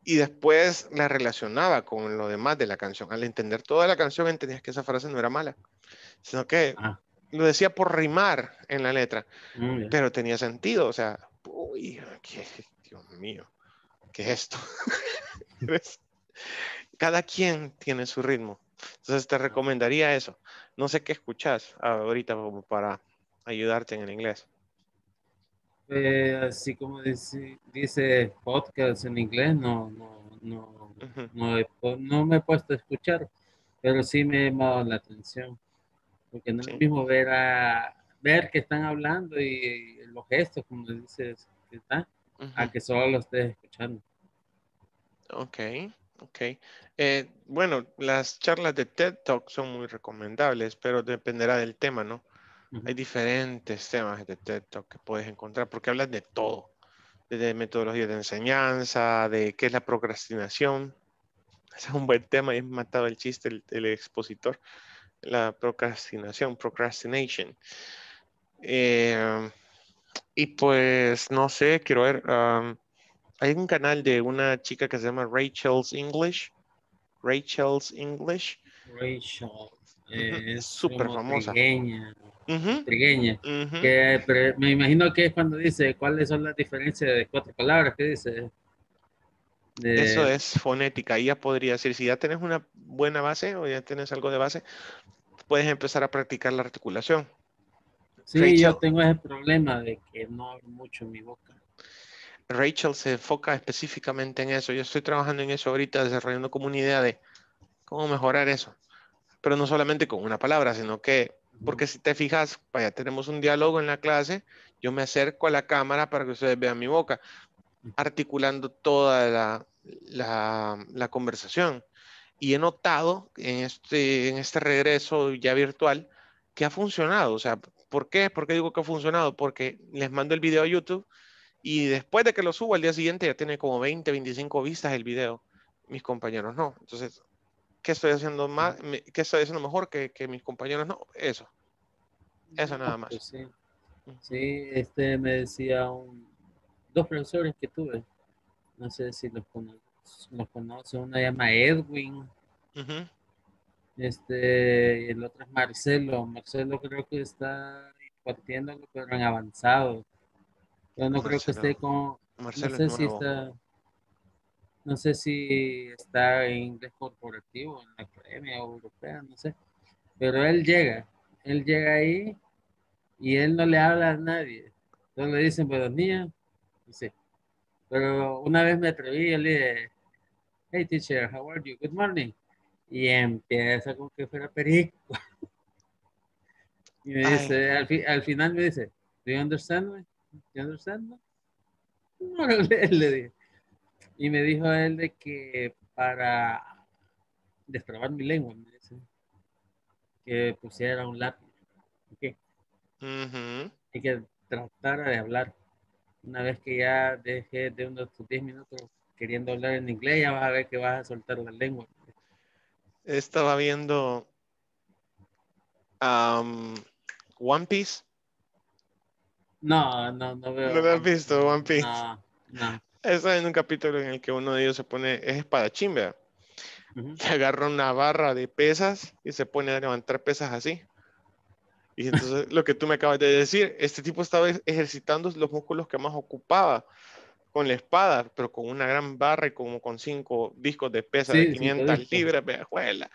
y después la relacionaba con lo demás de la canción. Al entender toda la canción entendías que esa frase no era mala, sino que lo decía por rimar en la letra, Mm, pero tenía sentido, o sea, uy, qué- Dios mío, ¿qué es esto? Cada quien tiene su ritmo. Entonces te recomendaría eso. No sé qué escuchas ahorita como para ayudarte en el inglés. Eh, así como dice, dice podcast en inglés, no, no, no, no, he no me he puesto a escuchar, pero sí me ha llamado la atención. Porque no es lo mismo ver a ver que están hablando y, los gestos, como dices, que están, a que solo lo estés escuchando. Ok, ok. Eh, bueno, las charlas de TED Talk son muy recomendables, pero dependerá del tema, ¿no? Hay diferentes temas de TED Talk que puedes encontrar porque hablan de todo, desde metodología de enseñanza, de qué es la procrastinación. Ese es un buen tema y he matado el chiste el, el expositor. La procrastinación, procrastination. Eh, y pues, no sé, quiero ver. um, hay un canal de una chica que se llama Rachel's English. Rachel's English. Rachel. eh, es súper famosa. trigueña, trigueña, que me imagino que es cuando dice cuáles son las diferencias de cuatro palabras que dice. De- Eso es fonética. Y ya podría decir, si ya tienes una buena base o ya tienes algo de base, puedes empezar a practicar la articulación. Sí, Rachel. yo tengo ese problema de que no abro mucho mi boca. Rachel se enfoca específicamente en eso. Yo estoy trabajando en eso ahorita, desarrollando como una idea de cómo mejorar eso. Pero no solamente con una palabra, sino que, porque si te fijas, vaya, tenemos un diálogo en la clase, yo me acerco a la cámara para que ustedes vean mi boca, articulando toda la, la- conversación. Y he notado en este, en este regreso ya virtual que ha funcionado. O sea, ¿por qué? ¿Por qué digo que ha funcionado? Porque les mando el video a YouTube y después de que lo subo al día siguiente ya tiene como 20, 25 vistas el video. Mis compañeros no. Entonces, ¿qué estoy haciendo más? ¿Qué estoy haciendo mejor que, que mis compañeros no? Eso. Eso nada más. Sí. Sí, este me decía un, dos profesores que tuve, no sé si los, cono- los conoce, uno se llama Edwin, este, y el otro es Marcelo. Marcelo creo que está impartiéndolo, pero en avanzado. Yo no creo que esté con, Marcelo no sé si está, no sé si está en inglés corporativo, en la academia europea, no sé. Pero él llega, él llega ahí y él no le habla a nadie. Entonces le dicen buenos días, dice. Pero una vez me atreví, yo le dije, hey teacher, how are you? Good morning. Y empieza como que fuera perico. Y me Ay. dice, al, fi- al final me dice, do you understand me? You understand me? No, le, le dije. Y me dijo él de que para destrabar mi lengua, me dice, que pusiera un lápiz. ¿ok? Ujú. y que tratara de hablar. Una vez que ya dejé de unos 10 minutos queriendo hablar en inglés, ya vas a ver que vas a soltar la lengua. Estaba viendo am, One Piece. No, no, no veo. ¿No lo has visto, One Piece? No, no. Está en un capítulo en el que uno de ellos se pone, es espadachín, ¿verdad? Ujú. Y agarra una barra de pesas y se pone a levantar pesas así. Y entonces lo que tú me acabas de decir, este tipo estaba ej- ejercitando los músculos que más ocupaba con la espada, pero con una gran barra y como con cinco discos de pesa Sí, de cinco 500 discos. libras, vejuela.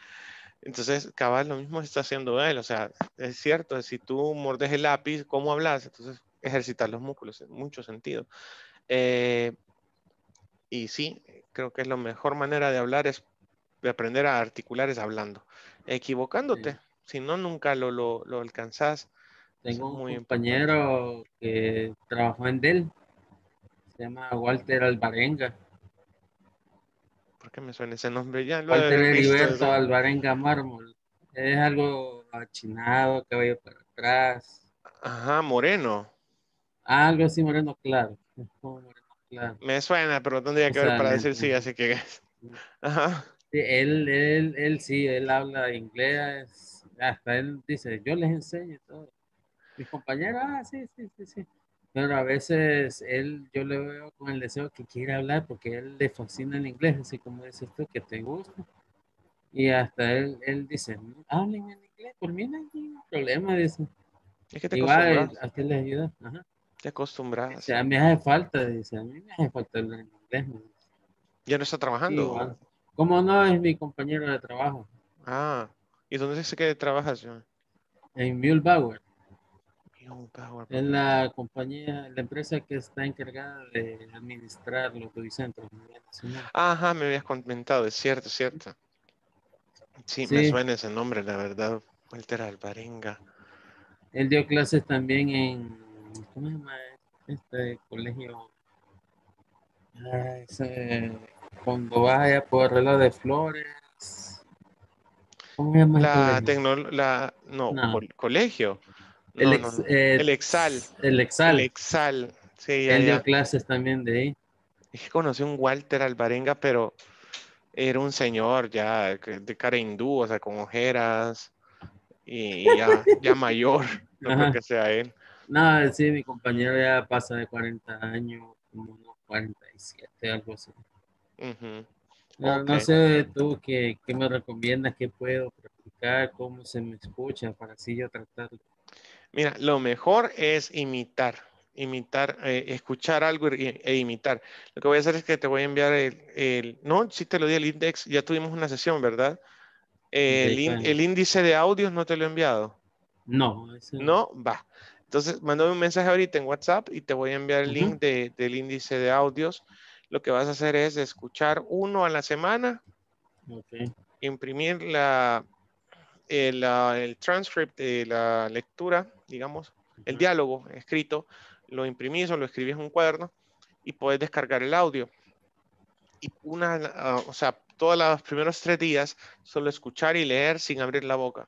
Entonces, cabal, lo mismo está haciendo él. O sea, es cierto, si tú mordes el lápiz, ¿cómo hablas? Entonces, ejercitar los músculos en mucho sentido. Eh, y sí, creo que es la mejor manera de hablar es de aprender a articular es hablando, equivocándote. Si no, nunca lo, lo, lo alcanzás. Tengo un muy compañero que trabajó en Dell. Se llama Walter Alvarenga. ¿Por qué me suena ese nombre? Ya lo Walter Heriberto. Alvarenga Mármol. Es algo achinado, cabello para atrás. Ajá, moreno. Algo así moreno claro. Moreno claro. Me suena, pero tendría que ver para decir sí, así que. Ajá. Sí, él, él, él sí, él habla inglés, hasta él dice, yo les enseño todo. Mis compañeros, ah, sí, sí, sí, sí. Pero a veces él, yo le veo con el deseo que quiere hablar porque a él le fascina el inglés, así como dices tú, que te gusta. Y hasta él, él dice, hablen en inglés, por mí no hay ningún problema, dice. Es que te Igual, acostumbras. a usted le ayuda. Ajá. Te Se acostumbra. O sea, me hace falta, dice, a mí me hace falta hablar en inglés. Ya no está trabajando. Igual. ¿Cómo no? Es mi compañero de trabajo. Ah, ¿y dónde dice que trabajas? John? En Mulebauer. Mulebauer. Es la compañía, la empresa que está encargada de administrar los centros. Ajá, me habías comentado, es cierto, es cierto. Sí, Sí. me suena ese nombre, la verdad. Walter Alvarenga. Él dio clases también en, ¿cómo se llama este colegio? Ah, ese- cuando vaya por reloj de flores. ¿Cómo se llama La colegio? tecno, la, no, No. col- colegio. El ex- no, eh, el Exal. El Exal. El Exal. Sí, ya, Él dio ya. clases también de ahí. Es que conocí a un Walter Alvarenga, pero era un señor ya de cara hindú, o sea, con ojeras y, y ya, ya mayor. No creo que sea él. No, sí, mi compañero ya pasa de 40 años, como unos 47, algo así. No, sé tú qué, qué me recomiendas, qué puedo practicar, cómo se me escucha, para así yo tratar. Mira, lo mejor es imitar, imitar, eh, escuchar algo e imitar. Lo que voy a hacer es que te voy a enviar el, el- no, sí te lo di el index, ya tuvimos una sesión, ¿verdad? El, el índice de audios no te lo he enviado. No, ese No, va. Entonces, mándame un mensaje ahorita en WhatsApp y te voy a enviar el Ujú. link de- del índice de audios. Lo que vas a hacer es escuchar uno a la semana, Ok. imprimir la, el, ah, el transcript de la lectura, digamos, el diálogo escrito, lo imprimís o lo escribís en un cuaderno y puedes descargar el audio. Y una, ah, o sea, todos los primeros tres días, solo escuchar y leer sin abrir la boca.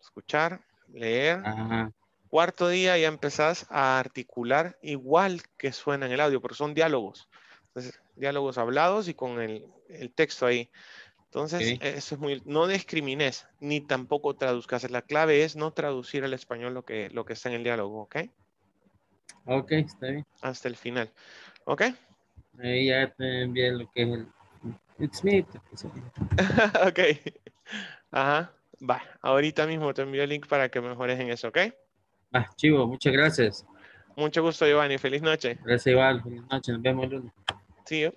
Escuchar, leer. Ajá. Cuarto día ya empezás a articular igual que suena en el audio, porque son diálogos. Entonces, diálogos hablados y con el, el texto ahí. Entonces, eso es muy, no discrimines, ni tampoco traduzcas. La clave es no traducir al español lo que, lo que está en el diálogo, ¿ok? Ok, está bien. Hasta el final, ¿ok? Ahí ya te envié lo que es el... It's me. ok. Ajá. Va, ahorita mismo te envío el link para que mejores en eso, ¿ok? Ah, chivo, muchas gracias. Mucho gusto, Giovanni. Feliz noche. Gracias igual. Feliz noche. Nos vemos el lunes. See you.